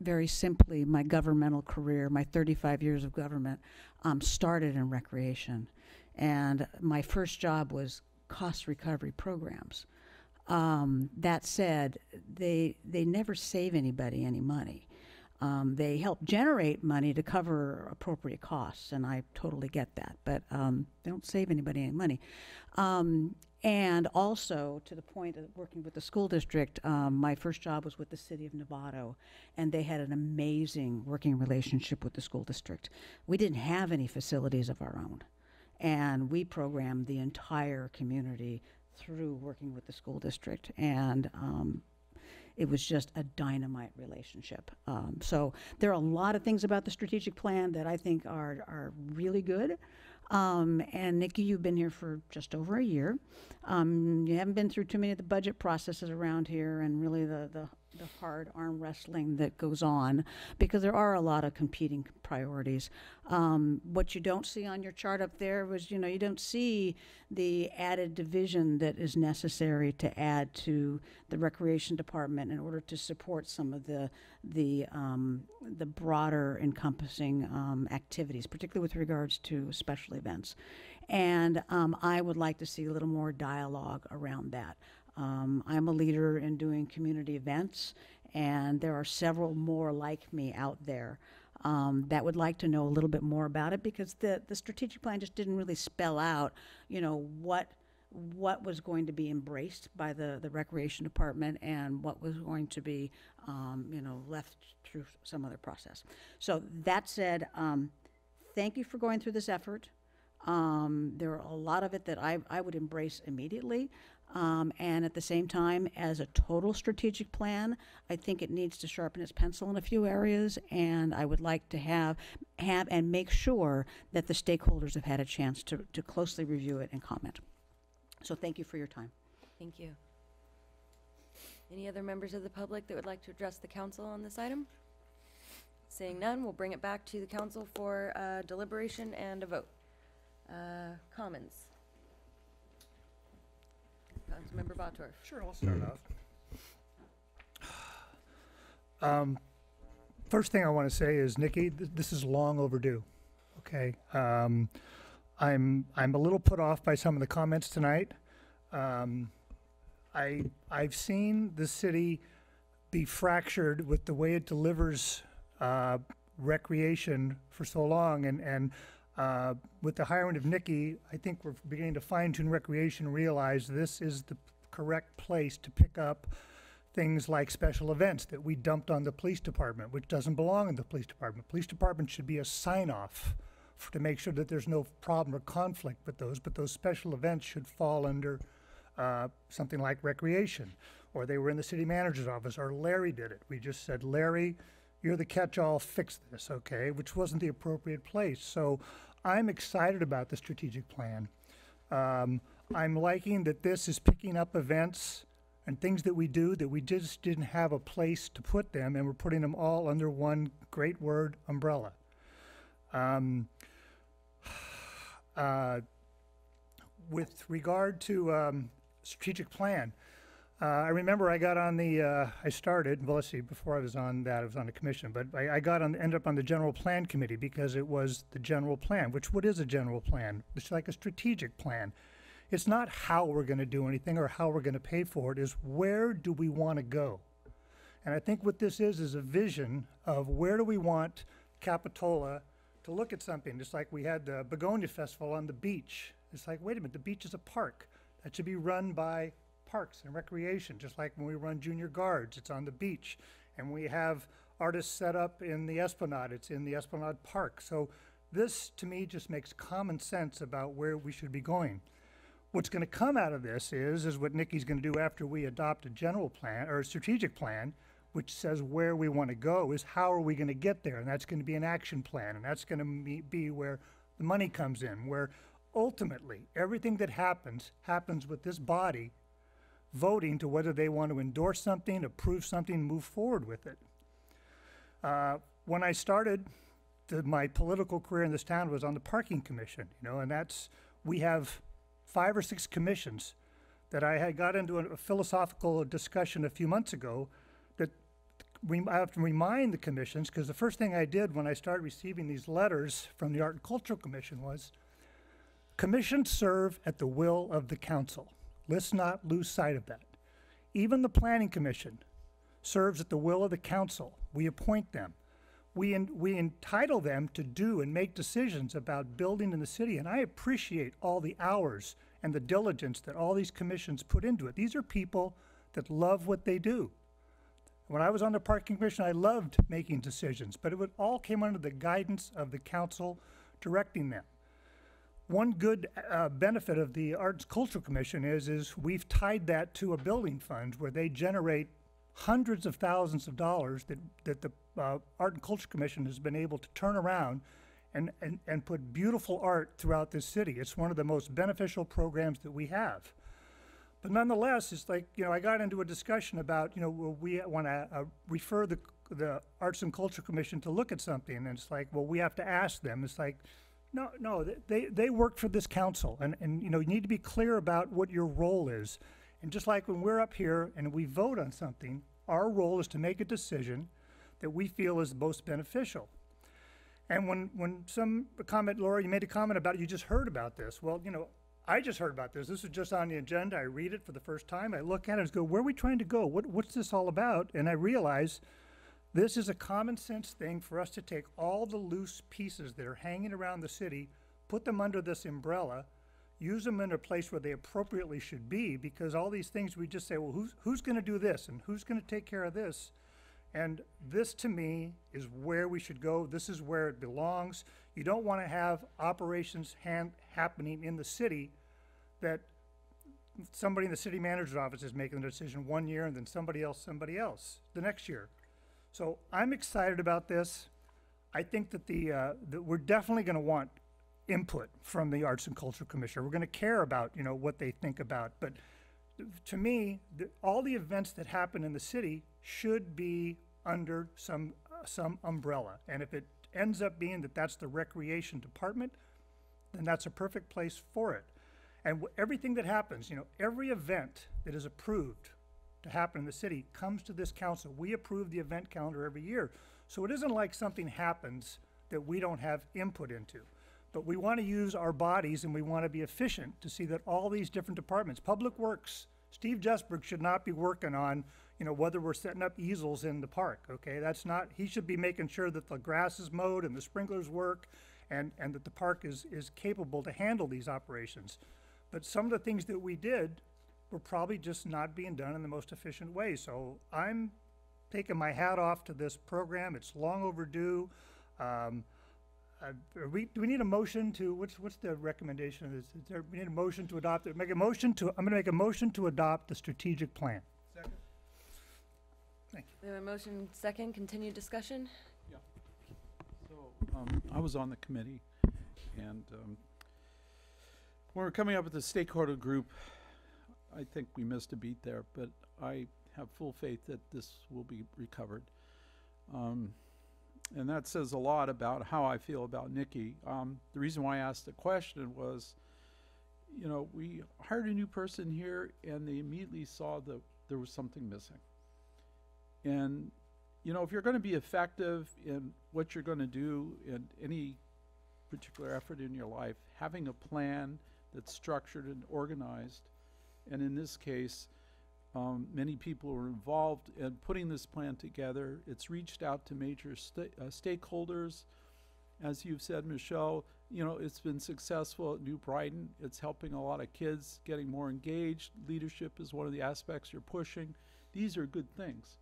very simply, my governmental career, my 35 years of government, um, started in recreation. And my first job was cost recovery programs. Um, that said, they, they never save anybody any money. Um, they help generate money to cover appropriate costs, and I totally get that. But um, they don't save anybody any money. Um, and also, to the point of working with the school district, um, my first job was with the city of Novato, and they had an amazing working relationship with the school district. We didn't have any facilities of our own, and we programmed the entire community through working with the school district. And um, it was just a dynamite relationship. Um, so there are a lot of things about the strategic plan that I think are, are really good. Um, and Nikki, you've been here for just over a year. Um, you haven't been through too many of the budget processes around here and really the, the, the hard arm wrestling that goes on because there are a lot of competing priorities. Um, what you don't see on your chart up there was, you know, you don't see the added division that is necessary to add to the recreation department in order to support some of the the um, the broader encompassing um, activities, particularly with regards to special events. And um, I would like to see a little more dialogue around that. Um, I'm a leader in doing community events, and there are several more like me out there um, that would like to know a little bit more about it because the, the strategic plan just didn't really spell out, you know, what what was going to be embraced by the, the recreation department and what was going to be, um, you know, left through some other process. So that said, um, thank you for going through this effort. Um, there are a lot of it that I, I would embrace immediately. Um, and at the same time, as a total strategic plan, I think it needs to sharpen its pencil in a few areas. And I would like to have, have and make sure that the stakeholders have had a chance to, to closely review it and comment. So thank you for your time. Thank you. Any other members of the public that would like to address the council on this item? Seeing none, we'll bring it back to the council for uh, deliberation and a vote. Uh, Comments? Councilmember Bottorff. Sure, I'll start off. Um, first thing I want to say is, Nikki, th- this is long overdue. Okay, um, I'm I'm a little put off by some of the comments tonight. Um, I I've seen the city be fractured with the way it delivers uh, recreation for so long, and and uh, with the hiring of Nikki, I think we're beginning to fine tune recreation, realize this is the correct place to pick up things like special events that we dumped on the police department, which doesn't belong in the police department. Police department should be a sign off to make sure that there's no problem or conflict with those, but those special events should fall under uh, something like recreation. Or they were in the city manager's office, or Larry did it. We just said, Larry, you're the catch-all, fix this, okay? Which wasn't the appropriate place. So I'm excited about the strategic plan. Um, I'm liking that this is picking up events and things that we do that we just didn't have a place to put them, and we're putting them all under one great word, umbrella. Um, uh, with regard to um, strategic plan, uh, I remember I got on the, uh, I started, well, let's see, before I was on that, I was on the commission, but I, I got on, ended up on the general plan committee because it was the general plan, which what is a general plan? It's like a strategic plan. It's not how we're going to do anything or how we're going to pay for it, is where do we want to go? And I think what this is, is a vision of where do we want Capitola to look at something. Just like we had the Begonia Festival on the beach. It's like, wait a minute, the beach is a park. That should be run by parks and recreation, just like when we run junior guards, it's on the beach. And we have artists set up in the Esplanade, it's in the Esplanade Park. So this, to me, just makes common sense about where we should be going. What's going to come out of this is, is what Nikki's going to do after we adopt a general plan or a strategic plan, which says where we want to go, is how are we going to get there? And that's going to be an action plan, and that's going to be where the money comes in, where ultimately everything that happens happens with this body voting to whether they want to endorse something, approve something, move forward with it. Uh, when I started the, my political career in this town was on the parking commission, you know, and that's, we have five or six commissions that I had got into a, a philosophical discussion a few months ago that we, I have to remind the commissions, because the first thing I did when I started receiving these letters from the Art and Cultural Commission was, commissions serve at the will of the council. Let's not lose sight of that. Even the planning commission serves at the will of the council. We appoint them. We, en- we entitle them to do and make decisions about building in the city, and I appreciate all the hours and the diligence that all these commissions put into it. These are people that love what they do. When I was on the parking commission, I loved making decisions, but it would, all came under the guidance of the council directing them. One good uh, benefit of the Arts Cultural Commission is, is we've tied that to a building fund where they generate hundreds of thousands of dollars that, that the uh, Art and Culture Commission has been able to turn around and, and, and put beautiful art throughout this city. It's one of the most beneficial programs that we have. But nonetheless, it's like, you know, I got into a discussion about, you know, well, we want to uh, refer the, the Arts and Culture Commission to look at something. And it's like, well, we have to ask them. It's like, no, no, they, they work for this council. And, and, you know, you need to be clear about what your role is. And just like when we're up here and we vote on something, our role is to make a decision that we feel is most beneficial. And when, when some comment, Laura, you made a comment about, you just heard about this. Well, you know, I just heard about this. This is just on the agenda. I read it for the first time. I look at it and go, where are we trying to go? What, what's this all about? And I realize this is a common sense thing for us to take all the loose pieces that are hanging around the city, put them under this umbrella, use them in a place where they appropriately should be, because all these things we just say, well, who's, who's gonna do this and who's gonna take care of this? And this, to me, is where we should go. This is where it belongs. You don't want to have operations happening in the city that somebody in the city manager's office is making the decision one year and then somebody else, somebody else the next year. So I'm excited about this. I think that the, uh, that we're definitely going to want input from the Arts and Culture Commission. We're going to care about, you know, what they think about. But to me, the, all the events that happen in the city should be under some, some umbrella. And if it ends up being that that's the recreation department, then that's a perfect place for it. And everything that happens, you know, every event that is approved to happen in the city comes to this council. We approve the event calendar every year. So it isn't like something happens that we don't have input into. But we want to use our bodies and we want to be efficient to see that all these different departments, Public Works, Steve Jesberg should not be working on, you know, whether we're setting up easels in the park, okay? That's not, he should be making sure that the grass is mowed and the sprinklers work and, and that the park is, is capable to handle these operations. But some of the things that we did were probably just not being done in the most efficient way. So I'm taking my hat off to this program. It's long overdue. Um, uh, are we, do we need a motion to, what's, what's the recommendation of this? Is there, we need a motion to adopt, it? make a motion to, I'm gonna make a motion to adopt the strategic plan. Second. Thank you. We have a motion second, continued discussion? Yeah. So, um, I was on the committee, and, um, when we're coming up with the stakeholder group, I think we missed a beat there, but I have full faith that this will be recovered. Um, and that says a lot about how I feel about Nikki. Um, the reason why I asked the question was, you know, we hired a new person here, and they immediately saw that there was something missing. And, you know, if you're going to be effective in what you're going to do in any particular effort in your life, having a plan that's structured and organized, and in this case, um, many people were involved in putting this plan together. It's reached out to major uh, stakeholders. As you've said, Michelle, you know, it's been successful at New Brighton. It's helping a lot of kids getting more engaged. Leadership is one of the aspects you're pushing. These are good things.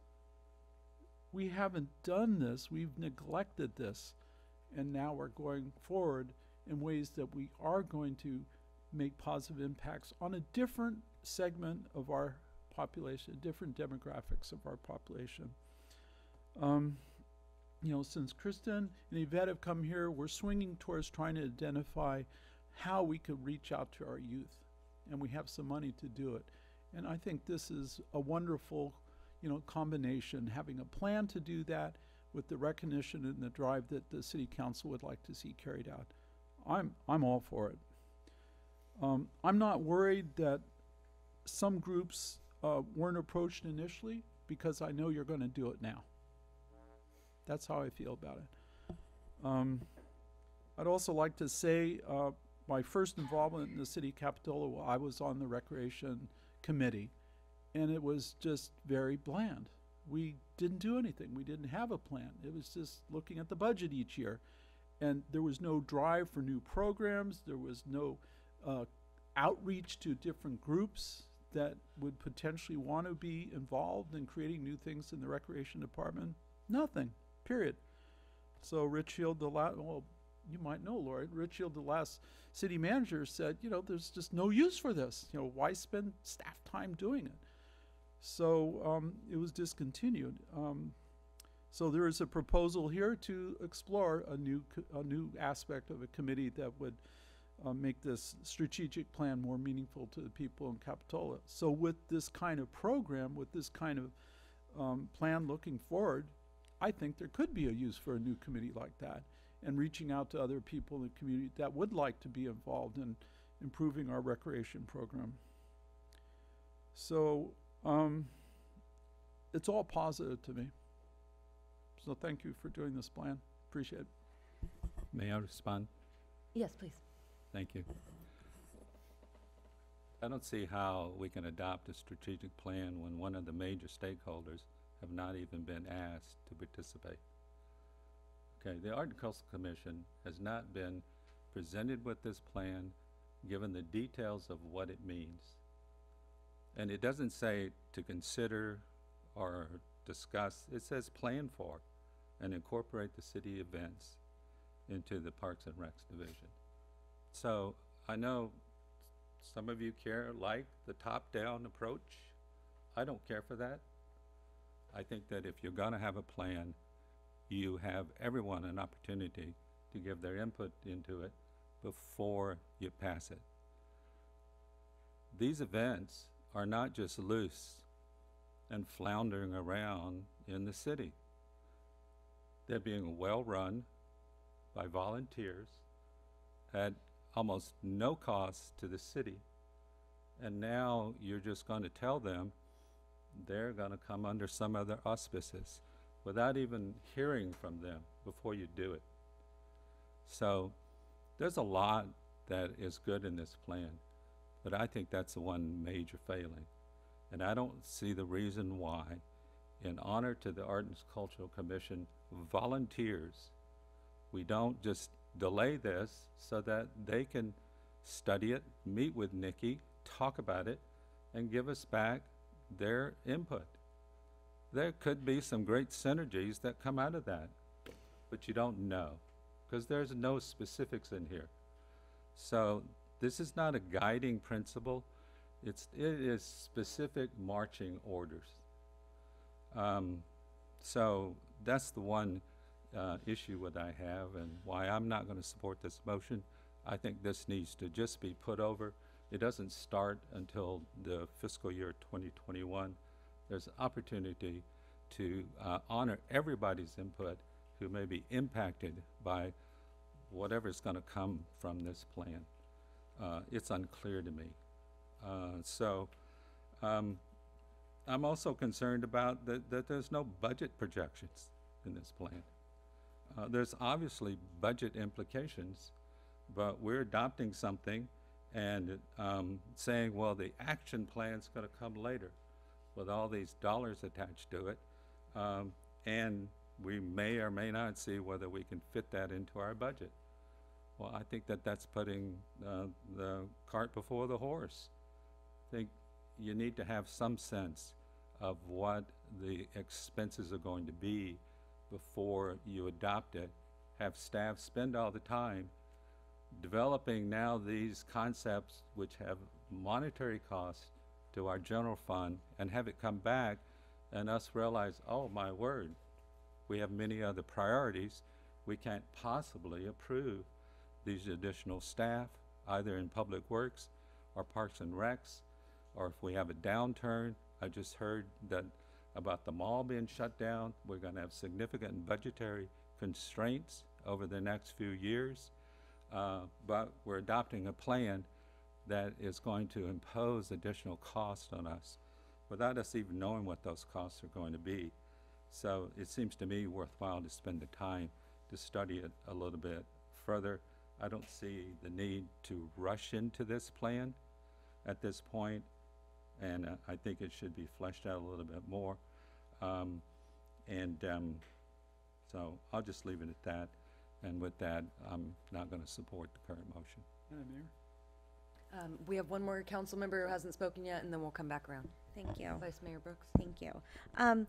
We haven't done this, we've neglected this. And now we're going forward in ways that we are going to make positive impacts on a different segment of our population, different demographics of our population. Um, you know, since Kristen and Yvette have come here, we're swinging towards trying to identify how we could reach out to our youth, and we have some money to do it. And I think this is a wonderful, you know, combination, having a plan to do that with the recognition and the drive that the city council would like to see carried out. I'm, I'm all for it. Um, I'm not worried that some groups, uh, weren't approached initially, because I know you're gonna do it now. That's how I feel about it. Um, I'd also like to say, uh, my first involvement in the city of Capitola, I was on the recreation committee, and it was just very bland. We didn't do anything. We didn't have a plan. It was just looking at the budget each year. And there was no drive for new programs. There was no uh, outreach to different groups that would potentially want to be involved in creating new things in the recreation department. Nothing, period. So Rich Hield, the last, well, you might know, Lori, Rich Hield, the last city manager, said, you know, there's just no use for this. You know, why spend staff time doing it? So um, it was discontinued. Um, so there is a proposal here to explore a new a new aspect of a committee that would uh, make this strategic plan more meaningful to the people in Capitola. So with this kind of program, with this kind of um, plan looking forward, I think there could be a use for a new committee like that and reaching out to other people in the community that would like to be involved in improving our recreation program. So um, it's all positive to me. So thank you for doing this plan. Appreciate it. May I respond? Yes, please. Thank you. I don't see how we can adopt a strategic plan when one of the major stakeholders have not even been asked to participate. Okay, the Art and Cultural Commission has not been presented with this plan, given the details of what it means. And it doesn't say to consider or discuss, it says plan for and incorporate the city events into the Parks and Recs division. So I know some of you care, like the top-down approach. I don't care for that. I think that if you're gonna have a plan, you have everyone an opportunity to give their input into it before you pass it. These events are not just loose and floundering around in the city. They're being well-run by volunteers at almost no cost to the city. And now you're just going to tell them they're going to come under some other auspices without even hearing from them before you do it. So there's a lot that is good in this plan, but I think that's the one major failing. And I don't see the reason why, in honor to the Art and Cultural Commission volunteers, we don't just delay this so that they can study it, meet with Nikki, talk about it, and give us back their input. There could be some great synergies that come out of that, but you don't know because there's no specifics in here. So this is not a guiding principle. It's, it is specific marching orders. Um, so that's the one uh, issue that I have and why I'm not going to support this motion. I think this needs to just be put over. It doesn't start until the fiscal year 2021. There's opportunity to uh, honor everybody's input who may be impacted by whatever's going to come from this plan. Uh, it's unclear to me. Uh, so um, I'm also concerned about that, that there's no budget projections in this plan. Uh, there's obviously budget implications, but we're adopting something and um, saying, well, the action plan's going to come later with all these dollars attached to it. Um, and we may or may not see whether we can fit that into our budget. Well, I think that that's putting uh, the cart before the horse. I think you need to have some sense of what the expenses are going to be before you adopt it. Have staff spend all the time developing now these concepts which have monetary costs to our general fund and have it come back and us realize, oh my word, we have many other priorities. We can't possibly approve these additional staff, either in Public Works or Parks and Recs, or if we have a downturn. I just heard that about the mall being shut down. We're gonna have significant budgetary constraints over the next few years. Uh, but we're adopting a plan that is going to impose additional costs on us without us even knowing what those costs are going to be. So it seems to me worthwhile to spend the time to study it a little bit further. I don't see the need to rush into this plan at this point, and uh, I think it should be fleshed out a little bit more. Um, and um, so I'll just leave it at that. And with that, I'm not going to support the current motion. Madam Mayor? Um, we have one more council member who hasn't spoken yet, and then we'll come back around. Thank you. Vice Mayor Brooks. Thank you. Um,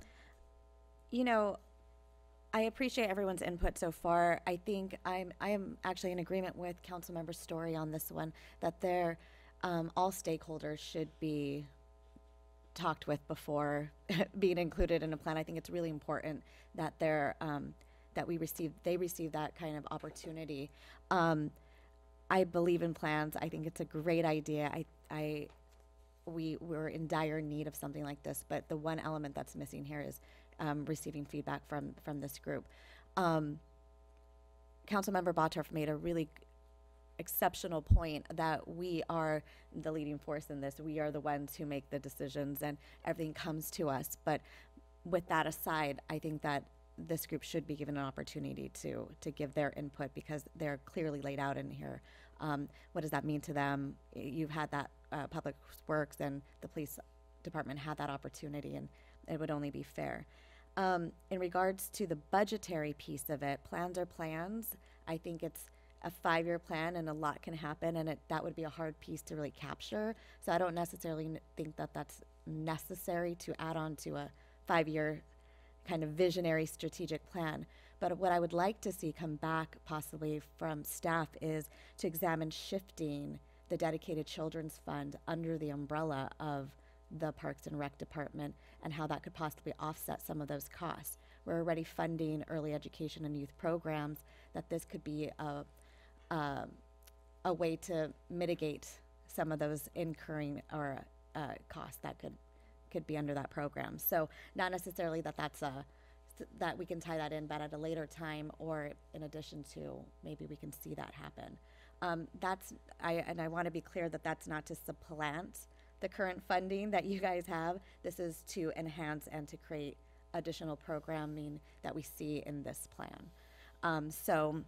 you know, I appreciate everyone's input so far. I think I'm I am actually in agreement with Councilmember Storey on this one that there um, all stakeholders should be talked with before being included in a plan. I think it's really important that they're um, that we receive they receive that kind of opportunity. Um, I believe in plans. I think it's a great idea. I I we we're in dire need of something like this, but the one element that's missing here is um, receiving feedback from from this group. Um, Councilmember Bottorff made a really exceptional point that we are the leading force in this. We are the ones who make the decisions, and everything comes to us. But with that aside, I think that this group should be given an opportunity to to give their input because they're clearly laid out in here. Um, what does that mean to them? You've had that uh, Public Works and the police department had that opportunity, and it would only be fair. Um, in regards to the budgetary piece of it, plans are plans. I think it's a five-year plan, and a lot can happen, and it that would be a hard piece to really capture. So I don't necessarily think that that's necessary to add on to a five-year kind of visionary strategic plan. But what I would like to see come back possibly from staff is to examine shifting the dedicated children's fund under the umbrella of the Parks and Rec Department and how that could possibly offset some of those costs. We're already funding early education and youth programs, that this could be a, a, a way to mitigate some of those incurring or uh, costs that could could be under that program. So not necessarily that that's a that we can tie that in, but at a later time or in addition to maybe we can see that happen. Um, that's I and I want to be clear that that's not to supplant the current funding that you guys have. This is to enhance and to create additional programming that we see in this plan. Um, so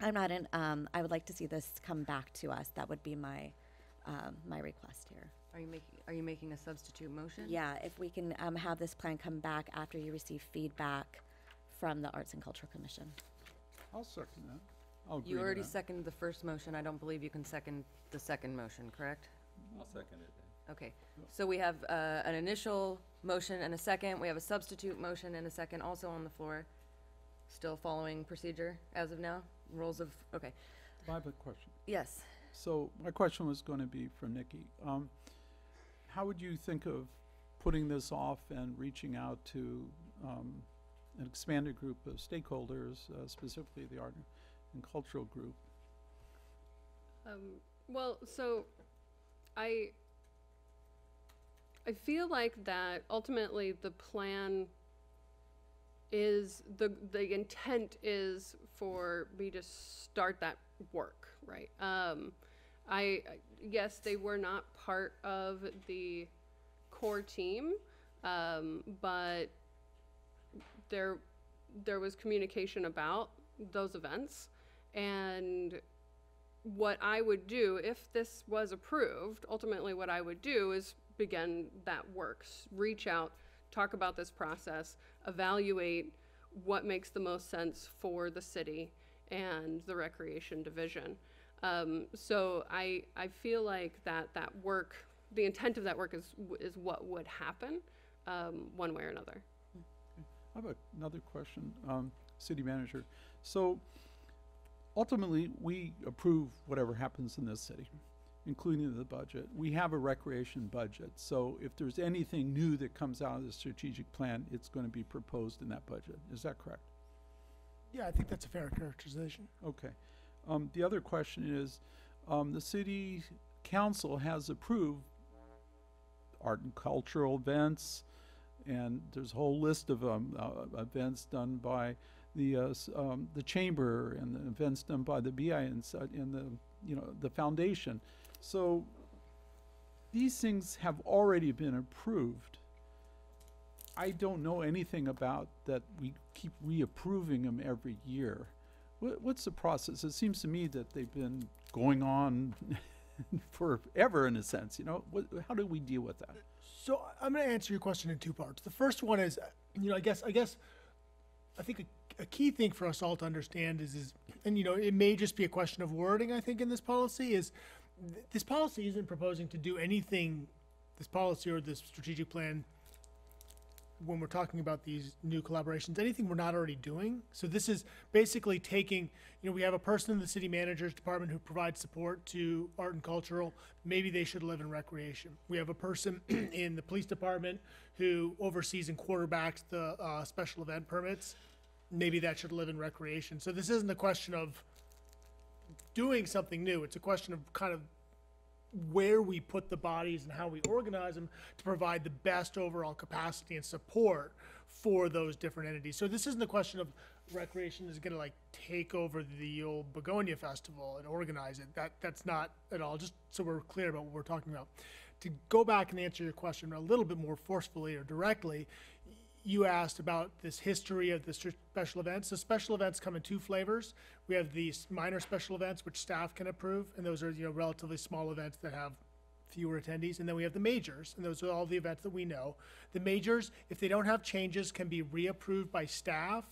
I'm not in. Um, I would like to see this come back to us. That would be my um, my request here. Are you making Are you making a substitute motion? Yeah, if we can um, have this plan come back after you receive feedback from the Arts and Cultural Commission. I'll second that. I'll agree You to already that. seconded the first motion. I don't believe you can second the second motion, correct? I'll second it then. Okay, so we have uh, an initial motion and a second. We have a substitute motion and a second also on the floor. Still following procedure as of now? Rules of, okay. I have a question. Yes. So my question was going to be for Nikki. Um, how would you think of putting this off and reaching out to um, an expanded group of stakeholders, uh, specifically the art and cultural group? Um, well, so I I feel like that ultimately the plan is the the intent is for me to start that work, right? Um, I yes, they were not part of the core team, um, but there there was communication about those events and what I would do if this was approved, ultimately what I would do is begin that work, s- reach out, talk about this process, evaluate what makes the most sense for the city and the recreation division. Um, so I I feel like that that work, the intent of that work is is what would happen, um, one way or another. I have another question, um, city manager. So ultimately, we approve whatever happens in this city, including the budget. We have a recreation budget, so if there's anything new that comes out of the strategic plan, it's going to be proposed in that budget. Is that correct? Yeah, I think that's a fair characterization. Okay. Um, the other question is, um, the city council has approved art and cultural events And there's a whole list of um, uh, events done by the uh, um, the chamber and the events done by the BI and, such, and the you know the foundation. So these things have already been approved. I don't know anything about that we keep reapproving them every year. What, what's the process? It seems to me that they've been going on forever in a sense, you know? What, how do we deal with that? So I'm going to answer your question in two parts. The first one is, uh, you know, I guess, I guess, I think a, a key thing for us all to understand is, is, and you know, it may just be a question of wording. I think in this policy is, th- this policy isn't proposing to do anything. This policy or this strategic plan, when we're talking about these new collaborations, anything we're not already doing. So this is basically taking, you know, we have a person in the city manager's department who provides support to art and cultural. Maybe they should live in recreation. We have a person in the police department who oversees and quarterbacks the uh, special event permits. Maybe that should live in recreation. So this isn't a question of doing something new. It's a question of kind of where we put the bodies and how we organize them to provide the best overall capacity and support for those different entities. So this isn't a question of recreation is going to like take over the old Begonia Festival and organize it. That that's not at all. Just so we're clear about what we're talking about. To go back and answer your question a little bit more forcefully or directly, you asked about this history of the special events. The special events come in two flavors. We have these minor special events, which staff can approve, and those are you know relatively small events that have fewer attendees. And then we have the majors, and those are all the events that we know. The majors, if they don't have changes, can be reapproved by staff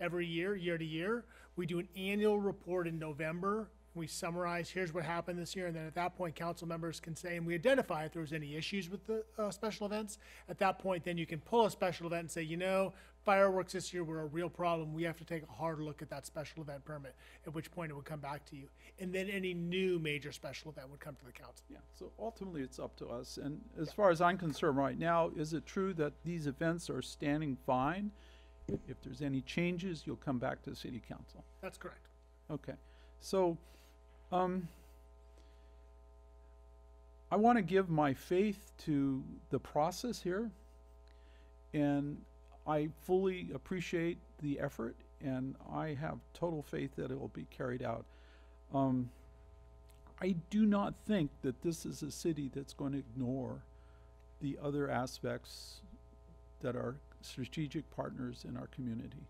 every year, year to year. We do an annual report in November. We summarize, here's what happened this year, and then at that point, council members can say, and we identify if there was any issues with the uh, special events. At that point, then you can pull a special event and say, you know, fireworks this year were a real problem. We have to take a hard look at that special event permit, at which point it would come back to you. And then any new major special event would come to the council. Yeah, so ultimately it's up to us. And as far as I'm concerned right now, is it true that these events are standing fine? If there's any changes, you'll come back to the city council. That's correct. Okay, so, um, I want to give my faith to the process here. And I fully appreciate the effort and I have total faith that it will be carried out. Um, I do not think that this is a city that's going to ignore the other aspects that are strategic partners in our community.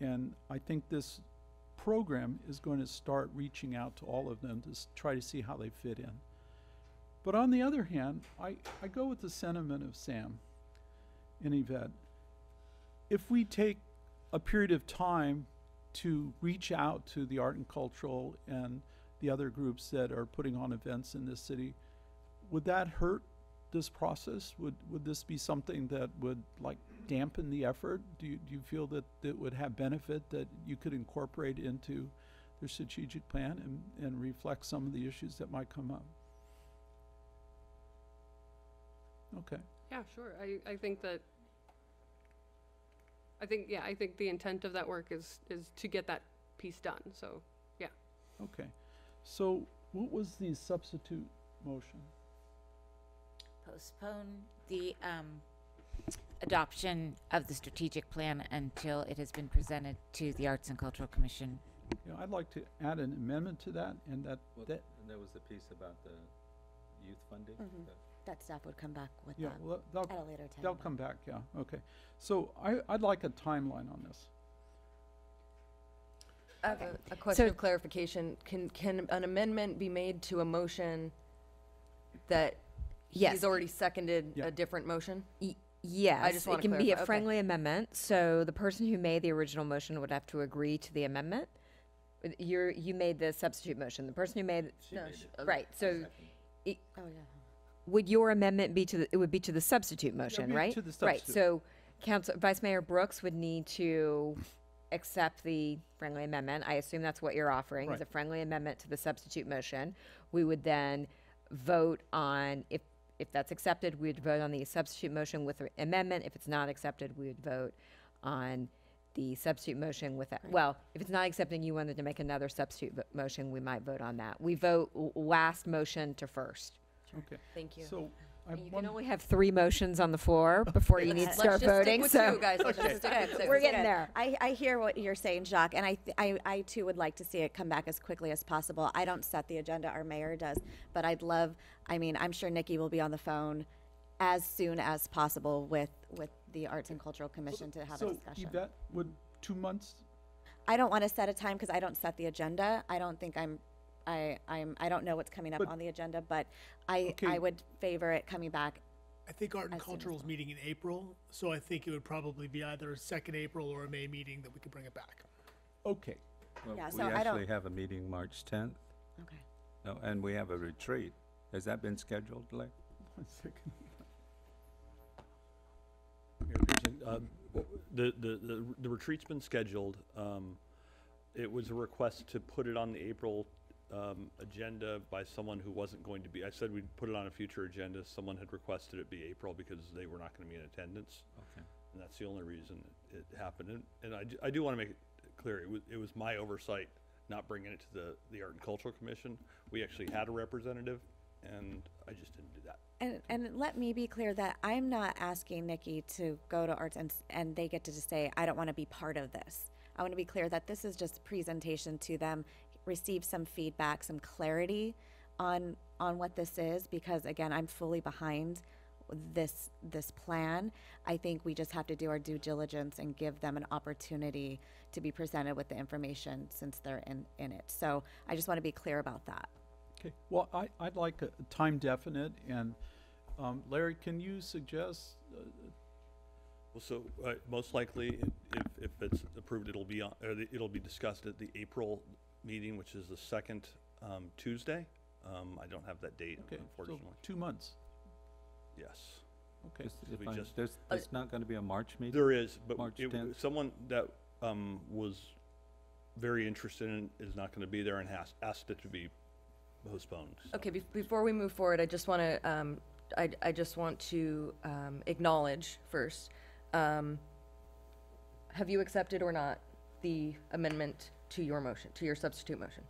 And I think this program is going to start reaching out to all of them to try to see how they fit in. But on the other hand, I, I go with the sentiment of Sam and Yvette. If we take a period of time to reach out to the art and cultural and the other groups that are putting on events in this city, would that hurt this process? Would, would this be something that would like dampen the effort? Do you, do you feel that it would have benefit that you could incorporate into their strategic plan and, and reflect some of the issues that might come up? Okay. Yeah, sure. I, I think that, I think, yeah, I think the intent of that work is, is to get that piece done, so, yeah. Okay. So what was the substitute motion? Postpone the um, adoption of the strategic plan until it has been presented to the Arts and Cultural Commission. You know, I'd like to add an amendment to that and that, Well, that, And there was the piece about the youth funding. Mhm. that- That staff would come back with yeah, that well, they'll, at a later time. they'll come back, yeah, okay. So I, I'd like a timeline on this. I have a, a question of clarification. Can, can an amendment be made to a motion that Yes. he's already seconded Yeah. a different motion? Yes, I just it wanna can be a clarify. Okay. friendly amendment. So the person who made the original motion would have to agree to the amendment. You're, you made the substitute motion. The person who made, She No, made sh- it. right, so it- Oh, yeah. would your amendment be to, the? it would be to the substitute motion, be right? to the Right, so Council, Vice Mayor Brooks would need to accept the friendly amendment. I assume that's what you're offering, is Right. a friendly amendment to the substitute motion. We would then vote on, if, if that's accepted, we'd vote on the substitute motion with the amendment. If it's not accepted, we would vote on the substitute motion with, that. well, if it's not accepted, you wanted to make another substitute vo- motion, we might vote on that. We vote l- last motion to first. Okay. Thank you. So I You can won- only have three motions on the floor before you need to Let's start just stick voting, with so. two, guys. Let's just stick with two. We're getting there. I, I hear what you're saying, Jacques, and I, th- I, I too would like to see it come back as quickly as possible. I don't set the agenda, our mayor does, but I'd love, I mean, I'm sure Nikki will be on the phone as soon as possible with, with the Arts and Cultural Commission to have a So discussion. Yvette, would two months, I don't want to set a time because I don't set the agenda. I don't think I'm, I, I'm, I don't know what's coming up But- on the agenda, but I, Okay. I would favor it coming back. I think Art and as soon as Cultural is meeting in April, so I think it would probably be either a second April or a May meeting that we could bring it back. okay. Well, Yeah, We so I don't- actually have a meeting March 10th. Okay. No, and we have a retreat. Has that been scheduled, Larry? One second. Mayor uh, The, the, the, the retreat's been scheduled. Um, It was a request to put it on the April um, agenda by someone who wasn't going to be. I said we'd put it on a future agenda. Someone had requested it be April because they were not going to be in attendance. Okay. And that's the only reason it happened. And, and I, d- I do want to make it clear, it was, it was my oversight not bringing it to the, the Art and Cultural Commission. We actually had a representative, and I just didn't do that. And, and let me be clear that I'm not asking Nikki to go to arts and, and they get to just say, I don't want to be part of this. I want to be clear that this is just presentation to them, receive some feedback, some clarity on, on what this is, because again, I'm fully behind this, this plan. I think we just have to do our due diligence and give them an opportunity to be presented with the information since they're in, in it. So I just want to be clear about that. Okay, well, I, I'd like a a time definite, and um, Larry, can you suggest, uh, Well, so, uh, most likely, if, if it's approved, it'll be on, or the- it'll be discussed at the April meeting, which is the second, um, Tuesday. Um, I don't have that date, okay, so unfortunately. two months? Yes. Okay. Just So if we I- just- There's, there's not going to be a March meeting? There is, but March it, 10th? someone that, um, was very interested in is not gonna be there and has, asked it to be postponed. so. Okay, bef- before we move forward, I just want to, um, I, I just want to, um, acknowledge first, um, have you accepted or not the amendment to your motion, to your substitute motion?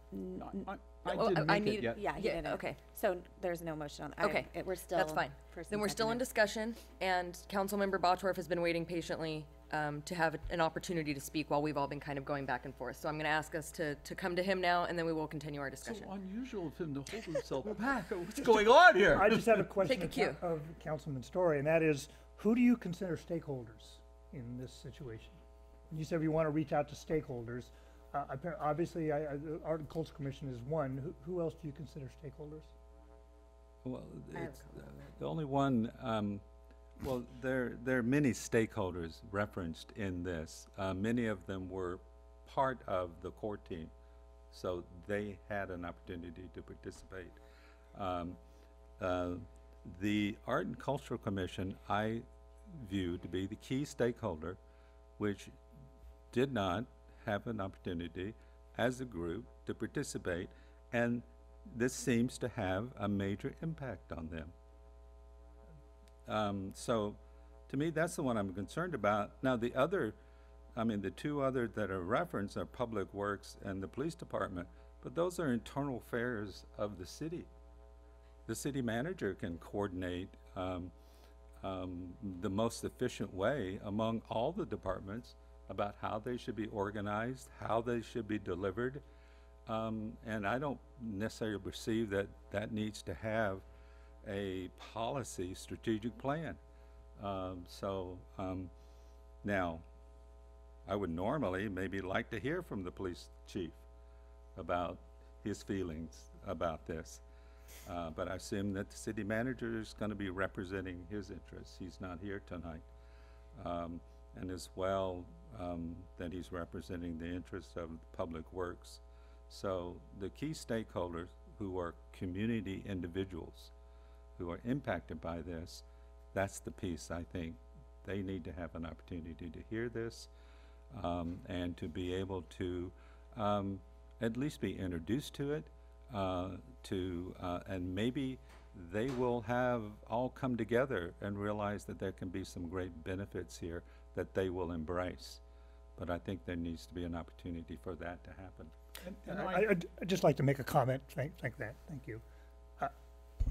I, I Oh, didn't I make it need- yet. Yeah, he Yeah, didn't. okay. So there's no motion on, I- Okay, it- we're still. That's fine. first Then and we're still in seconded. discussion, and Councilmember Bottorff has been waiting patiently um, to have an opportunity to speak while we've all been kind of going back and forth. So I'm going to ask us to, to come to him now, and then we will continue our So discussion. unusual of him to hold himself back. What's going on here? I just have a question Take a of cue. Of Councilman Storey, and that is, who do you consider stakeholders in this situation? You said you want to reach out to stakeholders. Uh, appar- obviously, I, I, the Art and Culture Commission is one. Who, who else do you consider stakeholders? Well, I have a it's, uh, the only one, um, well, there, there are many stakeholders referenced in this. Uh, many of them were part of the core team, so they had an opportunity to participate. Um, uh, the Art and Cultural Commission, I view to be the key stakeholder, which did not have an opportunity as a group to participate, and this seems to have a major impact on them. Um, so, to me, that's the one I'm concerned about. Now, the other, I mean, the two other that are referenced are Public Works and the Police Department, but those are internal affairs of the city. The city manager can coordinate um, um, the most efficient way among all the departments about how they should be organized, how they should be delivered. Um, and I don't necessarily perceive that that needs to have a policy strategic plan. Um, so, um, now, I would normally maybe like to hear from the police chief about his feelings about this. Uh, but I assume that the city manager is gonna be representing his interests. He's not here tonight. Um, and as well, um, that he's representing the interests of Public Works. So the key stakeholders who are community individuals who are impacted by this, that's the piece I think they need to have an opportunity to hear this um, and to be able to um, at least be introduced to it, uh, to uh, and maybe they will have all come together and realize that there can be some great benefits here that they will embrace. But I think there needs to be an opportunity for that to happen. And- And and I, I- I'd, I'd just like to make a comment, thank, thank that, thank you. Uh,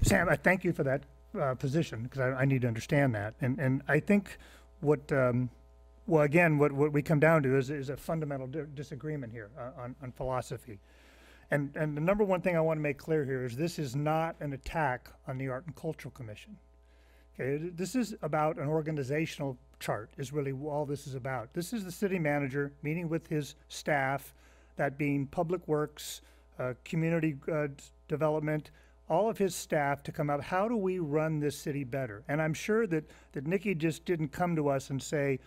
Sam, I thank you for that uh, position, because I, I need to understand that. And, and I think what, um, well, again, what, what we come down to is, is a fundamental di- disagreement here uh, on, on philosophy. And, and the number one thing I want to make clear here is this is not an attack on the Art and Cultural Commission. Okay, this is about an organizational chart, is really all this is about. This is the city manager meeting with his staff, that being Public Works, uh, Community uh, Development, all of his staff to come up, how do we run this city better? And I'm sure that, that Nikki just didn't come to us and say,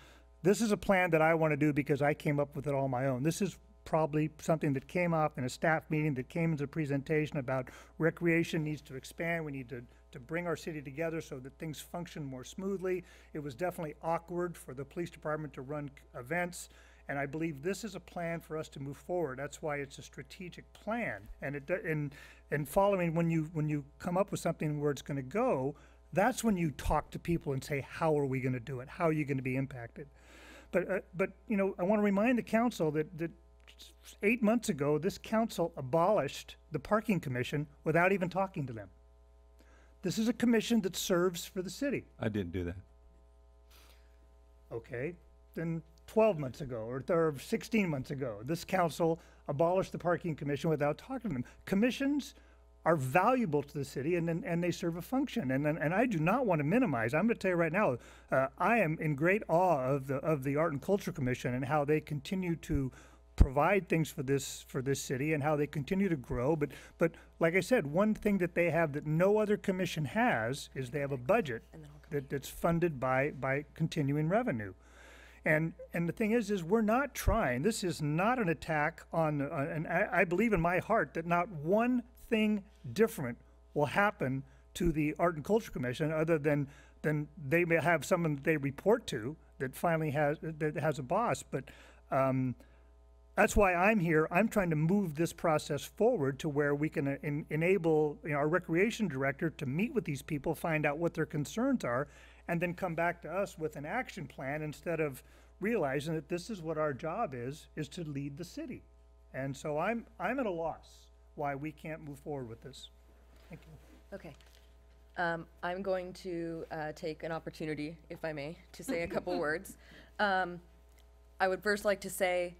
this is a plan that I want to do because I came up with it all my own. This is probably something that came up in a staff meeting that came as a presentation about recreation needs to expand. We need to, to bring our city together so that things function more smoothly. It was definitely awkward for the police department to run events. And I believe this is a plan for us to move forward. That's why it's a strategic plan. And it, and, and following, when you, when you come up with something where it's gonna go, that's when you talk to people and say, how are we gonna do it? How are you gonna be impacted? But, uh, but, you know, I want to remind the council that, that eight months ago, this council abolished the parking commission without even talking to them. This is a commission that serves for the city. I didn't do that. Okay, then twelve months ago, or, th- or sixteen months ago, this council abolished the parking commission without talking to them. Commissions are valuable to the city and, and, and they serve a function. And, and, and I do not want to minimize, I'm gonna tell you right now, uh, I am in great awe of the, of the Art and Culture Commission and how they continue to provide things for this, for this city and how they continue to grow. But, but like I said, one thing that they have that no other commission has is they have a budget that, that's funded by, by continuing revenue. And, and the thing is, is we're not trying, this is not an attack on, uh, and I, I believe in my heart that not one thing different will happen to the Art and Culture Commission other than, than they may have someone that they report to that finally has, that has a boss. But, um, that's why I'm here. I'm trying to move this process forward to where we can uh, en- enable you know, our recreation director to meet with these people, find out what their concerns are, and then come back to us with an action plan instead of realizing that this is what our job is, is to lead the city. And so I'm, I'm at a loss why we can't move forward with this. Thank you. Okay. Um, I'm going to uh, take an opportunity, if I may, to say a couple words. Um, I would first like to say,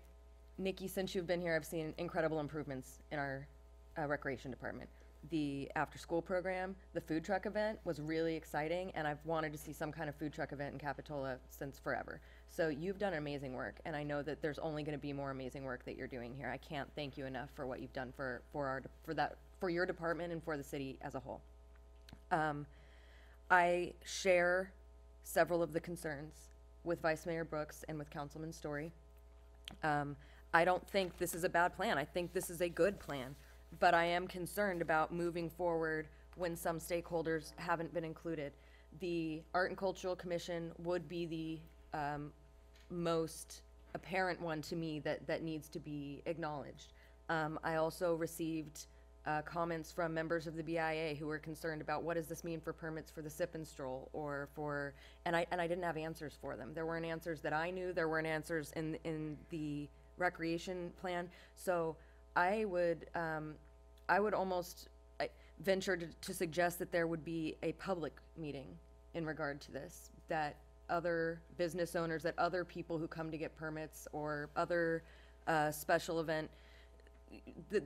Nikki, since you've been here, I've seen incredible improvements in our uh, recreation department. The after-school program, the food truck event was really exciting, and I've wanted to see some kind of food truck event in Capitola since forever. So you've done amazing work, and I know that there's only going to be more amazing work that you're doing here. I can't thank you enough for what you've done for for our for that for your department and for the city as a whole. Um, I share several of the concerns with Vice Mayor Brooks and with Councilman Storey. Um, I don't think this is a bad plan. I think this is a good plan. But I am concerned about moving forward when some stakeholders haven't been included. The Art and Cultural Commission would be the um, most apparent one to me that, that needs to be acknowledged. Um, I also received uh, comments from members of the BIA who were concerned about what does this mean for permits for the sip and stroll or for, and I, and I didn't have answers for them. There weren't answers that I knew, there weren't answers in, in the recreation plan. So I would, um, I would almost venture to, to suggest that there would be a public meeting in regard to this, that other business owners, that other people who come to get permits or other, uh, special event,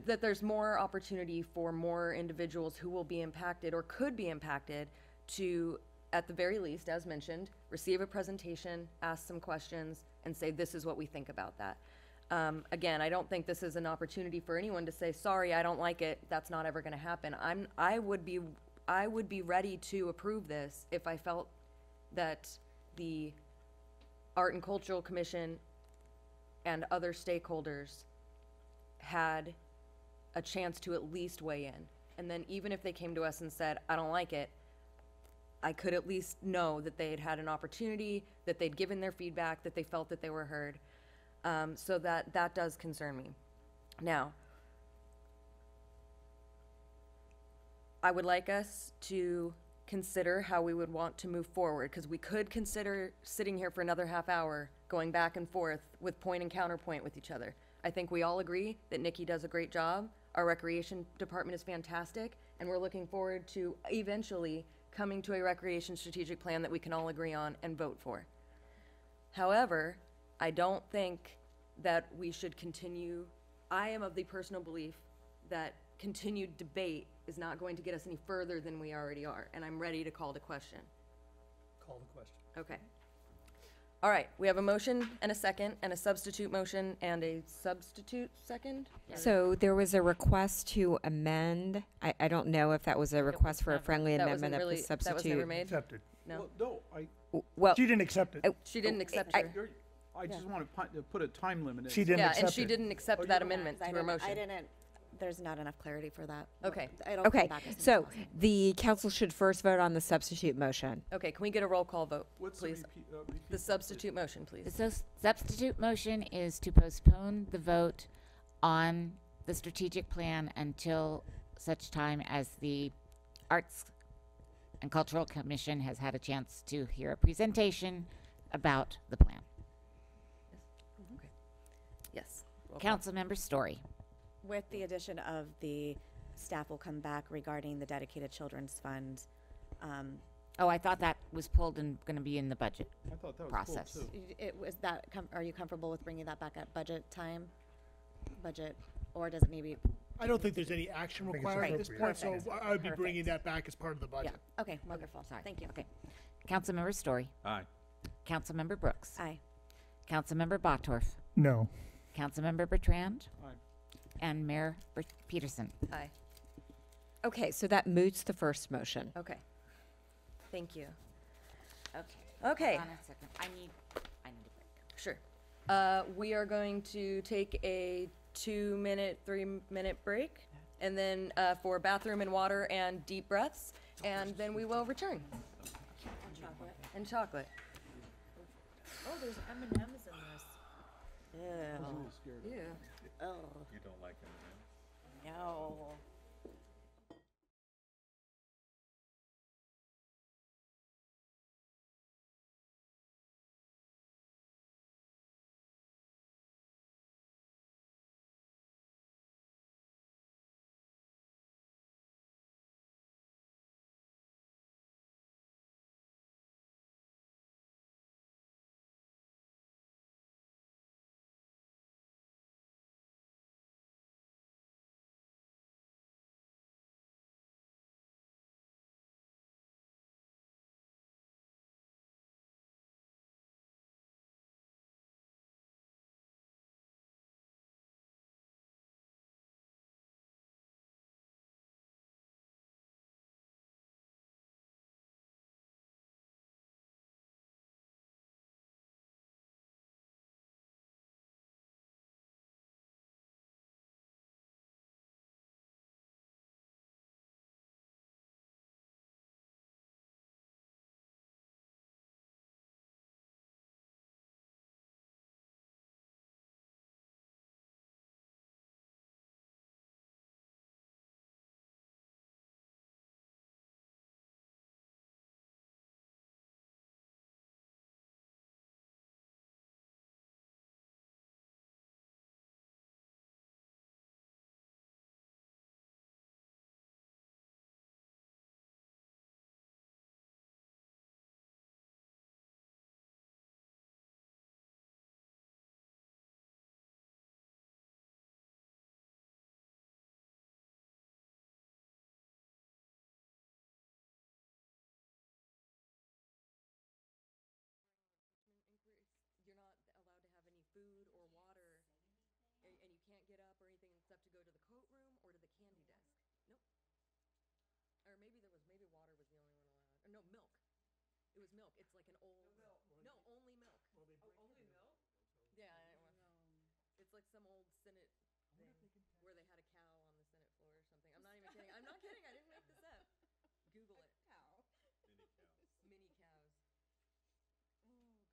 that there's more opportunity for more individuals who will be impacted or could be impacted to, at the very least, as mentioned, receive a presentation, ask some questions, and say, this is what we think about that. Um, again, I don't think this is an opportunity for anyone to say, sorry, I don't like it, that's not ever gonna happen. I'm, I would be, I would be ready to approve this if I felt that the Art and Cultural Commission and other stakeholders had a chance to at least weigh in. And then even if they came to us and said, I don't like it, I could at least know that they had had an opportunity, that they'd given their feedback, that they felt that they were heard. Um, so that, that does concern me. Now, I would like us to consider how we would want to move forward, because we could consider sitting here for another half hour, going back and forth with point and counterpoint with each other. I think we all agree that Nikki does a great job. Our recreation department is fantastic, and we're looking forward to eventually coming to a recreation strategic plan that we can all agree on and vote for. However, I don't think that we should continue, I am of the personal belief that continued debate is not going to get us any further than we already are, and I'm ready to call the question. Call the question. Okay. All right, we have a motion and a second, and a substitute motion and a substitute second? So there was a request to amend. I, I don't know if that was a request for a friendly That wasn't amendment of the really- substitute. That was never made? Accepted. No. No, I, W- Well, She didn't accept it. oh, She didn't oh, accept I- her. I just want to put a time limit in. She didn't Yeah, accept and she it. didn't accept Oh, that don't- amendment to I her didn't, motion. I didn't, there's not enough clarity for that. Okay. I don't Okay, back as soon as so possible. the council should first vote on the substitute motion. Okay, can we get a roll call vote, What's the please? repeat- uh, repeat The that, substitute motion, please. The sus- substitute motion is to postpone the vote on the strategic plan until such time as the Arts and Cultural Commission has had a chance to hear a presentation about the plan. Yes. roll call. Councilmember Storey. With the addition of the staff will come back regarding the dedicated children's fund. Um, Oh, I thought that was pulled and going to be in the budget I thought that was cool, process. too. y- it was that, com- are you comfortable with bringing that back at budget time? Budget, or does it need to be? I don't think there's any action think it's required at this point, appropriate. so I I would be bringing that back as part of the Yeah, budget. okay, wonderful, Sorry. thank you. Okay. Councilmember Storey. Aye. Councilmember Brooks. Aye. Councilmember Bottorff. No. Councilmember Bertrand. Aye. And Mayor Ber- Petersen. Aye. Okay, so that moots the first motion. Okay. Thank you. Okay. Okay. Hold on a second. I need, I need a break. Sure. Uh, we are going to take a two-minute, three-minute break, and then, uh, for bathroom and water and deep breaths, and then we will return. And chocolate. Oh, there's M and M's in this. Ew. Ew. Oh, You don't like them, no. Or anything to go to the coat room or to the candy desk. Nope. Or maybe there was, maybe water was the only one allowed, or no, milk. It was milk, it's like an old. No, only milk. Oh, only milk? Yeah, I don't want. It's like some old Senate thing where they had a cow on the Senate floor or something. I'm not even kidding, I'm not kidding, I didn't make this up. Google it. Cow. Mini cows. Oh, gosh.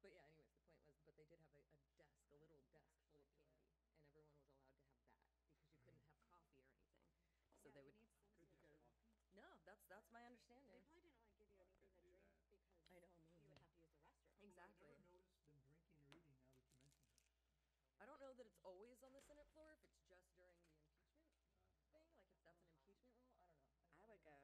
But yeah, anyways, the point was, but they did have a, a desk, a little desk full of candy, and everyone was allowed to have that because you couldn't have coffee or anything. So they would. No, that's that's my understanding. They probably didn't want to give you anything to drink because I know you would have to use the restroom. Exactly. I don't know that it's always on the Senate floor. If it's just during the impeachment thing, like if that's an impeachment rule, I don't know. I would go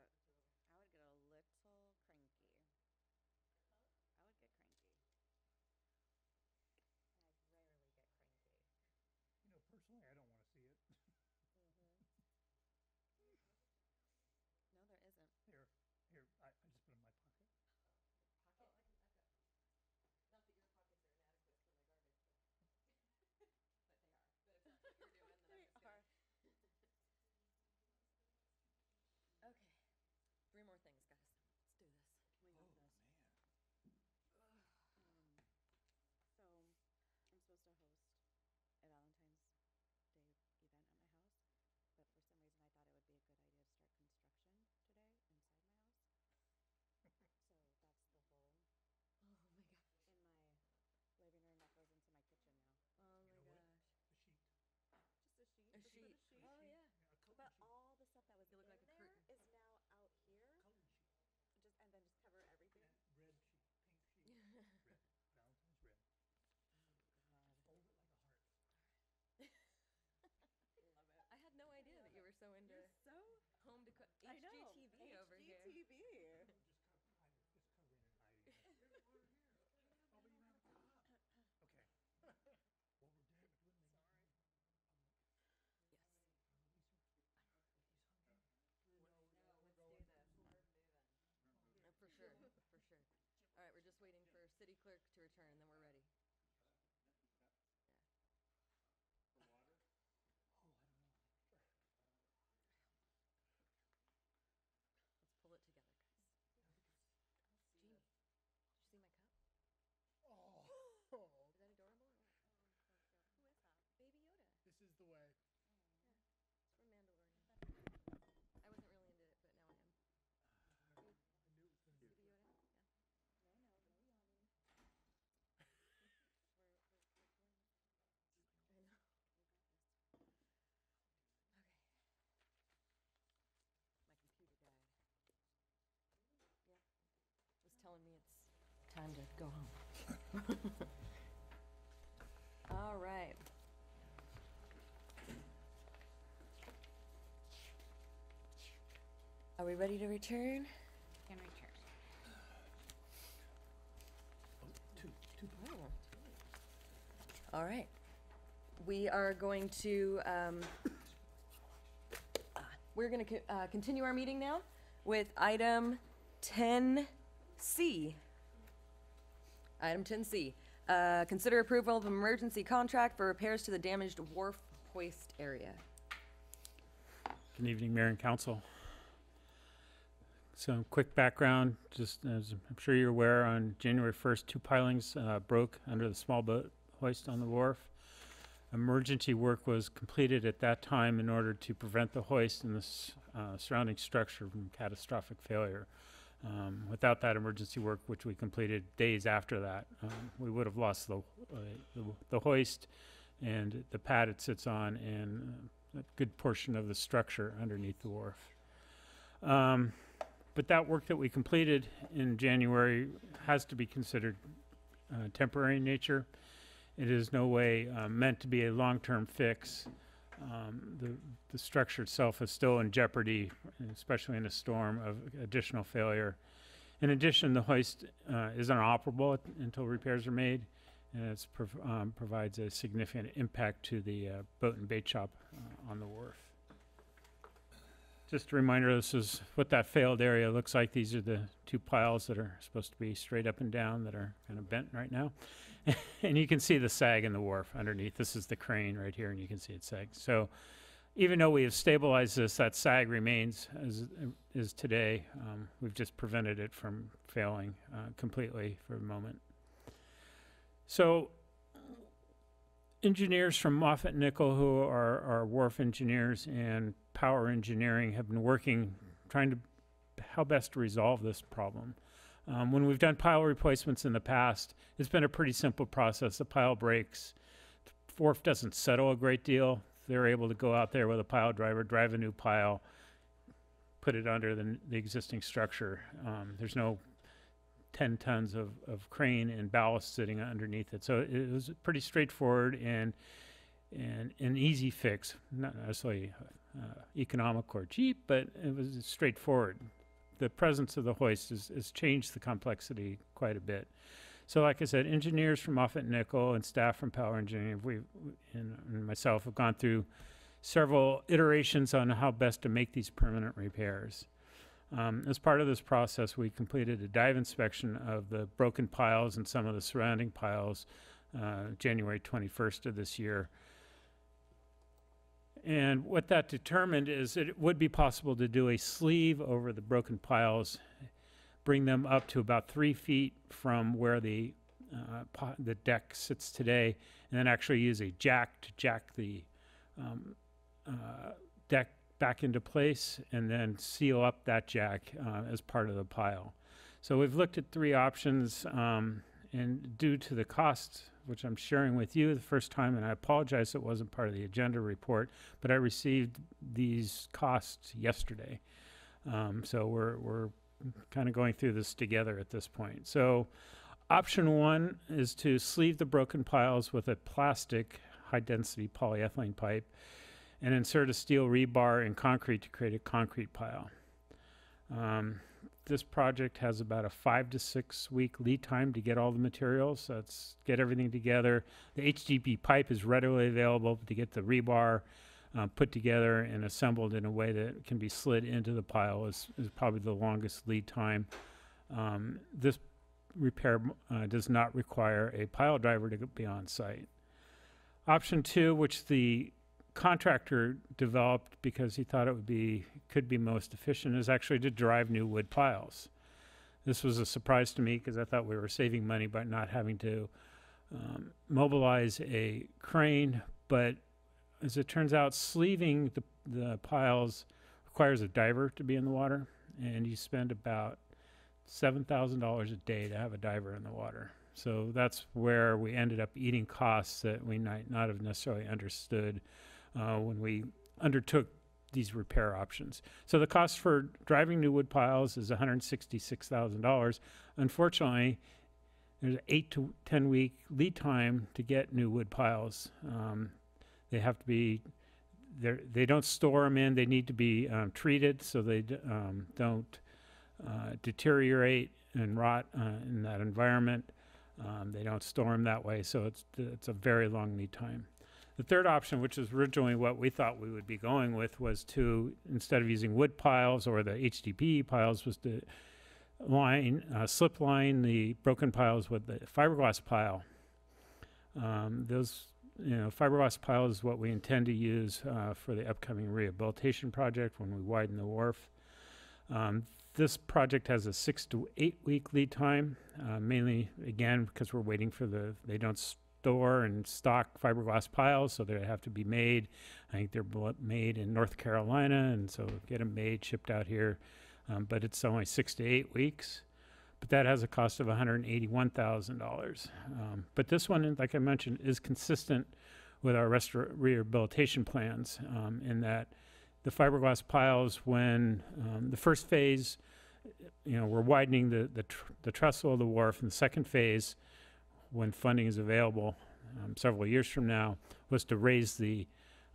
city clerk to return, then we're ready. Let's pull it together, guys. Jeannie, did you see my cup? Oh. Is that adorable or what? Who is that? Baby Yoda. This is the way. Yeah, it's from Mandalorian. I wasn't really into it, but now I am. Baby Yoda? Yeah. No, no, no yawning. We're, we're, we're doing this. I know. Okay. My computer died. Yep. Was telling me it's time to go home. All right. Are we ready to return? Can return. All right. We are going to, um, ah, we're going to uh, continue our meeting now with item 10C. Item 10C. Uh, consider approval of emergency contract for repairs to the damaged wharf hoist area. Good evening, Mayor and Council. So, quick background, just as I'm sure you're aware, on January 1st, two pilings uh, broke under the small boat hoist on the wharf. Emergency work was completed at that time in order to prevent the hoist and the uh, surrounding structure from catastrophic failure. Um, without that emergency work, which we completed days after that, um, we would have lost the, uh, the, the hoist and the pad it sits on and uh, a good portion of the structure underneath the wharf. Um, but that work that we completed in January has to be considered uh, temporary in nature. It is no way uh, meant to be a long-term fix. Um, the, the structure itself is still in jeopardy, especially in a storm of additional failure. In addition, the hoist uh, is inoperable until repairs are made, and it prov- um, provides a significant impact to the uh, boat and bait shop uh, on the wharf. Just a reminder, this is what that failed area looks like. These are the two piles that are supposed to be straight up and down that are kind of bent right now. and you can see the sag in the wharf underneath. This is the crane right here, and you can see it sag. So even though we have stabilized this, that sag remains as is today. Um, we've just prevented it from failing uh, completely for a moment. So engineers from Moffatt Nichol, who are, are wharf engineers and power engineering, have been working trying to how best to resolve this problem. Um, when we've done pile replacements in the past, it's been a pretty simple process. The pile breaks, the wharf doesn't settle a great deal. They're able to go out there with a pile driver, drive a new pile, put it under the, the existing structure. Um, there's no 10 tons of, of crane and ballast sitting underneath it. So it was pretty straightforward and and an easy fix, not necessarily uh, economic or cheap, but it was straightforward. The presence of the hoist has, has changed the complexity quite a bit. So, like I said, engineers from Moffatt Nichol and staff from Power Engineering, we and, and myself have gone through several iterations on how best to make these permanent repairs. Um, as part of this process, we completed a dive inspection of the broken piles and some of the surrounding piles uh, January 21st of this year. And what that determined is that it would be possible to do a sleeve over the broken piles, bring them up to about three feet from where the uh, the deck sits today, and then actually use a jack to jack the um, uh, deck back into place, and then seal up that jack uh, as part of the pile. So we've looked at three options, um, and due to the cost, which I'm sharing with you the first time, and I apologize it wasn't part of the agenda report, but I received these costs yesterday. Um, so we're we're kind of going through this together at this point. So option one is to sleeve the broken piles with a plastic high density polyethylene pipe and insert a steel rebar in concrete to create a concrete pile. Um, this project has about a five to six week lead time to get all the materials. That's get everything together. The HDP pipe is readily available to get the rebar uh, put together and assembled in a way that can be slid into the pile is, is probably the longest lead time. Um, this repair uh, does not require a pile driver to be on site. Option two, which the contractor developed because he thought it would be could be most efficient, is actually to drive new wood piles. This was a surprise to me because I thought we were saving money by not having to um, mobilize a crane, but as it turns out, sleeving the, the piles requires a diver to be in the water, and you spend about seven thousand dollars a day to have a diver in the water. So that's where we ended up eating costs that we might not have necessarily understood uh, when we undertook these repair options. So the cost for driving new wood piles is one hundred sixty-six thousand dollars. Unfortunately, there's an eight to ten week lead time to get new wood piles. Um, they have to be they're, don't store them in. They need to be um, treated so they um, don't uh, deteriorate and rot uh, in that environment. Um, they don't store them that way, so it's it's a very long lead time. The third option, which is originally what we thought we would be going with, was to instead of using wood piles or the HDPE piles, was to line uh, slip line the broken piles with the fiberglass pile. Um, those you know, fiberglass pile is what we intend to use uh, for the upcoming rehabilitation project when we widen the wharf. Um, this project has a six to eight week lead time, uh, mainly again because we're waiting for the they don't and stock fiberglass piles, so they have to be made. I think they're made in North Carolina, and so get them made, shipped out here. Um, but it's only six to eight weeks but that has a cost of $181,000. Um, but this one, like I mentioned, is consistent with our rehabilitation plans um, in that the fiberglass piles, when um, the first phase, you know, we're widening the, the, tr- the trestle of the wharf, and the second phase, when funding is available um, several years from now, was to raise the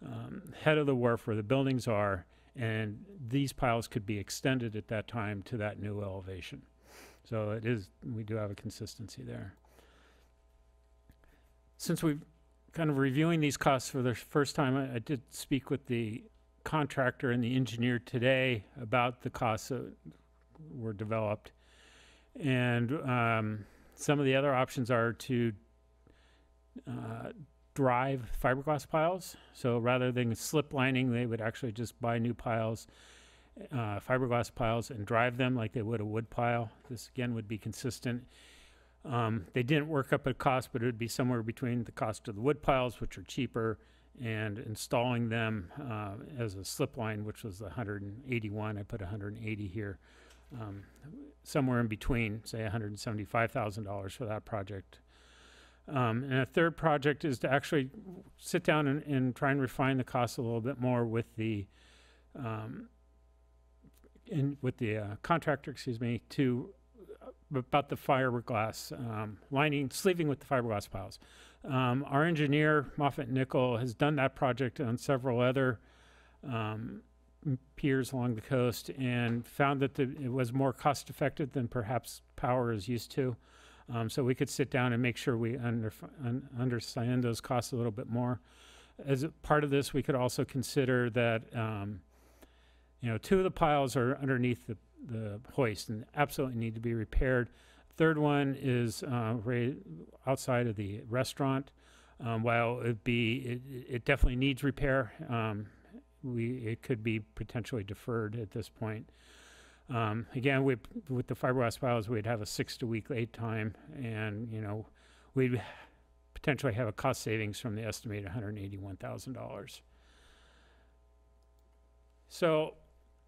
um, head of the wharf where the buildings are, and these piles could be extended at that time to that new elevation. So it is, we do have a consistency there. Since we've kind of reviewing these costs for the first time, I, I did speak with the contractor and the engineer today about the costs that were developed. And um, some of the other options are to uh, drive fiberglass piles. So rather than slip lining, they would actually just buy new piles uh, fiberglass piles and drive them like they would a wood pile. This again would be consistent. Um, they didn't work up a cost, but it would be somewhere between the cost of the wood piles, which are cheaper, and installing them uh, as a slip line, which was 181. I put 180 here. Um, somewhere in between, say $175,000 for that project. Um, and a third project is to actually sit down and, and try and refine the cost a little bit more with the um, in with the uh, contractor, excuse me, to uh, about the fiberglass um, lining, sleeving with the fiberglass piles. Um, our engineer Moffatt Nichol has done that project on several other um, piers along the coast and found that the, it was more cost effective than perhaps Power is used to. Um, so we could sit down and make sure we under, un, understand those costs a little bit more. As a part of this, we could also consider that um, you know, two of the piles are underneath the, the hoist and absolutely need to be repaired. Third one is uh, right outside of the restaurant. Um, while it be, it, it definitely needs repair. We it could be potentially deferred at this point. Um, again, we, with the fiberglass piles, we'd have a six to week lead time, and you know, we'd potentially have a cost savings from the estimated one hundred eighty-one thousand dollars. So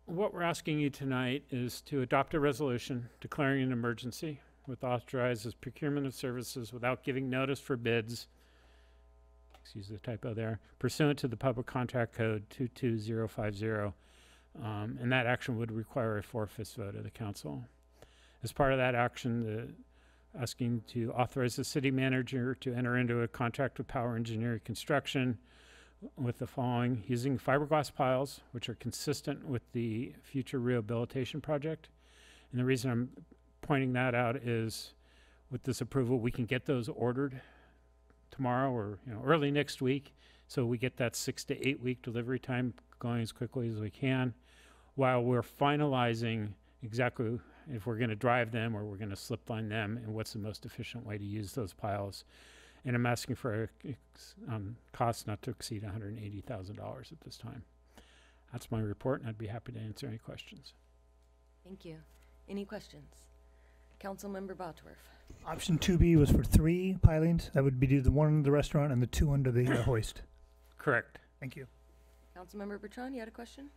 what we're asking you tonight is to adopt a resolution declaring an emergency with authorizes procurement of services without giving notice for bids, excuse the typo there, pursuant to the Public Contract Code 22050. Um, and that action would require a four-fifths vote of the council. As part of that action, the asking to authorize the city manager to enter into a contract with Power Engineering Construction with the following, using fiberglass piles, which are consistent with the future rehabilitation project. And the reason I'm pointing that out is with this approval, we can get those ordered tomorrow or, you know, early next week. So we get that six to eight week delivery time going as quickly as we can while we're finalizing exactly if we're gonna drive them or we're gonna slip line them, and what's the most efficient way to use those piles. And I'm asking for a, um, cost not to exceed hundred and eighty thousand dollars at this time. That's my report, and I'd be happy to answer any questions. Thank you. Any questions? Councilmember Bottorff. Option two B was for three pilings. That would be do the one under the restaurant and the two under the uh, hoist. Correct. Thank you. Councilmember Bertrand, you had a question?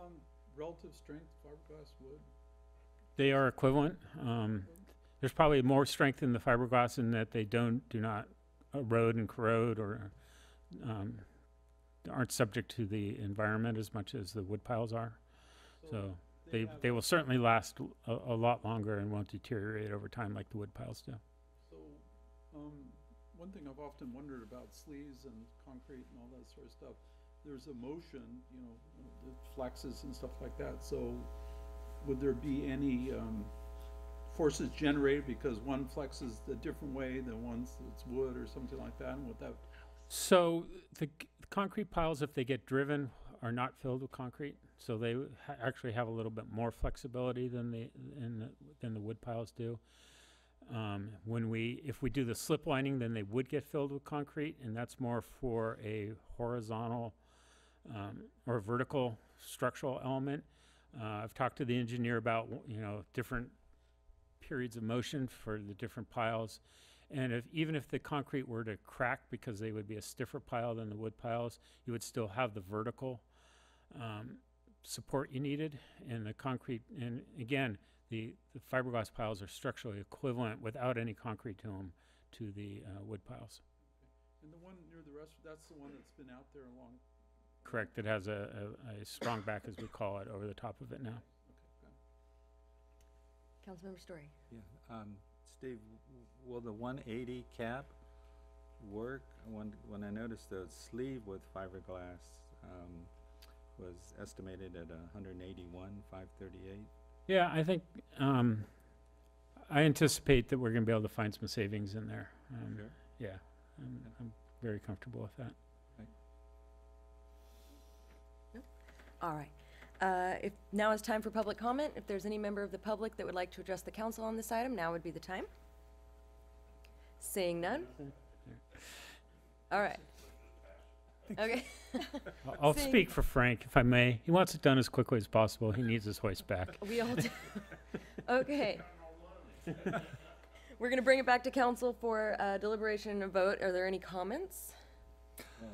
Um, relative strength, fiberglass wood. They are equivalent. Um, there's probably more strength in the fiberglass in that they don't, do not erode and corrode or, um, aren't subject to the environment as much as the wood piles are. So they, they will certainly last a, a lot longer and won't deteriorate over time like the wood piles do. So, um, one thing I've often wondered about sleeves and concrete and all that sort of stuff, there's a motion, you know, the flexes and stuff like that, so would there be any, um, forces generated because one flexes a different way than one's that's wood or something like that, and would that, So the concrete piles, if they get driven, are not filled with concrete. So they ha- actually have a little bit more flexibility than the, in the, than the wood piles do. Um, when we, if we do the slip lining, then they would get filled with concrete, and that's more for a horizontal um, or vertical structural element. Uh, I've talked to the engineer about, you know, different periods of motion for the different piles. And if, even if the concrete were to crack because they would be a stiffer pile than the wood piles, you would still have the vertical um, support you needed. And the concrete, and again, the, the fiberglass piles are structurally equivalent without any concrete to them to the uh, wood piles. and the one near the rest, that's the one that's been out there a long, Correct. It has a, a, a strong back, as we call it, over the top of it now. Councilmember Storey. Yeah, um, Steve, will the one eighty cap work? When, when I noticed the sleeve with fiberglass, um, was estimated at a hundred and eighty-one, five thirty-eight. Yeah, I think um, I anticipate that we're going to be able to find some savings in there. Um, Sure. Yeah, I'm, I'm very comfortable with that. All right. Uh, If, now is time for public comment. If there's any member of the public that would like to address the council on this item, now would be the time. Seeing none? All right. Okay. I'll- I'll speak for Frank, if I may. He wants it done as quickly as possible. He needs his hoist back. We all do. Okay. We're going to bring it back to council for uh, deliberation and a vote. Are there any comments?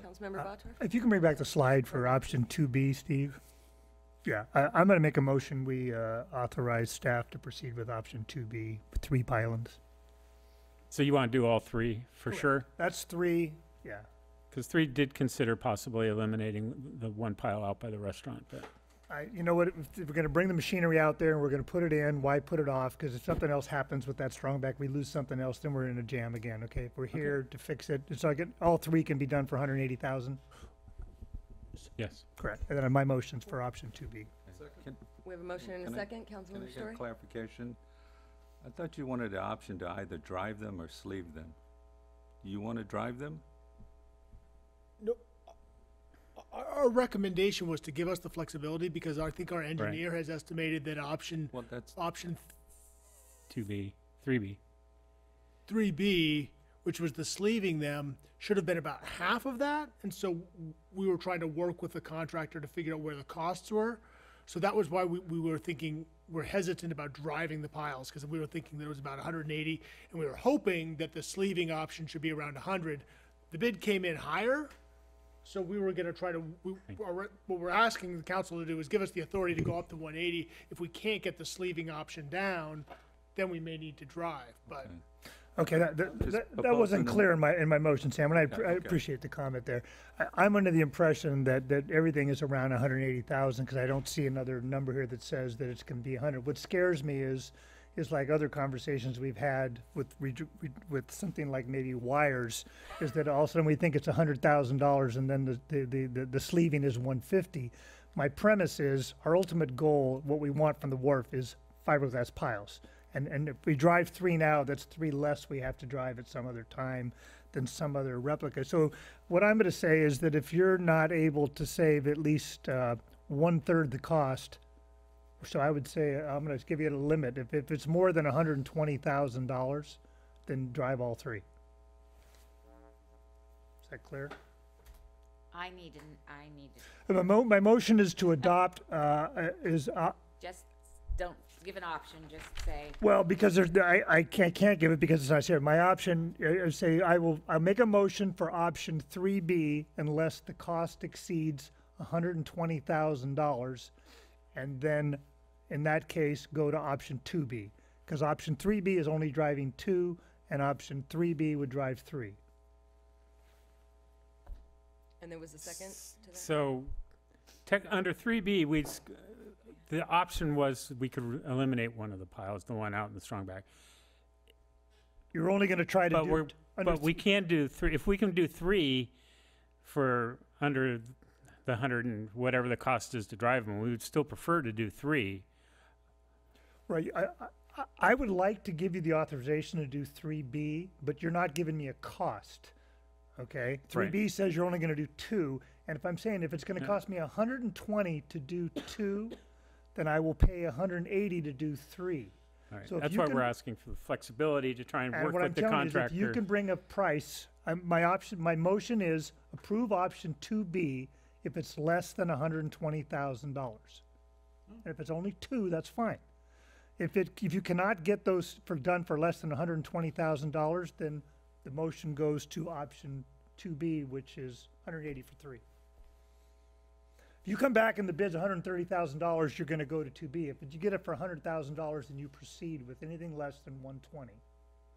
Councilmember Uh, Bottorff? If you can bring back the slide for option two B, Steve. Yeah, I, I'm gonna make a motion, we, uh, authorize staff to proceed with option two B, three pylons. So you want to do all three for sure? That's three, yeah. Because three did consider possibly eliminating the one pile out by the restaurant, but I, you know what, if if we're gonna bring the machinery out there and we're gonna put it in, why put it off? Cause if something else happens with that strong back, we lose something else, then we're in a jam again, okay? If we're here to fix it, so I get, all three can be done for hundred and eighty thousand? yes. Correct, and then my motion's for option two B. Can, We have a motion and a Can I- second. can I Councilmember get Storey? clarification? I thought you wanted the option to either drive them or sleeve them. Do you want to drive them? Our, our recommendation was to give us the flexibility because I think our engineer has estimated that option, Well, that's, option Two B, three B. three B, which was the sleeving them, should have been about half of that. And so we were trying to work with the contractor to figure out where the costs were. So that was why we, we were thinking, we're hesitant about driving the piles, because we were thinking there was about hundred and eighty, and we were hoping that the sleeving option should be around hundred. The bid came in higher, so we were gonna try to, we, what we're asking the council to do is give us the authority to go up to one eighty. If we can't get the sleeving option down, then we may need to drive, but. Okay, that, that, that, that wasn't clear in my, in my motion, Sam, and I, I appreciate the comment there. I, I'm under the impression that, that everything is around hundred and eighty thousand, because I don't see another number here that says that it's gonna be hundred. What scares me is, is like other conversations we've had with, with something like maybe wires, is that all of a sudden we think it's hundred thousand dollars, and then the, the, the, the- the sleeving is one fifty. My premise is, our ultimate goal, what we want from the wharf is fiberglass piles. And, and if we drive three now, that's three less we have to drive at some other time than some other replica. So what I'm gonna say is that if you're not able to save at least, uh, one-third the cost So I would say, uh, I'm gonna give you a limit. If, if it's more than hundred and twenty thousand dollars, then drive all three. Is that clear? I need an, I need, Uh, My mo- my motion is to adopt, uh, uh, is, uh, just don't give an option, just say, Well, because there's, I, I can't, can't give it because it's not here. My option, uh, uh, say, I will, I'll make a motion for option three B unless the cost exceeds hundred and twenty thousand dollars. And then, in that case, go to option two B. Because option three B is only driving two, and option three B would drive three. And there was a second to that? So, tech, under three B, we, s- the option was we could re- eliminate one of the piles, the one out in the strong back. You're only gonna try to But do. we're, it under but we th- can do three, if we can do three for under the hundred and whatever the cost is to drive them, we would still prefer to do three. Right, I, I, I would like to give you the authorization to do three B, but you're not giving me a cost, okay? Three B says you're only gonna do two, and if I'm saying if it's gonna Yeah. cost me hundred and twenty to do two, then I will pay hundred and eighty to do three. All right, So that's why can- we're asking for the flexibility to try and And work what I'm with the telling you if you can bring a price, um, my option, my motion is approve option two B if it's less than hundred and twenty thousand dollars. And if it's only two, that's fine. If it, if you cannot get those for, done for less than hundred and twenty thousand dollars, then the motion goes to option two B, which is hundred and eighty for three. If you come back and the bid's hundred and thirty thousand dollars, you're gonna go to two B. If you get it for hundred thousand dollars, then you proceed with anything less than one twenty.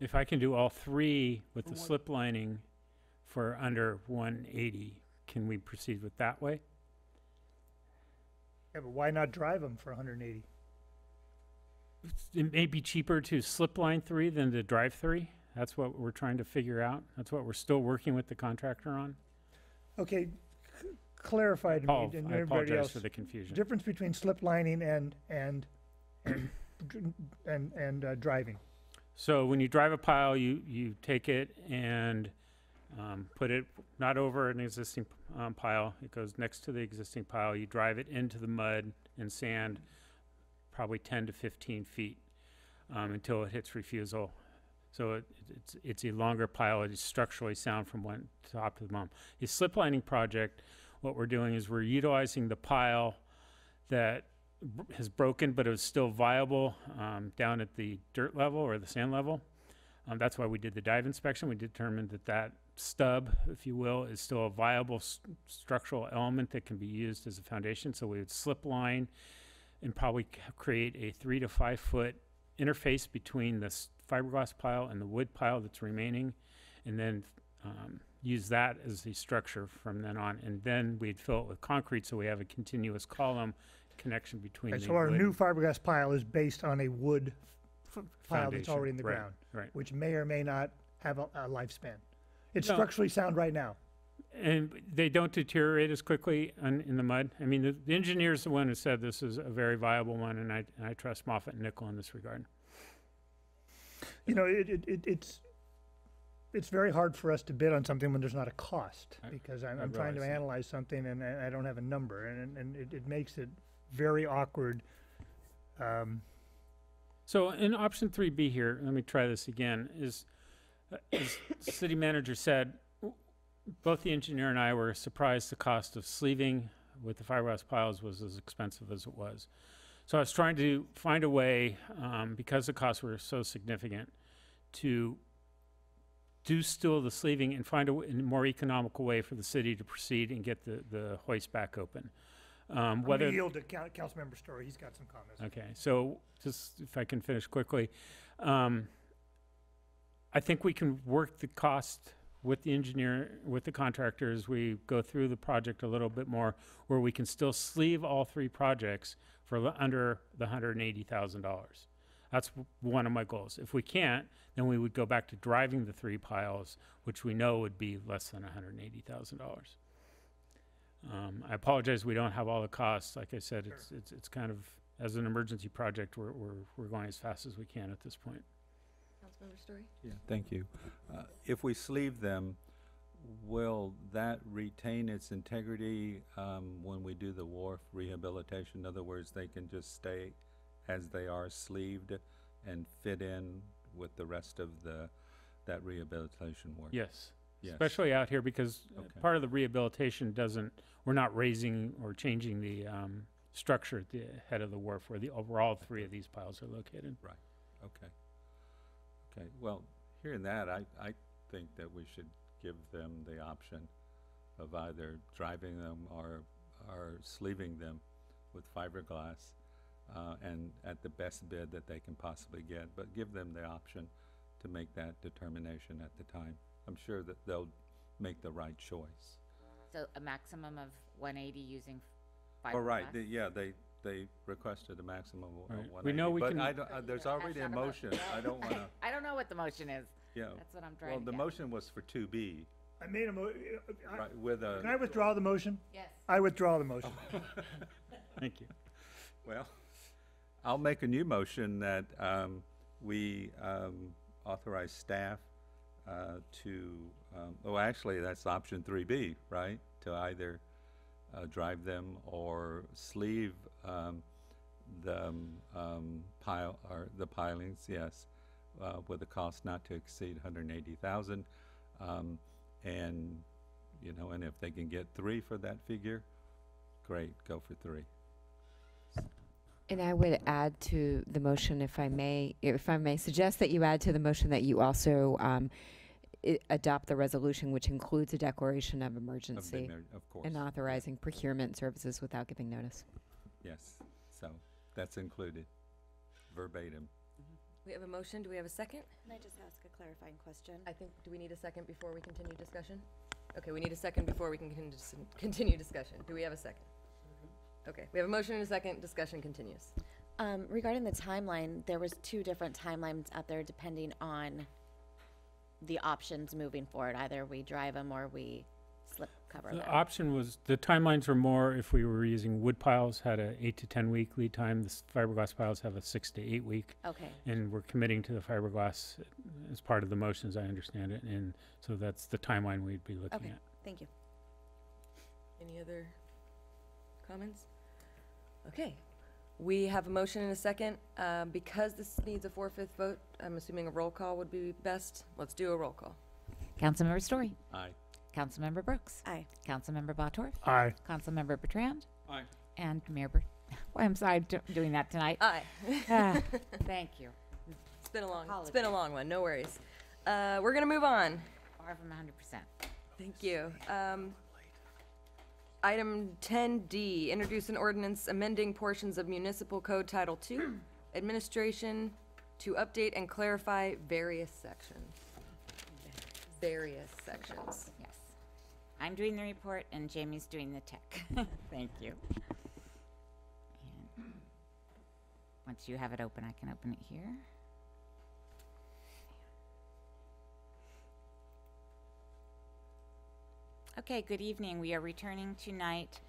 If I can do all three with the slip lining for under one eighty, can we proceed with that way? Yeah, but why not drive them for 180? It may be cheaper to slip line three than to drive three. That's what we're trying to figure out. That's what we're still working with the contractor on. Okay, c- clarify to me and I everybody apologize else. for the confusion. Difference between slip lining and, and, and, and, and uh, driving. So when you drive a pile, you, you take it and um, put it not over an existing um, pile. It goes next to the existing pile. You drive it into the mud and sand, probably 10 to 15 feet um, until it hits refusal. So it, it's, it's a longer pile. It is structurally sound from one top to the bottom. The slip lining project, what we're doing is we're utilizing the pile that has broken, but it was still viable um, down at the dirt level or the sand level. Um, that's why we did the dive inspection. We determined that that stub, if you will, is still a viable s- structural element that can be used as a foundation. So we would slip line and probably c- create a three to five foot interface between the s- fiberglass pile and the wood pile that's remaining, and then um, use that as the structure from then on. And then we'd fill it with concrete so we have a continuous column connection between Okay, the So our wood new fiberglass pile is based on a wood f- pile that's Foundation, already in the right, ground. right. Which may or may not have a, a lifespan. It's No. structurally sound right now. And they don't deteriorate as quickly on, in the mud. I mean, the, the engineer's the one who said this is a very viable one, and I, and I trust Moffatt and Nichol in this regard. You know, it, it, it, it's, it's very hard for us to bid on something when there's not a cost, because I'm, I I'm trying to that. analyze something and I I don't have a number, and, and it, it makes it very awkward. Um, So in option three B here, let me try this again, is, uh, as the city manager said, both the engineer and I were surprised the cost of sleeving with the fiberglass piles was as expensive as it was. So I was trying to find a way, um, because the costs were so significant, to do still the sleeving and find a w- a more economical way for the city to proceed and get the, the hoist back open. Um, I'm whether yield to Coun- Councilmember Storey, he's got some comments. Okay, so just if I can finish quickly, um, I think we can work the cost with the engineer, with the contractors, we go through the project a little bit more, where we can still sleeve all three projects for l- under the hundred and eighty thousand dollars. That's w- one of my goals. If we can't, then we would go back to driving the three piles, which we know would be less than hundred and eighty thousand dollars. Um, I apologize, we don't have all the costs. Like I said, it's, it's, it's kind of, as an emergency project, we're, we're, we're going as fast as we can at this point. Councilmember Storey? Yeah, thank you. Uh, If we sleeve them, will that retain its integrity um, when we do the wharf rehabilitation? In other words, they can just stay as they are sleeved and fit in with the rest of the, that rehabilitation work? Yes. Yes. Especially out here because uh, Okay. part of the rehabilitation doesn't, we're not raising or changing the um, structure at the head of the wharf where the, where all three of these piles are located. Right, okay. Okay, well, hearing that, I, I think that we should give them the option of either driving them or, or sleeving them with fiberglass, uh, and at the best bid that they can possibly get, but give them the option to make that determination at the time. I'm sure that they'll make the right choice. So a maximum of one eighty using Oh, right, fiberglass? yeah, they, they requested a maximum of Right. one We know we But can- I don't, uh, there's already a not a mo- motion, I don't wanna, I don't know what the motion is. yeah. That's what I'm Well, trying to the get. motion was for two B, I made a mo, I- right, with a. can I withdraw the motion? Yes. I withdraw the motion. Thank you. Well, I'll make a new motion that um, we um, authorize staff uh, to, um, oh, actually, that's option three B, right? To either uh, drive them or sleeve um, the um, um, pile, or the pilings, yes, uh, with a cost not to exceed hundred and eighty thousand. Um, And, you know, and if they can get three for that figure, great, go for three. And I would add to the motion, if I may, if I may suggest that you add to the motion that you also um, i- adopt the resolution which includes a declaration of Of the emergency emer- Of course. and authorizing procurement services without giving notice. Yes, so that's included verbatim. We have a motion. Do we have a second? Can I just ask a clarifying question? I think, do we need a second before we continue discussion? Okay, we need a second before we can continue dis- continue discussion. Do we have a second? Okay, we have a motion and a second. Discussion continues. Um, regarding the timeline, there was two different timelines out there depending on the options moving forward. Either we drive them or we slip cover The them. option was, the timelines were more if we were using wood piles, had a eight to 10 week lead time. The s- fiberglass piles have a six to eight week. Okay. And we're committing to the fiberglass as part of the motion, as I understand it. And so that's the timeline we'd be looking Okay, at. thank you. Any other comments? Okay, we have a motion and a second. Um, Because this needs a four-fifth vote, I'm assuming a roll call would be best. Let's do a roll call. Councilmember Storey. Aye. Councilmember Brooks. Aye. Councilmember Bottorff. Aye. Councilmember Bertrand. Aye. And Mayor Ber- Well, I'm sorry, do- doing that tonight. Aye. Ah, Thank you. It's been a long, it's been a long one, no worries. Uh, We're gonna move on. Far from hundred percent. Thank you. Um, Item 10D, introduce an ordinance amending portions of Municipal Code Title II, Administration to update and clarify various sections. Various sections. I'm doing the report and Jamie's doing the tech. Thank you. And Once you have it open, I can open it here. Okay, good evening. We are returning tonight,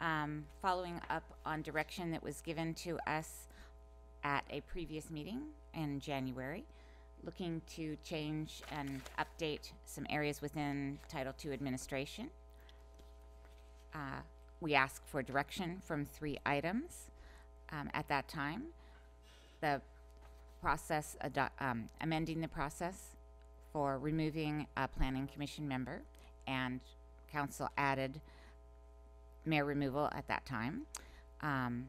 um, following up on direction that was given to us at a previous meeting in January, looking to change and update some areas within Title II administration. Uh, we asked for direction from three items um, at that time. The process, um, amending the process for removing a planning commission member, and council added mayor removal at that time. Um,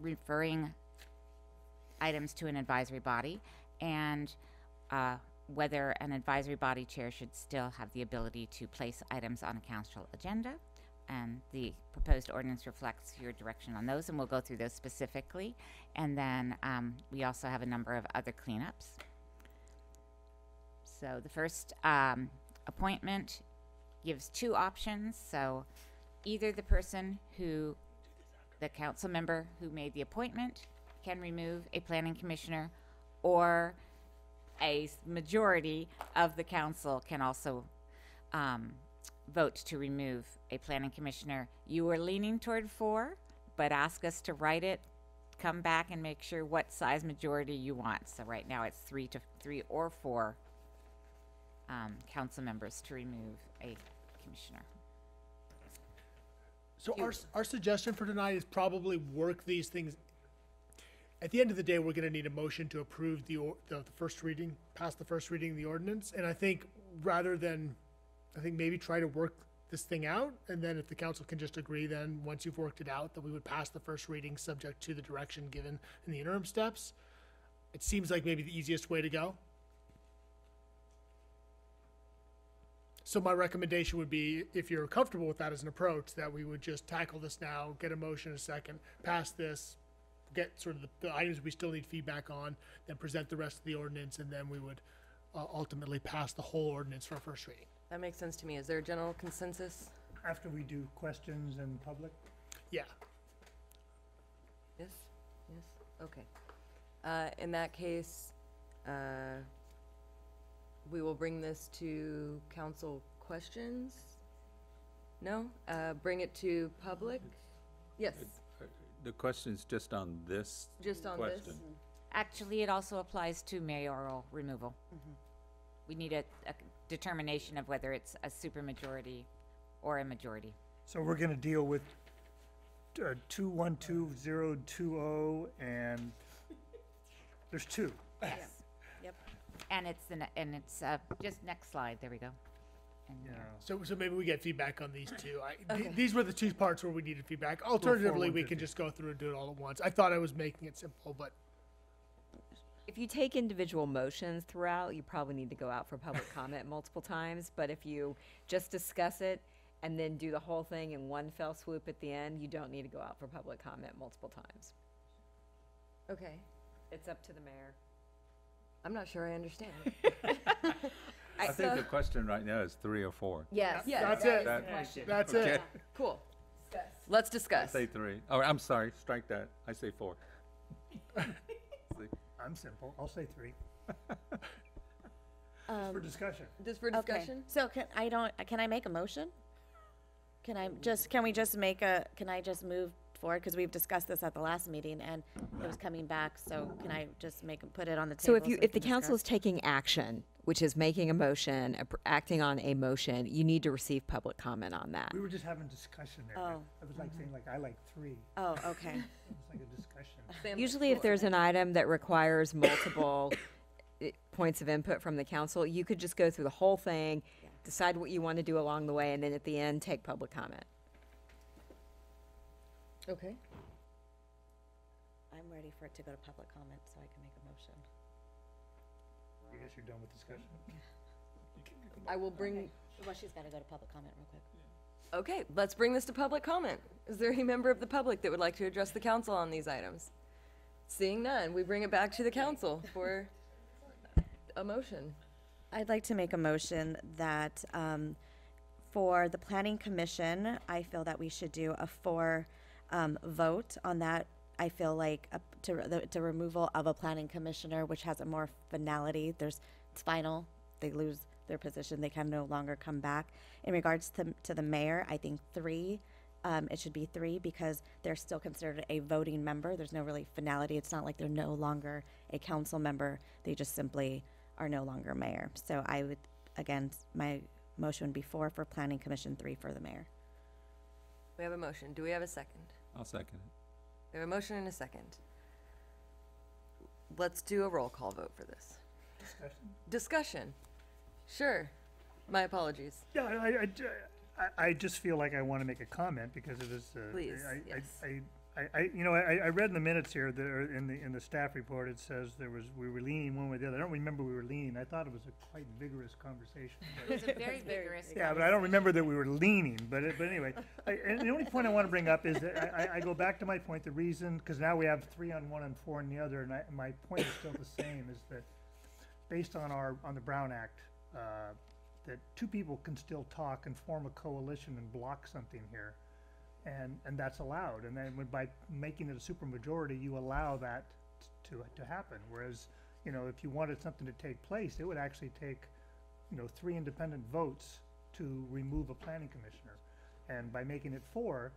referring items to an advisory body, and uh, whether an advisory body chair should still have the ability to place items on a council agenda. And the proposed ordinance reflects your direction on those, and we'll go through those specifically. And then um, we also have a number of other cleanups. So the first um, appointment gives two options. So either the person who, the council member who made the appointment can remove a planning commissioner, or a majority of the council can also um, vote to remove a planning commissioner. You are leaning toward four, but ask us to write it, come back and make sure what size majority you want. So right now it's three to three or four um, council members to remove a commissioner. So our, our suggestion for tonight is probably work these things. At the end of the day, we're gonna need a motion to approve the, the, the first reading, pass the first reading of the ordinance, and I think rather than, I think maybe try to work this thing out, and then if the council can just agree, then, once you've worked it out, that we would pass the first reading subject to the direction given in the interim steps. It seems like maybe the easiest way to go. So my recommendation would be, if you're comfortable with that as an approach, that we would just tackle this now, get a motion a second, pass this, get sort of the, the items we still need feedback on, then present the rest of the ordinance, and then we would uh, ultimately pass the whole ordinance for a first reading. That makes sense to me. Is there a general consensus? After we do questions in public? Yeah. Yes, yes, okay. Uh, in that case, uh, we will bring this to council questions? No? Uh, bring it to public? Yes, The question's just on this just on this? question. Actually, it also applies to mayoral removal. We need a, a determination of whether it's a supermajority or a majority. So we're gonna deal with uh, two one two zero two oh, and there's two. Yes. Yep. And it's, the ne- and it's, uh, just next slide, there we go. And Yeah. So, so maybe we get feedback on these two. I, th- Okay. these were the two parts where we needed feedback. Alternatively, we can just go through and do it all at once. I thought I was making it simple, but If you take individual motions throughout, you probably need to go out for public comment multiple times, but if you just discuss it and then do the whole thing in one fell swoop at the end, you don't need to go out for public comment multiple times. Okay, It's up to the mayor. I'm not sure I understand. I think the question right now is three or four. Yes, yes. that's that it. is That- question. That's Okay. it. Cool. Let's I discuss. say three. Oh, I'm sorry, strike that. I say four. I'm simple, I'll say three, Um, for discussion. Just for Okay, discussion? so can, I don't, can I make a motion? Can I just, can we just make a, can I just move forward? Because we've discussed this at the last meeting and it was coming back, so can I just make, put it on the table? So if you, we if the can council is discuss? taking action, which is making a motion, appr- acting on a motion, you need to receive public comment on that. We were just having discussion there. Oh. It was like saying like, I like three. Oh, okay. It's like a discussion. Usually if there's an item that requires multiple i- points of input from the council, you could just go through the whole thing, decide what you want to do along the way, and then at the end, take public comment. Okay. I'm ready for it to go to public comment, so I can make a motion. I guess you're done with discussion. I will bring, Well, she's got to go to public comment real quick. okay, let's bring this to public comment. Is there any member of the public that would like to address the council on these items? Seeing none, we bring it back to the council for a motion. I'd like to make a motion that, um, for the planning commission, I feel that we should do a four, um, vote on that. I feel like uh, to, the, the removal of a planning commissioner, which has a more finality, there's, it's final, they lose their position, they can no longer come back. In regards to, to the mayor, I think three, um, it should be three because they're still considered a voting member. There's no really finality. It's not like they're no longer a council member. They just simply are no longer mayor. So I would, again, my motion would be four for planning commission, three for the mayor. We have a motion. Do we have a second? I'll second it. We have a motion and a second. Let's do a roll call vote for this. Discussion? Discussion. Sure. My apologies. Yeah, I, I, I, I just feel like I want to make a comment because it is, uh, Please, I, I- yes. I, I, I, you know, I, I read in the minutes here, that in the, in the staff report, it says there was, we were leaning one way or the other. I don't remember we were leaning. I thought it was a quite vigorous conversation. but- It was a very vigorous. Yeah, but I don't remember that we were leaning, but, it- but anyway, I, and the only point I want to bring up is that I, I, I go back to my point, the reason, because now we have three on one and four on the other, and I, my point is still the same, is that based on our, on the Brown Act, uh, that two people can still talk and form a coalition and block something here. And, and that's allowed, and then when by making it a supermajority, you allow that to, to happen, whereas, you know, if you wanted something to take place, it would actually take you know, three independent votes to remove a planning commissioner. And by making it four,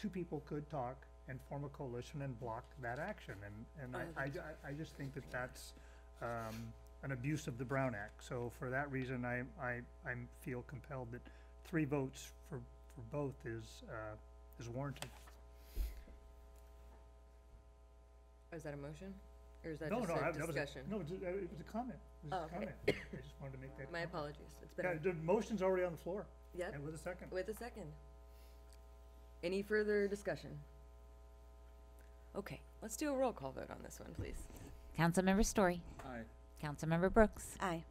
two people could talk and form a coalition and block that action. And, and I, I, I- I just think that that's, um, an abuse of the Brown Act. So for that reason, I, I, I feel compelled that three votes for, for both is, uh, is warranted. Oh, Is that a motion? Or is that No, just no, I- a that was a- discussion? No, it was a- uh, it was a comment. It was Oh, a okay. comment. I just wanted to make that. My comment. apologies. It's been, Yeah, a- the motion's already on the floor. Yep. And with a second. with a second. Any further discussion? Okay, let's do a roll call vote on this one, please. Councilmember Storey. Aye. Councilmember Brooks. Aye.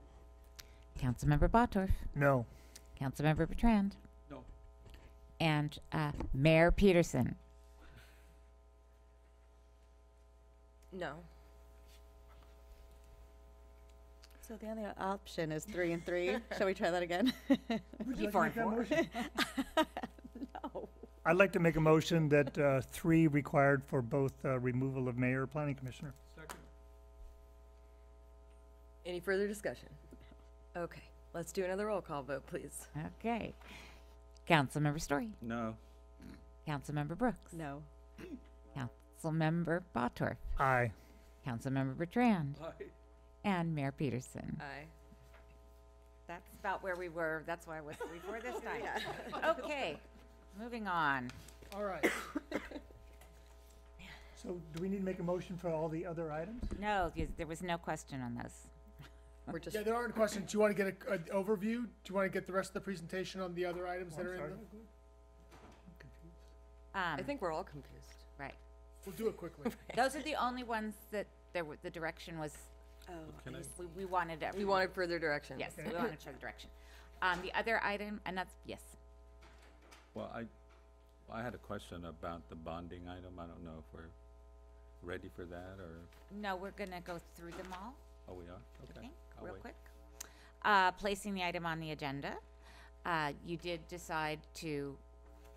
Councilmember Bottorff. No. Councilmember Bertrand. No. And uh, Mayor Petersen. No. So the only option is three and three. Shall we try that again? Would you like to make that motion? no. I'd like to make a motion that, uh, three required for both, uh, removal of mayor, planning commissioner. Any further discussion? Okay, let's do another roll call vote, please. Okay. Councilmember Storey. No. Councilmember Brooks. No. Councilmember Bottorff. Aye. Councilmember Bertrand. Aye. And Mayor Petersen. Aye. That's about where we were. That's why I was before this time. Okay, moving on. All right. So do we need to make a motion for all the other items? No, y- there was no question on those. We're just, Yeah, there aren't questions. Do you want to get a- an overview? Do you want to get the rest of the presentation on the other items Oh, that I'm are in sorry. the? Um, I think we're all confused. Right. We'll do it quickly. Those are the only ones that there were, the direction was, Oh. Can I, we, we wanted. to- We wanted further direction. Yes, we wanted further direction. Um, the other item, and that's, yes. well, I, I had a question about the bonding item. I don't know if we're ready for that or, No, we're gonna go through them all. oh, we are? I Okay. think, I'll real wait. quick. Uh, placing the item on the agenda. Uh, you did decide to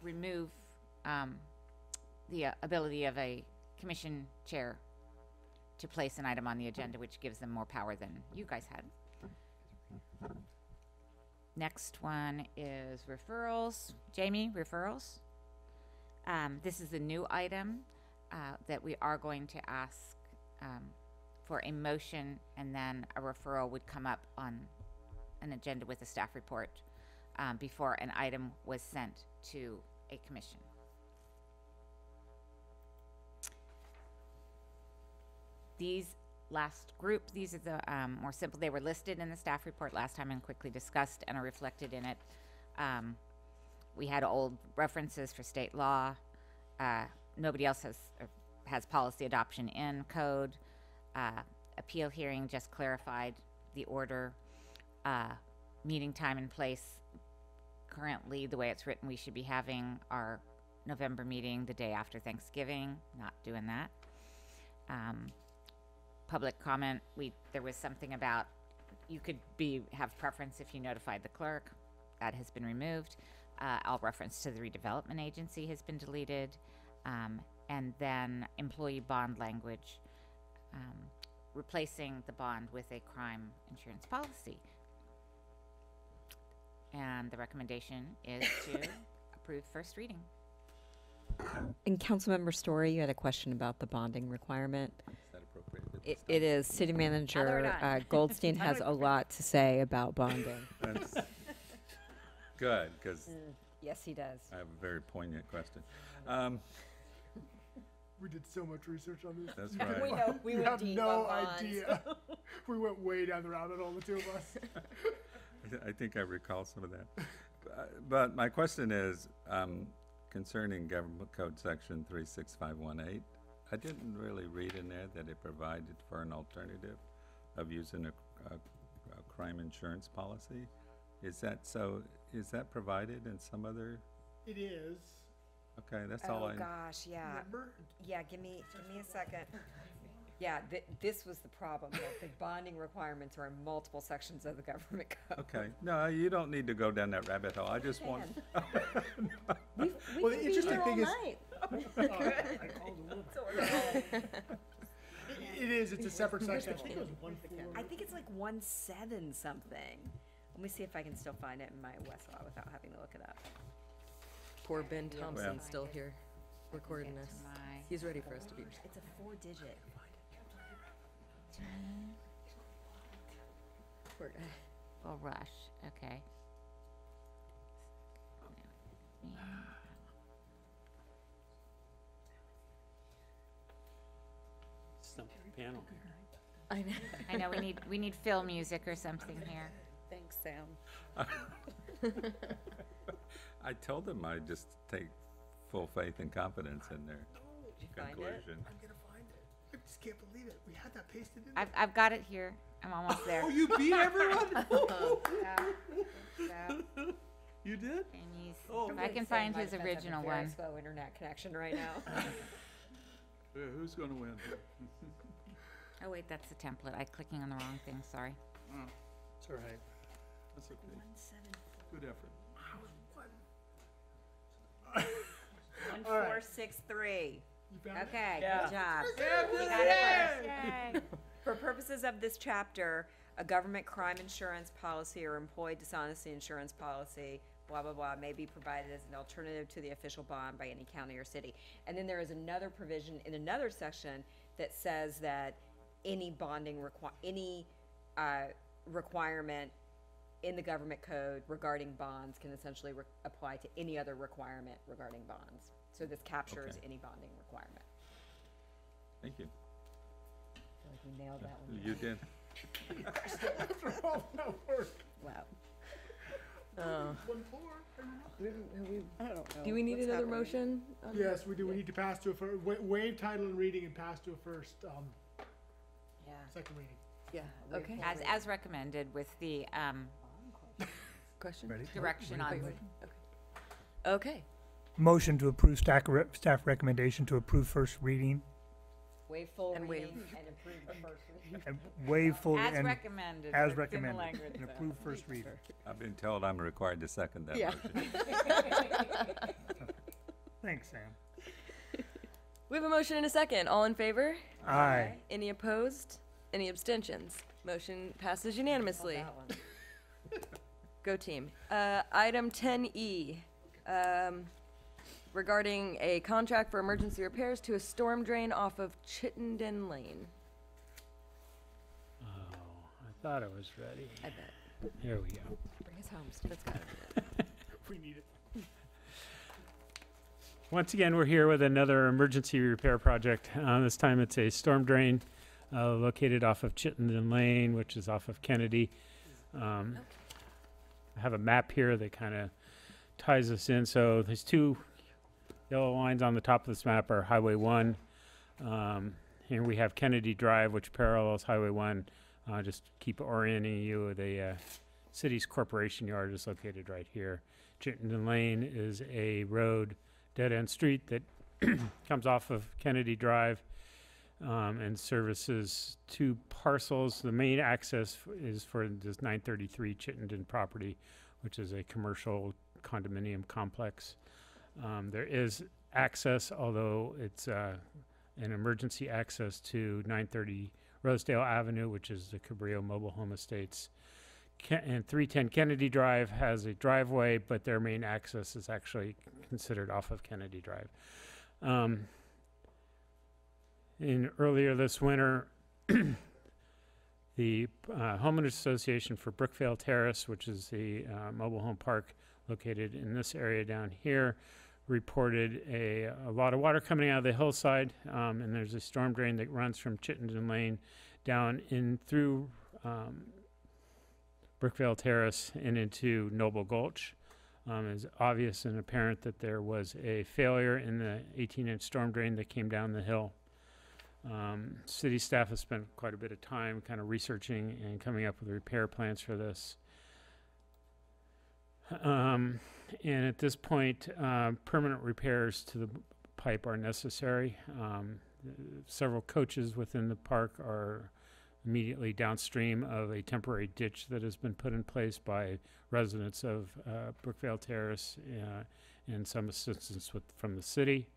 remove, um, the uh, ability of a commission chair to place an item on the agenda, which gives them more power than you guys had. Next one is referrals. Jamie, referrals. Um, this is a new item, uh, that we are going to ask, um, for a motion and then a referral would come up on an agenda with a staff report, um, before an item was sent to a commission. These last group, these are the, um, more simple, they were listed in the staff report last time and quickly discussed and are reflected in it. Um, we had old references for state law. Uh, nobody else has, uh, has policy adoption in code. Uh, appeal hearing just clarified the order. Uh, meeting time and place. Currently, the way it's written, we should be having our November meeting the day after Thanksgiving, not doing that. Um, public comment, we, there was something about, you could be, have preference if you notified the clerk. That has been removed. Uh, all reference to the redevelopment agency has been deleted. Um, and then employee bond language, um, replacing the bond with a crime insurance policy. And the recommendation is to approve first reading. In Councilmember Storey, you had a question about the bonding requirement. Is that appropriate? It, it is, City Manager uh, Goldstein has a lot to say about bonding. That's Good, because Yes, he does. I have a very poignant question. Um, We did so much research on this. That's You right. have- We you have deep no on idea. we went way down the rabbit hole, the two of us. I think I recall some of that. Uh, But my question is um, concerning Government Code Section 36518. I didn't really read in there that it provided for an alternative of using a, a, a crime insurance policy. Is that so? Is that provided in some other? It is. Okay, that's oh, all I. Oh, I. gosh, yeah. Remember? Yeah, give me, give me a second. Yeah, th- this was the problem, that the bonding requirements are in multiple sections of the government code. Okay, no, you don't need to go down that rabbit hole. I just want. We, we Well, the could be interesting here thing all is- night. I called a little. It- It is, it's a separate section. I think it was one I think it's like one seven something. Let me see if I can still find it in my Westlaw without having to look it up. Poor Ben Yeah. Thompson's still here, recording Get this. He's ready for us to be. It's a four digit. We're- Full rush, okay. Stump the panel. I know. I know, we need, we need fill music or something here. Thanks, Sam. I told them I'd just take full faith and confidence in their you find it? conclusion. I'm gonna find it. I just can't believe it. We had that pasted in. I've, I've got it here. I'm almost there. Oh, you beat everyone? So, You did? and he's, Oh. if I can find his original one. Slow internet connection right now. Uh, Who's gonna win? Oh, wait, that's the template. I'm clicking on the wrong thing, sorry. Oh, It's all right. That's okay. Good effort. One, All right. four, six, three. You found it? Okay, Yeah. good job. Yeah, You got it first. Yay. For purposes of this chapter, a government crime insurance policy or employee dishonesty insurance policy, blah, blah, blah, may be provided as an alternative to the official bond by any county or city. And then there is another provision in another section that says that any bonding requi- any, uh, requirement in the government code regarding bonds can essentially re- apply to any other requirement regarding bonds. So this captures Okay. any bonding requirement. Thank you. I feel like we nailed that one. You did. After all that work. Wow. Oh. One four. I don't know. Do we need What's another happening? motion? Yes, we do. We need to pass to a fir- wa- waive title and reading and pass to a first, um, Yeah. second reading. Yeah, okay. As, as recommended with the, um, Question? Ready? direction on, Wait, wait, Okay. Motion to approve staff, re- staff recommendation to approve first reading Waive full And reading and approve the first reading. and waive full as and recommended. as it's in the recommended language, and so. approve first reading. I've been told I'm required to second that Yeah. motion. Thanks, Sam. We have a motion and a second. All in favor? Aye. Any opposed? Any abstentions? Motion passes unanimously. Go team. Uh, item ten E, um, regarding a contract for emergency repairs to a storm drain off of Chittenden Lane. Oh, I thought I was ready. I bet. Here we go. Bring us home. Stuart's got it. We need it. Once again, we're here with another emergency repair project. Uh, this time it's a storm drain uh, located off of Chittenden Lane, which is off of Kennedy. Um, I have a map here that kind of ties us in. So these two yellow lines on the top of this map are Highway 1. Um, here we have Kennedy Drive, which parallels Highway 1. Uh, just keep orienting you. The uh, city's corporation yard is located right here. Chittenden Lane is a road dead-end street that comes off of Kennedy Drive um, and services two parcels. The main access is for this 933 Chittenden property, which is a commercial condominium complex. Um, there is access, although it's uh, an emergency access to 930 Rosedale Avenue, which is the Cabrillo Mobile Home Estates. And 310 Kennedy Drive has a driveway, but their main access is actually considered off of Kennedy Drive. Um, in earlier this winter, the uh, homeowners association for Brookvale Terrace, which is the uh, mobile home park located in this area down here, reported a, a lot of water coming out of the hillside, um, and there's a storm drain that runs from Chittenden Lane down in through um, Brookvale Terrace and into Noble Gulch. Um, it's obvious and apparent that there was a failure in the 18-inch storm drain that came down the hill. Um, city staff has spent quite a bit of time kind of researching and coming up with repair plans for this. Um, and at this point, uh, permanent repairs to the pipe are necessary. Um, several coaches within the park are immediately downstream of a temporary ditch that has been put in place by residents of uh, Brookvale Terrace uh, and some assistance with, from the city.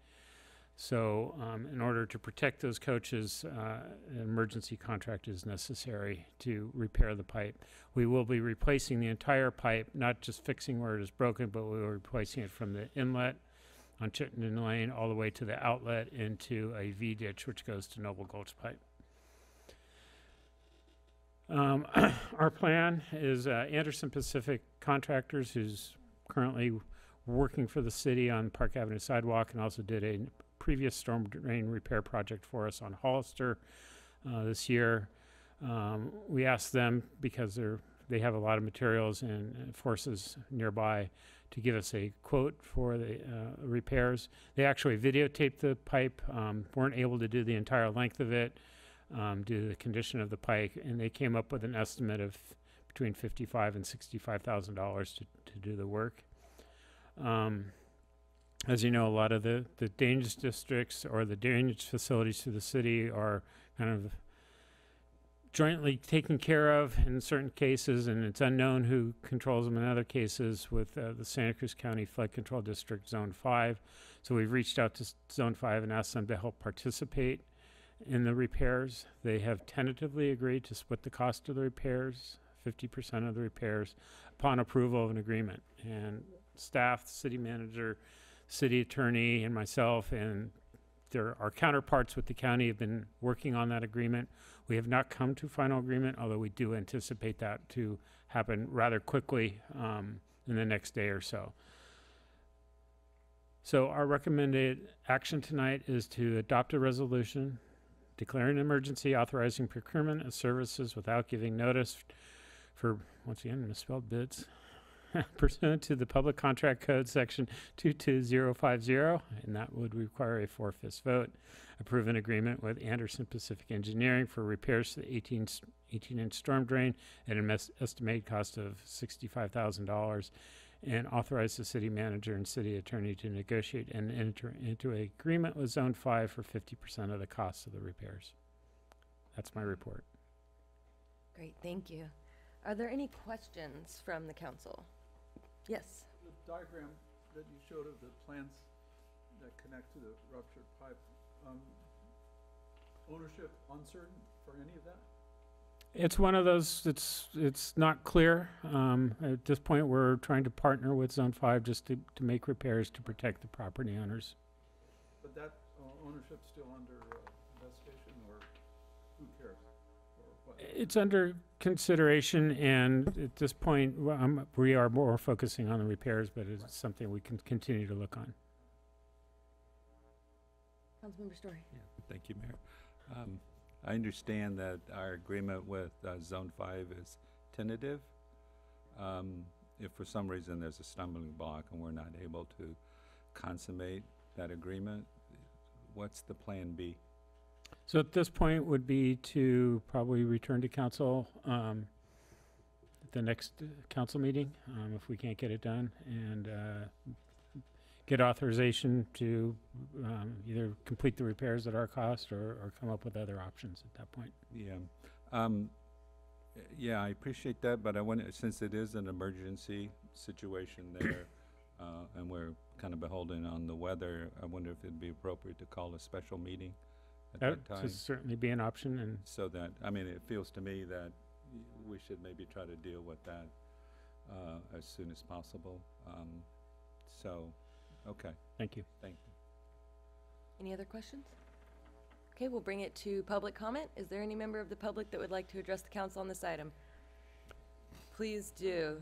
So, um, in order to protect those coaches, uh, an emergency contract is necessary to repair the pipe. We will be replacing the entire pipe, not just fixing where it is broken, but we are replacing it from the inlet on Chittenden Lane all the way to the outlet into a V ditch, which goes to Noble Gulch Pipe. Um, our plan is uh, Anderson Pacific Contractors, who's currently working for the city on Park Avenue sidewalk and also did a previous storm drain repair project for us on Hollister uh, this year. Um, we asked them because they're they have a lot of materials and forces nearby to give us a quote for the uh, repairs. They actually videotaped the pipe, um, weren't able to do the entire length of it um, due to the condition of the pipe, and they came up with an estimate of between fifty-five and sixty-five thousand dollars to to do the work. Um, as you know, a lot of the the drainage districts or the drainage facilities to the city are kind of jointly taken care of in certain cases, and it's unknown who controls them in other cases with uh, the Santa Cruz County Flood Control District Zone 5. So we've reached out to Zone 5 and asked them to help participate in the repairs. They have tentatively agreed to split the cost of the repairs, 50% of the repairs, upon approval of an agreement. And staff, city manager, city attorney, and myself, and there, our counterparts with the county have been working on that agreement. We have not come to final agreement, although we do anticipate that to happen rather quickly um, in the next day or so. So our recommended action tonight is to adopt a resolution declaring an emergency, authorizing procurement of services without giving notice for, once again, misspelled bids pursuant to the Public Contract Code, Section 22050, and that would require a four-fifths vote. Approve an agreement with Anderson Pacific Engineering for repairs to the 18 s- 18-inch storm drain at an estimated cost of $65,000, and authorize the city manager and city attorney to negotiate and enter into an agreement with Zone 5 for 50% of the cost of the repairs. That's my report. Great, thank you. Are there any questions from the council? Yes. The diagram that you showed of the plants that connect to the ruptured pipe, um, ownership uncertain for any of that? It's one of those, it's, it's not clear. Um, at this point, we're trying to partner with Zone Five just to, to make repairs to protect the property owners. But that uh, ownership's still under uh, It's under consideration, and at this point, w- um, we are more focusing on the repairs, but it's something we can continue to look on. Councilmember Storey. Yeah, Thank you, Mayor. Um, I understand that our agreement with uh, Zone 5 is tentative. Um, If for some reason there's a stumbling block and we're not able to consummate that agreement, what's the plan B? So at this point would be to probably return to council, um, at the next uh, council meeting, um, if we can't get it done, and, uh, get authorization to, um, either complete the repairs at our cost or, or come up with other options at that point. Yeah. Um, Yeah, I appreciate that, but I want, since it is an emergency situation there, uh, and we're kind of beholden on the weather, I wonder if it'd be appropriate to call a special meeting at That that time? could certainly be an option, and So that, I mean, it feels to me that y- we should maybe try to deal with that uh, as soon as possible. Um, So, okay, thank you. thank you. Any other questions? Okay, we'll bring it to public comment. Is there any member of the public that would like to address the council on this item? Please do.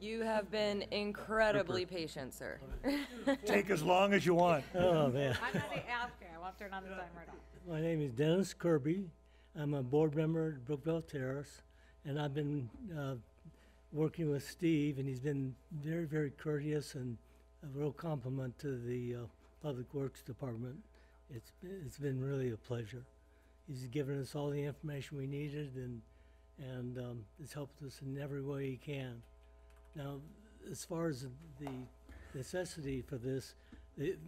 You have been incredibly patient, sir. Take as long as you want. Oh, man. I'm not asking, I won't turn on the timer at all. My name is Dennis Kirby. I'm a board member at Brookville Terrace, and I've been uh, working with Steve, and he's been very, very courteous and a real compliment to the uh, Public Works Department. It's, it's been really a pleasure. He's given us all the information we needed and, and um, has helped us in every way he can. Now, as far as the necessity for this, it,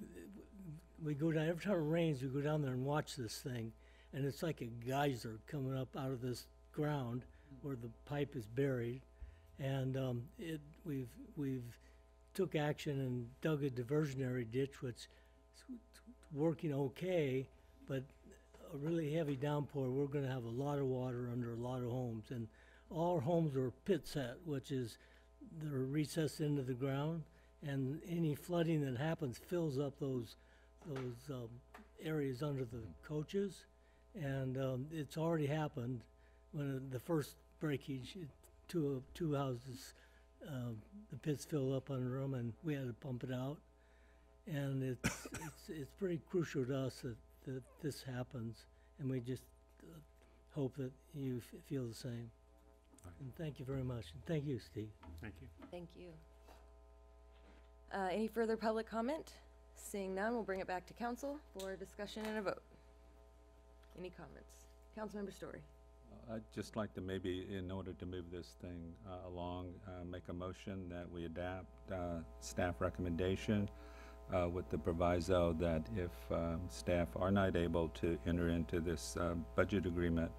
we go down, every time it rains, we go down there and watch this thing, and it's like a geyser coming up out of this ground where the pipe is buried. And um, it, we've, we've took action and dug a diversionary ditch, which is working okay, but a really heavy downpour, we're gonna have a lot of water under a lot of homes. And all our homes are pit set, which is, they're recessed into the ground, and any flooding that happens fills up those, those um, areas under the coaches. And um, it's already happened. when the first breakage, it- two, two houses, um, the pits filled up under them and we had to pump it out. And it's, it's, it's pretty crucial to us that, that this happens and we just uh, hope that you f- feel the same. And thank you very much. And thank you, Steve. Thank you. Thank you. Uh, any further public comment? Seeing none, we'll bring it back to council for a discussion and a vote. Any comments? Councilmember Storey. I'd just like to maybe, in order to move this thing uh, along, uh, make a motion that we adapt uh, staff recommendation uh, with the proviso that if um, staff are not able to enter into this uh, budget agreement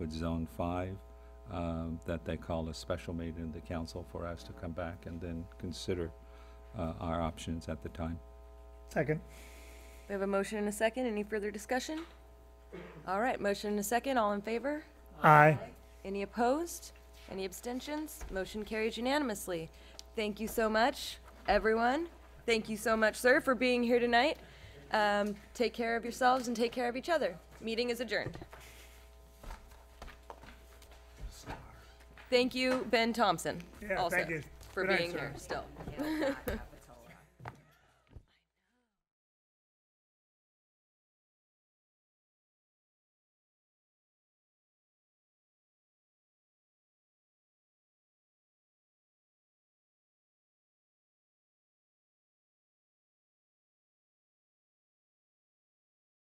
with Zone 5, um, that they call a special meeting of the council for us to come back and then consider uh, our options at the time. Second. We have a motion and a second. Any further discussion? All right, motion and a second. All in favor? Aye. Any opposed? Any abstentions? Motion carries unanimously. Thank you so much, everyone. Thank you so much, sir, for being here tonight. Um, take care of yourselves and take care of each other. Meeting is adjourned. Thank you, Ben Thompson, Yeah, also, thank you. for Good night, being sir. here still.